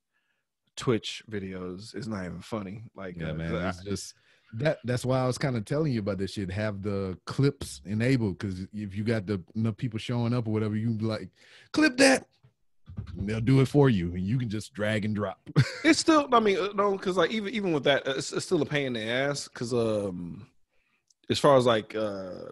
Twitch videos. It's not even funny. Like Yeah, uh, man. I- It's just that that's why I was kind of telling you about this shit. Have the clips enabled because if you got the enough people showing up or whatever, you like, clip that. And they'll do it for you, and you can just drag and drop. It's still, I mean, uh, no, because like even even with that, it's, it's still a pain in the ass. Because um, as far as like uh,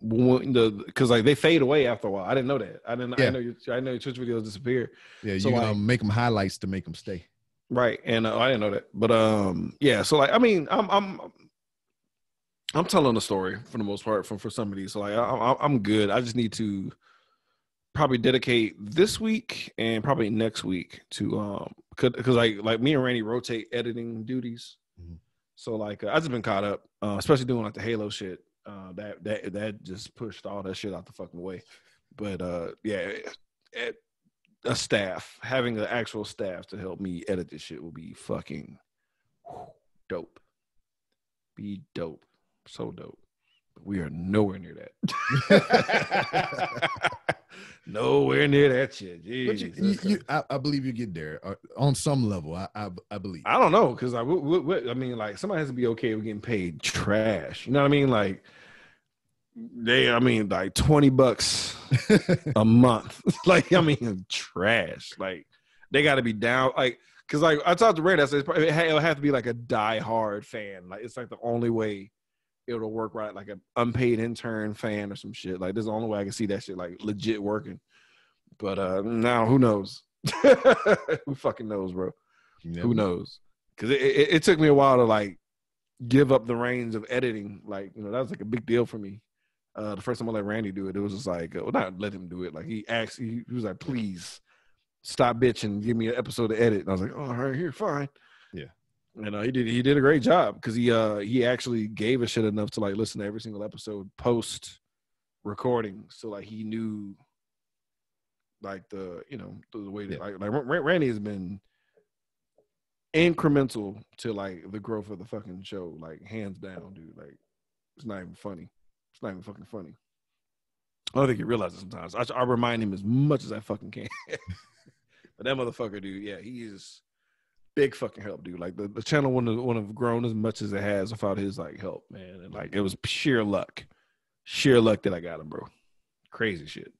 when the because like they fade away after a while. I didn't know that. I didn't. Yeah. I know your I know your Twitch videos disappear. yeah, So, you like- um, make them highlights to make them stay. Right, and uh, I didn't know that. But um, yeah. So like, I mean, I'm I'm I'm telling the story for the most part for for some of these. So like, I, I'm good. I just need to probably dedicate this week and probably next week to um because like like me and Randy rotate editing duties. Mhm. So like uh, I just been caught up, uh, especially doing like the Halo shit. Uh, that that that just pushed all that shit out the fucking way. But uh, yeah, it, a staff having an actual staff to help me edit this shit will be fucking dope. Be dope, so dope. But we are nowhere near that. nowhere near that shit. But you, you, you, I, I believe you get there uh, on some level. I, I, I believe. I don't know because I, w- w- w- I mean, like somebody has to be okay with getting paid trash. You know what I mean? Like they, I mean, like twenty bucks a month. like I mean, trash. Like they got to be down. Like because like I talked to Ray, I said it'll have to be like a die hard fan. Like it's like the only way it'll work right. Like an unpaid intern fan or some shit. Like this is the only way I can see that shit like legit working. But uh now who knows? who fucking knows, bro? Who knows because it, it, it took me a while to like give up the reins of editing like you know that was like a big deal for me uh the first time i let randy do it it was just like uh, well not let him do it like he asked he, he was like please stop bitching and give me an episode to edit and i was like oh all right here fine Yeah. and uh, he did he did a great job because he uh he actually gave a shit enough to like listen to every single episode post recording so like he knew like the you know the, the way that Yeah. like like randy has been incremental to like the growth of the fucking show, like hands down, dude. Like it's not even funny. It's not even fucking funny. I don't think he realizes sometimes. I, I remind him as much as I fucking can. but that motherfucker, dude, yeah, he is big fucking help, dude. Like the, the channel wouldn't have, wouldn't have grown as much as it has without his like help, man. And like it was sheer luck, sheer luck that I got him, bro. Crazy shit.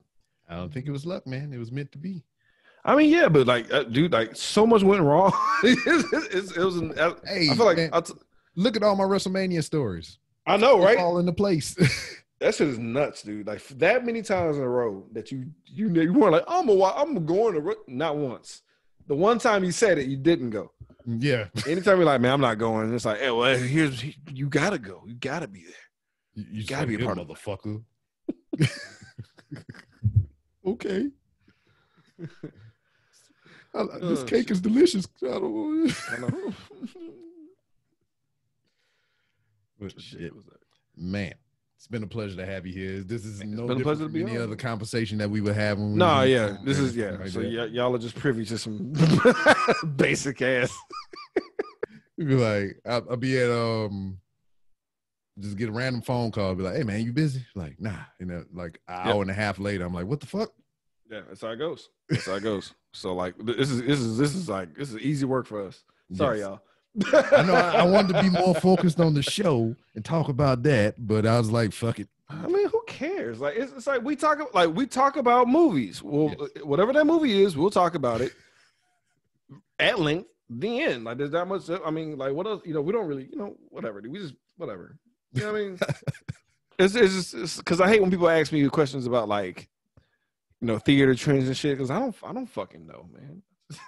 I don't think it was luck, man. It was meant to be. I mean, yeah, but like, uh, dude, like so much went wrong. It's- it's- it was. An, I, Hey, I feel like man, t- look at all my WrestleMania stories. I know, right? all into place. That shit is nuts, dude. Like that many times in a row that you you you weren't like I'm gonna I'm going to not once. The one time you said it, you didn't go. yeah, Anytime you're like, man, I'm not going. It's like, hey, well, here's you gotta go. You gotta be there. you, you gotta be a part of motherfucker. okay. I- this Oh, cake is delicious. I don't, I What shit, was that? man, it's been a pleasure to have you here. This is it's no been a pleasure to be any on. other conversation that we would have when we No, yeah, this is yeah. like so y- y'all are just privy to some basic ass. Be like, I'll, I'll be at um, just get a random phone call, be like, "Hey man, you busy?" Like, nah. You know, like an Yep. hour and a half later, I'm like, "What the fuck?" Yeah, that's how it goes. That's how it goes. So like this is this is this is like this is easy work for us. Sorry, Yes. y'all. I know I, I wanted to be more focused on the show and talk about that, but I was like, "Fuck it." I mean, who cares? Like it's, it's like we talk like we talk about movies. Well, uh, whatever that movie is, we'll talk about it at length. The end. Like there's that much. Uh, I mean, like what else? You know, we don't really. You know, whatever. We just whatever. You know what I mean? it's it's just because I hate when people ask me questions about like, you know, theater trends and shit. Because I don't I don't fucking know, man.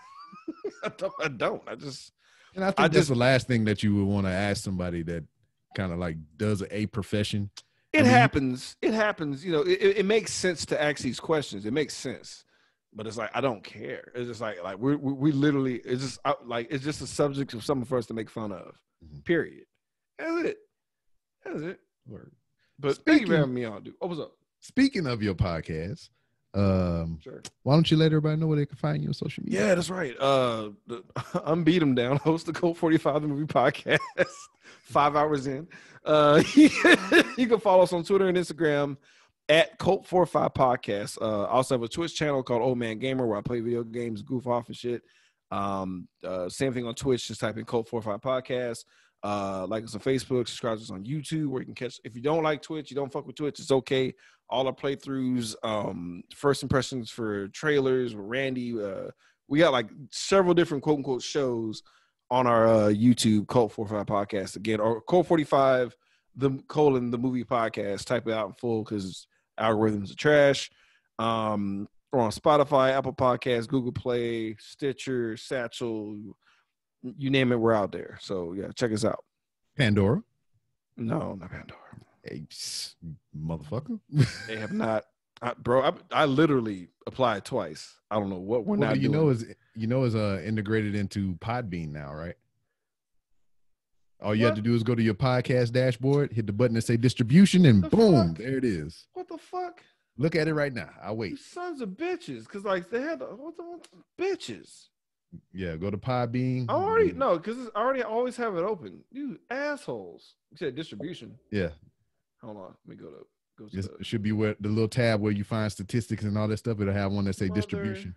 I don't. I don't. I just. And I think I that's just- the last thing that you would want to ask somebody that kind of like does a profession. It I mean, happens. It happens. You know, it, it- makes sense to ask these questions. It makes sense, but it's like I don't care. It's just like like we we, we literally it's just uh, like it's just a subject of something for us to make fun of. Mhm. Period. That's it. That's it. Word. But thank you for Speaking- having me on, dude. What was up? Speaking of your podcast, um, Sure. why don't you let everybody know where they can find you on social media? Yeah, that's right. Uh, the, unbeat 'em down. Host the Cult Forty Five the movie podcast. Five hours in. Uh, you can follow us on Twitter and Instagram at Cult Four Five Podcast. Uh, also have a Twitch channel called Old Man Gamer where I play video games, goof off and shit. Um, uh, same thing on Twitch. Just type in Cult Four Five Podcast. Uh, like us on Facebook, subscribe to us on YouTube, where you can catch. If you don't like Twitch, you don't fuck with Twitch, it's okay. All our playthroughs, um, first impressions for trailers with Randy. Uh, we got like several different quote unquote shows on our uh, YouTube Cult 45 podcast again, or Cult 45, the colon the movie podcast. Type it out in full because algorithms are trash. Um, we're on Spotify, Apple Podcasts, Google Play, Stitcher, Satchel, you name it, we're out there. So yeah, check us out. Pandora. No, not Pandora. Hey, motherfucker. They have not, I, bro. I, I literally applied twice. I don't know what we're well, not. you doing. know is you know is uh integrated into Podbean now, right? All you have to do is go to your podcast dashboard, hit the button that say distribution, and The boom, fuck? there it is. what the fuck? Look at it right now. I'll You wait. sons of bitches, because like they had what the what the- bitches. Yeah, go to Podbean. I already no, because I already always have it open. You assholes. You said distribution. Yeah, Hold on, let me go to go to it's- the it should be where the little tab where you find statistics and all that stuff. It'll have one that say Mother- distribution.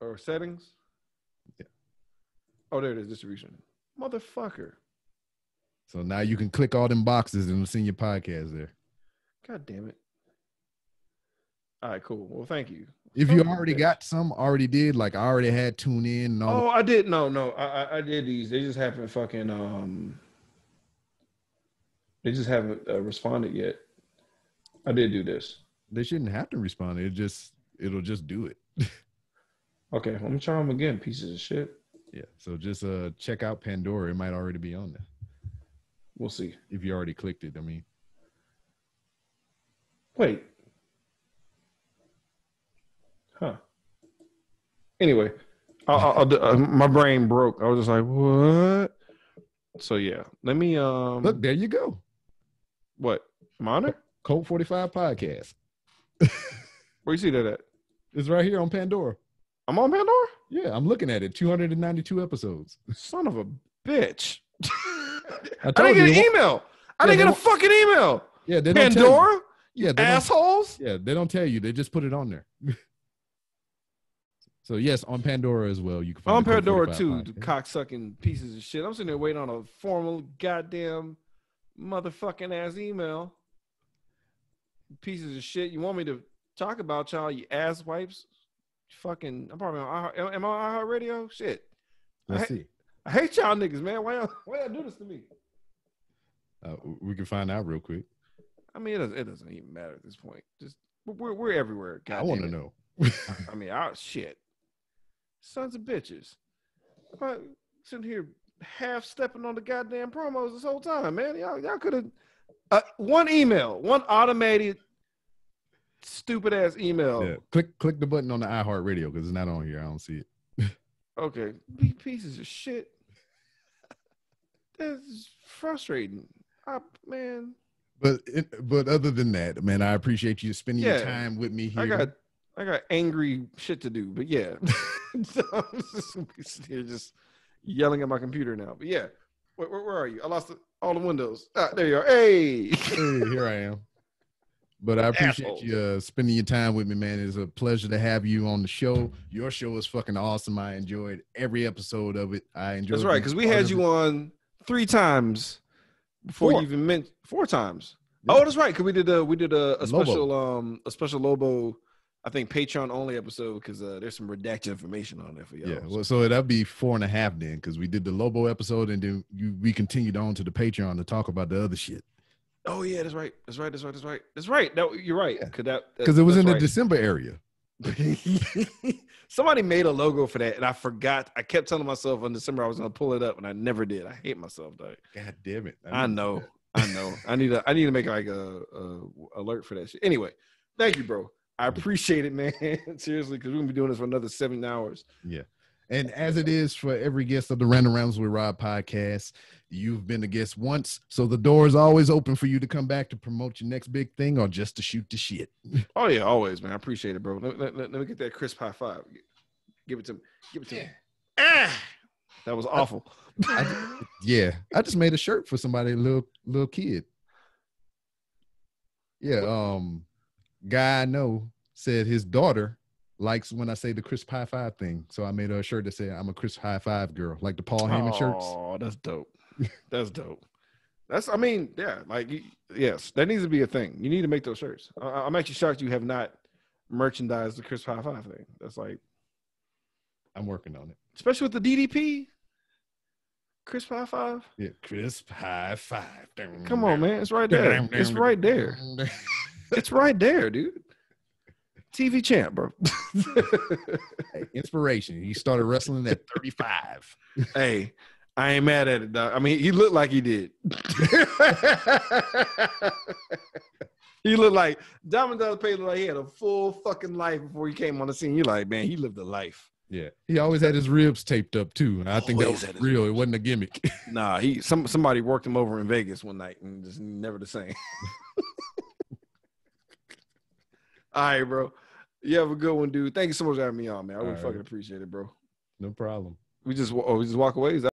or settings. Yeah. Oh, there it is, distribution. Motherfucker. So now you can click all them boxes and it'll send your podcast there. God damn it. All right, cool. Well, thank you. If you already got some, already did, like I already had tune in and all. Oh, I did. No, no, I, I, I did these. They just haven't fucking um. They just haven't uh, responded yet. I did do this. they shouldn't have to respond. It just it'll just do it. Okay, let me try them again. Pieces of shit. Yeah. So just uh check out Pandora. It might already be on there We'll see. if you already clicked it. I mean, Wait. Huh. Anyway, I, I, do- uh, my brain broke. I was just like, what? So yeah, let me um. look there you go. What? I? Cult Forty Five podcast. Where you see that at? It's right here on Pandora. I'm on Pandora. Yeah, I'm looking at it. 292 episodes. Son of a bitch. I I didn't you. get an email. I Yeah, didn't get a fucking email. Yeah, they don't tell you. Pandora, Yeah, they don't, assholes. yeah, they don't tell you. They just put it on there. so yes, on Pandora as well. You can find On Pandora too, podcast. cock sucking pieces of shit. I'm sitting there waiting on a formal goddamn motherfucking ass email. Pieces of shit. You want me to talk about y'all, you ass wipes? Fucking, I'm probably on iHeart, am I on iHeart Radio? Shit. Let's I- see. I hate y'all niggas, man. Why y'all, why y'all do this to me? Uh, we can find out real quick. I mean, it doesn't, it doesn't even matter at this point. Just we're we're everywhere. I want to know. I mean, oh shit, sons of bitches. I'm sitting here half stepping on the goddamn promos this whole time, man. Y'all y'all could have uh, one email, one automated stupid ass email. Yeah. Click click the button on the iHeartRadio because it's not on here. I don't see it. Okay, Be- pieces of shit. That's frustrating. I, man, But it, but other than that, man, I appreciate you spending your time with me here. I got I got angry shit to do. But yeah, so I'm just gonna be sitting here just yelling at my computer now. But yeah, where, where, where are you? I lost the, all the windows. Ah, there you are. Hey. hey, here I am. But I appreciate Assholes. you uh, spending your time with me, man. It's a pleasure to have you on the show. Your show is fucking awesome. I enjoyed every episode of it. I enjoyed. That's right, because we had you on three times before Four. you even meant four times. Yeah. Oh, that's right. Because we did a we did a, a special um a special Lobo, I think Patreon only episode because uh, there's some redacted information on there for y'all. Yeah, well, so that'd be four and a half then, because we did the Lobo episode, and then you, we continued on to the Patreon to talk about the other shit. oh yeah, that's right. That's right. That's right. That's right. That's right. No, you're right. Yeah. Because that Because it was in the that's December area. Somebody made a logo for that, and I forgot. I kept telling myself on December I was gonna pull it up, and I never did. I hate myself, though. God damn it! I know. I know. I need to. I need to make like a, a alert for that shit. Anyway, thank you, bro. I appreciate it, man. Seriously, because we're gonna be doing this for another seven hours. Yeah. And as it is for every guest of the Random Rounds with Rob podcast, you've been a guest once, so the door is always open for you to come back to promote your next big thing or just to shoot the shit. Oh yeah, always, man. I appreciate it, bro. Let, let- let- let me get that crisp high five. Give it to me. Give it to me. Ah, that was awful. Yeah, I just made a shirt for somebody, a little little kid. Yeah, um, guy I know said his daughter likes when I say the crisp high five thing, so I made her a shirt that said I'm a crisp high five girl, like the Paul Heyman shirts. Oh, that's dope. That's dope. That's. I mean, yeah. Like, yes, that needs to be a thing. You need to make those shirts. I, I'm actually shocked you have not merchandised the crisp high five thing. That's like, I'm working on it. especially with the DDP. Crisp high five. Yeah, crisp high five. Come on, man. It's right there. It's right there. It's right there, dude. TV champ, bro. Hey, inspiration. He started wrestling at 35. hey, I ain't mad at it, dog. I mean, he looked like he did. he looked like Diamond Dallas Page looked like he had a full fucking life before he came on the scene. You're like, man, he lived a life. Yeah, he always had his ribs taped up too, I think that was had his real. It wasn't a gimmick. Nah, he some somebody worked him over in Vegas one night and just never the same. All right, bro. You have a good one, dude. Thank you so much for having me on, man. I really All right. fucking appreciate it, bro. no problem. We just oh, we just walk away. Is that